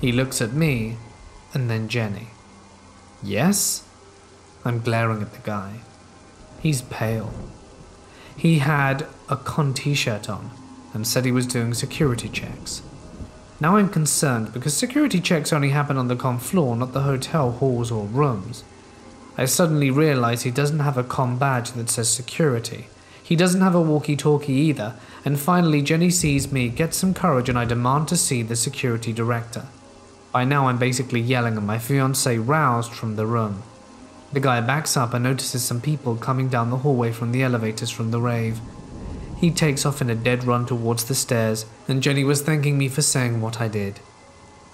He looks at me, and then Jenny. Yes? I'm glaring at the guy. He's pale. He had a con t shirt on and said he was doing security checks. Now I'm concerned because security checks only happen on the con floor, not the hotel halls or rooms. I suddenly realize he doesn't have a com badge that says security. He doesn't have a walkie talkie either, and finally Jenny sees me, gets some courage, and I demand to see the security director. By now I'm basically yelling, and my fiance roused from the room. The guy backs up and notices some people coming down the hallway from the elevators from the rave. He takes off in a dead run towards the stairs, and Jenny was thanking me for saying what I did.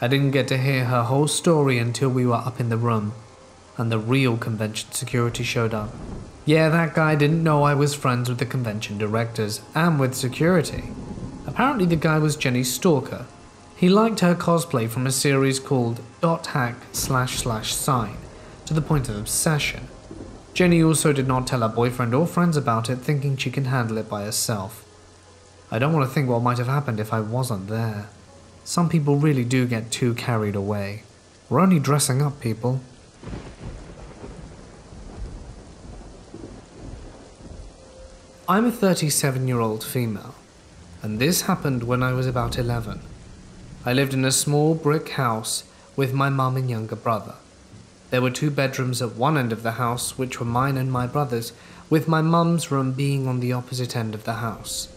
I didn't get to hear her whole story until we were up in the room, and the real convention security showed up. Yeah, that guy didn't know I was friends with the convention directors and with security. Apparently, the guy was Jenny's stalker. He liked her cosplay from a series called Dot Hack slash slash Sign to the point of obsession. Jenny also did not tell her boyfriend or friends about it, thinking she can handle it by herself. I don't want to think what might have happened if I wasn't there. Some people really do get too carried away. We're only dressing up, people. I'm a 37 year old female, and this happened when I was about 11. I lived in a small brick house with my mum and younger brother. There were two bedrooms at one end of the house, which were mine and my brother's, with my mum's room being on the opposite end of the house.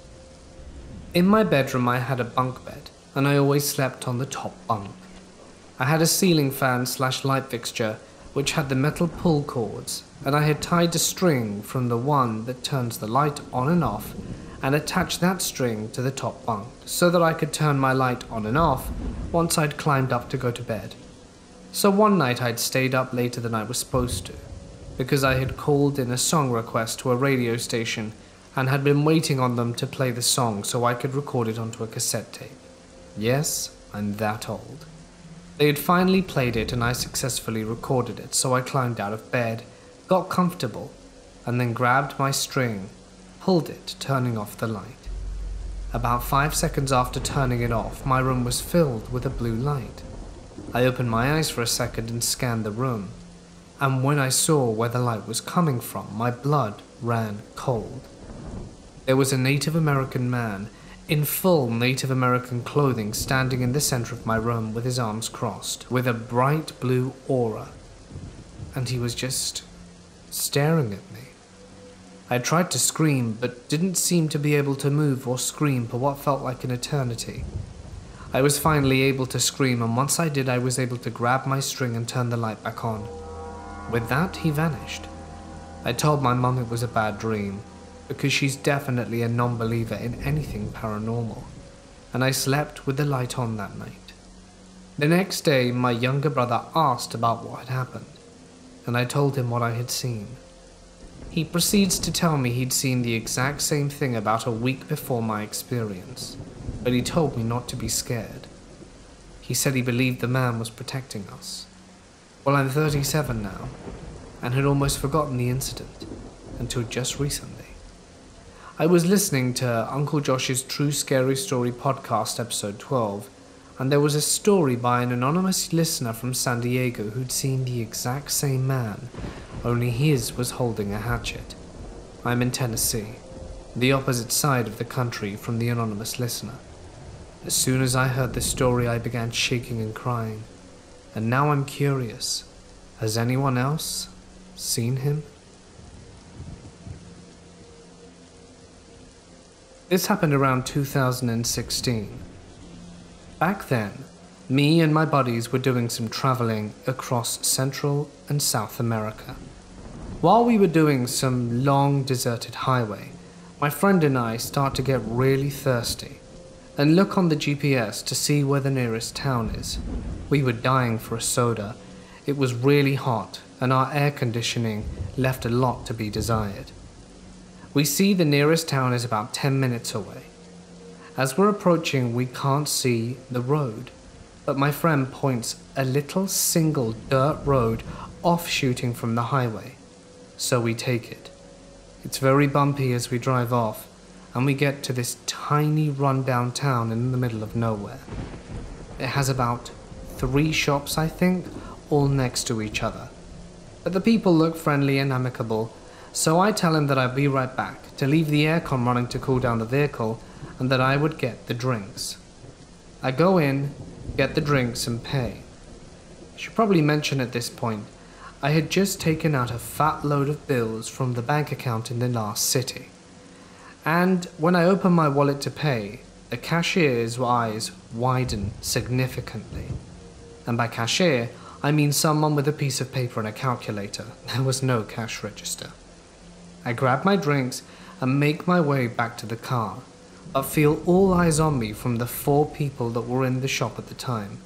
In my bedroom, I had a bunk bed, and I always slept on the top bunk. I had a ceiling fan slash light fixture, which had the metal pull cords, and I had tied a string from the one that turns the light on and off and attached that string to the top bunk so that I could turn my light on and off once I'd climbed up to go to bed. So one night I'd stayed up later than I was supposed to, because I had called in a song request to a radio station and had been waiting on them to play the song so I could record it onto a cassette tape. Yes, I'm that old. They had finally played it and I successfully recorded it, so I climbed out of bed, got comfortable, and then grabbed my string, pulled it, turning off the light. About five seconds after turning it off, my room was filled with a blue light. I opened my eyes for a second and scanned the room, and when I saw where the light was coming from, my blood ran cold. There was a Native American man in full Native American clothing standing in the center of my room with his arms crossed, with a bright blue aura, and he was just staring at me. I tried to scream, but didn't seem to be able to move or scream for what felt like an eternity. I was finally able to scream, and once I did, I was able to grab my string and turn the light back on. With that, he vanished. I told my mum it was a bad dream, because she's definitely a non believer in anything paranormal, and I slept with the light on that night. The next day, my younger brother asked about what had happened, and I told him what I had seen. He proceeds to tell me he'd seen the exact same thing about a week before my experience but he told me not to be scared. He said he believed the man was protecting us. Well, I'm 37 now, and had almost forgotten the incident until just recently. I was listening to Uncle Josh's True Scary Story podcast, episode 12, and there was a story by an anonymous listener from San Diego who'd seen the exact same man, only his was holding a hatchet. I'm in Tennessee, the opposite side of the country from the anonymous listener. As soon as I heard the story, I began shaking and crying. And now I'm curious. Has anyone else seen him? This happened around 2016. Back then, me and my buddies were doing some traveling across Central and South America. While we were doing some long deserted highway, my friend and I start to get really thirsty and look on the GPS to see where the nearest town is. We were dying for a soda. It was really hot and our air conditioning left a lot to be desired. We see the nearest town is about 10 minutes away. As we're approaching, we can't see the road, but my friend points a little single dirt road offshooting from the highway. So we take it. It's very bumpy as we drive off, and we get to this tiny rundown town in the middle of nowhere. It has about three shops, I think, all next to each other. But the people look friendly and amicable, so I tell him that I'll be right back to leave the aircon running to cool down the vehicle and that I would get the drinks. I go in, get the drinks, and pay. I should probably mention at this point, I had just taken out a fat load of bills from the bank account in the last city. And when I open my wallet to pay, the cashier's eyes widen significantly. And by cashier, I mean someone with a piece of paper and a calculator. There was no cash register. I grab my drinks and make my way back to the car, but feel all eyes on me from the four people that were in the shop at the time.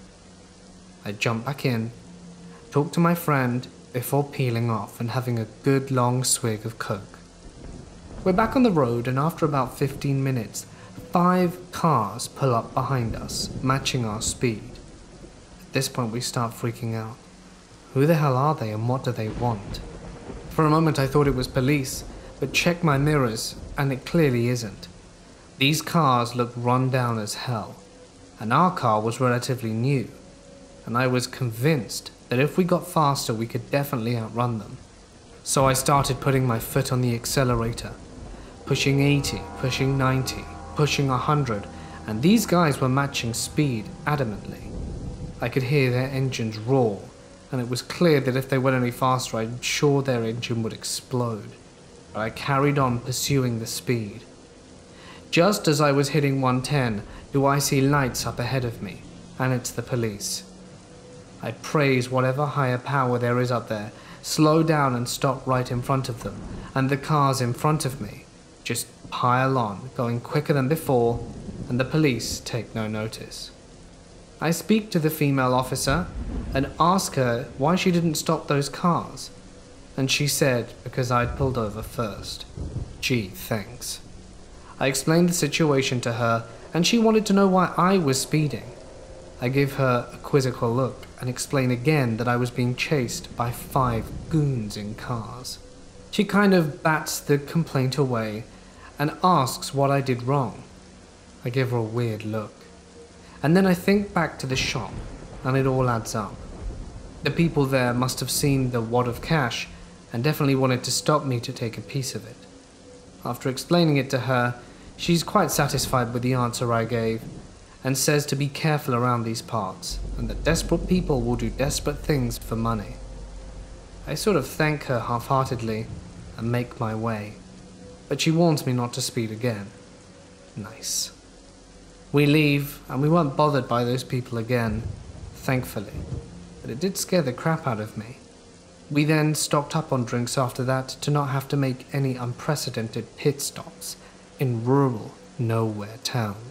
I jump back in, talk to my friend before peeling off and having a good long swig of Coke. We're back on the road, and after about 15 minutes, five cars pull up behind us, matching our speed. At this point, we start freaking out. Who the hell are they and what do they want? For a moment, I thought it was police, but check my mirrors, and it clearly isn't. These cars look run down as hell, and our car was relatively new, and I was convinced that if we got faster, we could definitely outrun them. So I started putting my foot on the accelerator, pushing 80, pushing 90, pushing 100, and these guys were matching speed adamantly. I could hear their engines roar and it was clear that if they went any faster, I'm sure their engine would explode. But I carried on pursuing the speed. Just as I was hitting 110, do I see lights up ahead of me, and it's the police. I praise whatever higher power there is up there, slow down and stop right in front of them, and the cars in front of me just pile on, going quicker than before, and the police take no notice. I speak to the female officer and ask her why she didn't stop those cars. And she said because I'd pulled over first. Gee, thanks. I explained the situation to her and she wanted to know why I was speeding. I gave her a quizzical look and explain again that I was being chased by five goons in cars. She kind of bats the complaint away and asks what I did wrong. I give her a weird look. And then I think back to the shop, and it all adds up. The people there must have seen the wad of cash and definitely wanted to stop me to take a piece of it. After explaining it to her, she's quite satisfied with the answer I gave and says to be careful around these parts and that desperate people will do desperate things for money. I sort of thank her half heartedly and make my way, but she warns me not to speed again. Nice. We leave, and we weren't bothered by those people again, thankfully. But it did scare the crap out of me. We then stocked up on drinks after that to not have to make any unprecedented pit stops in rural, nowhere towns.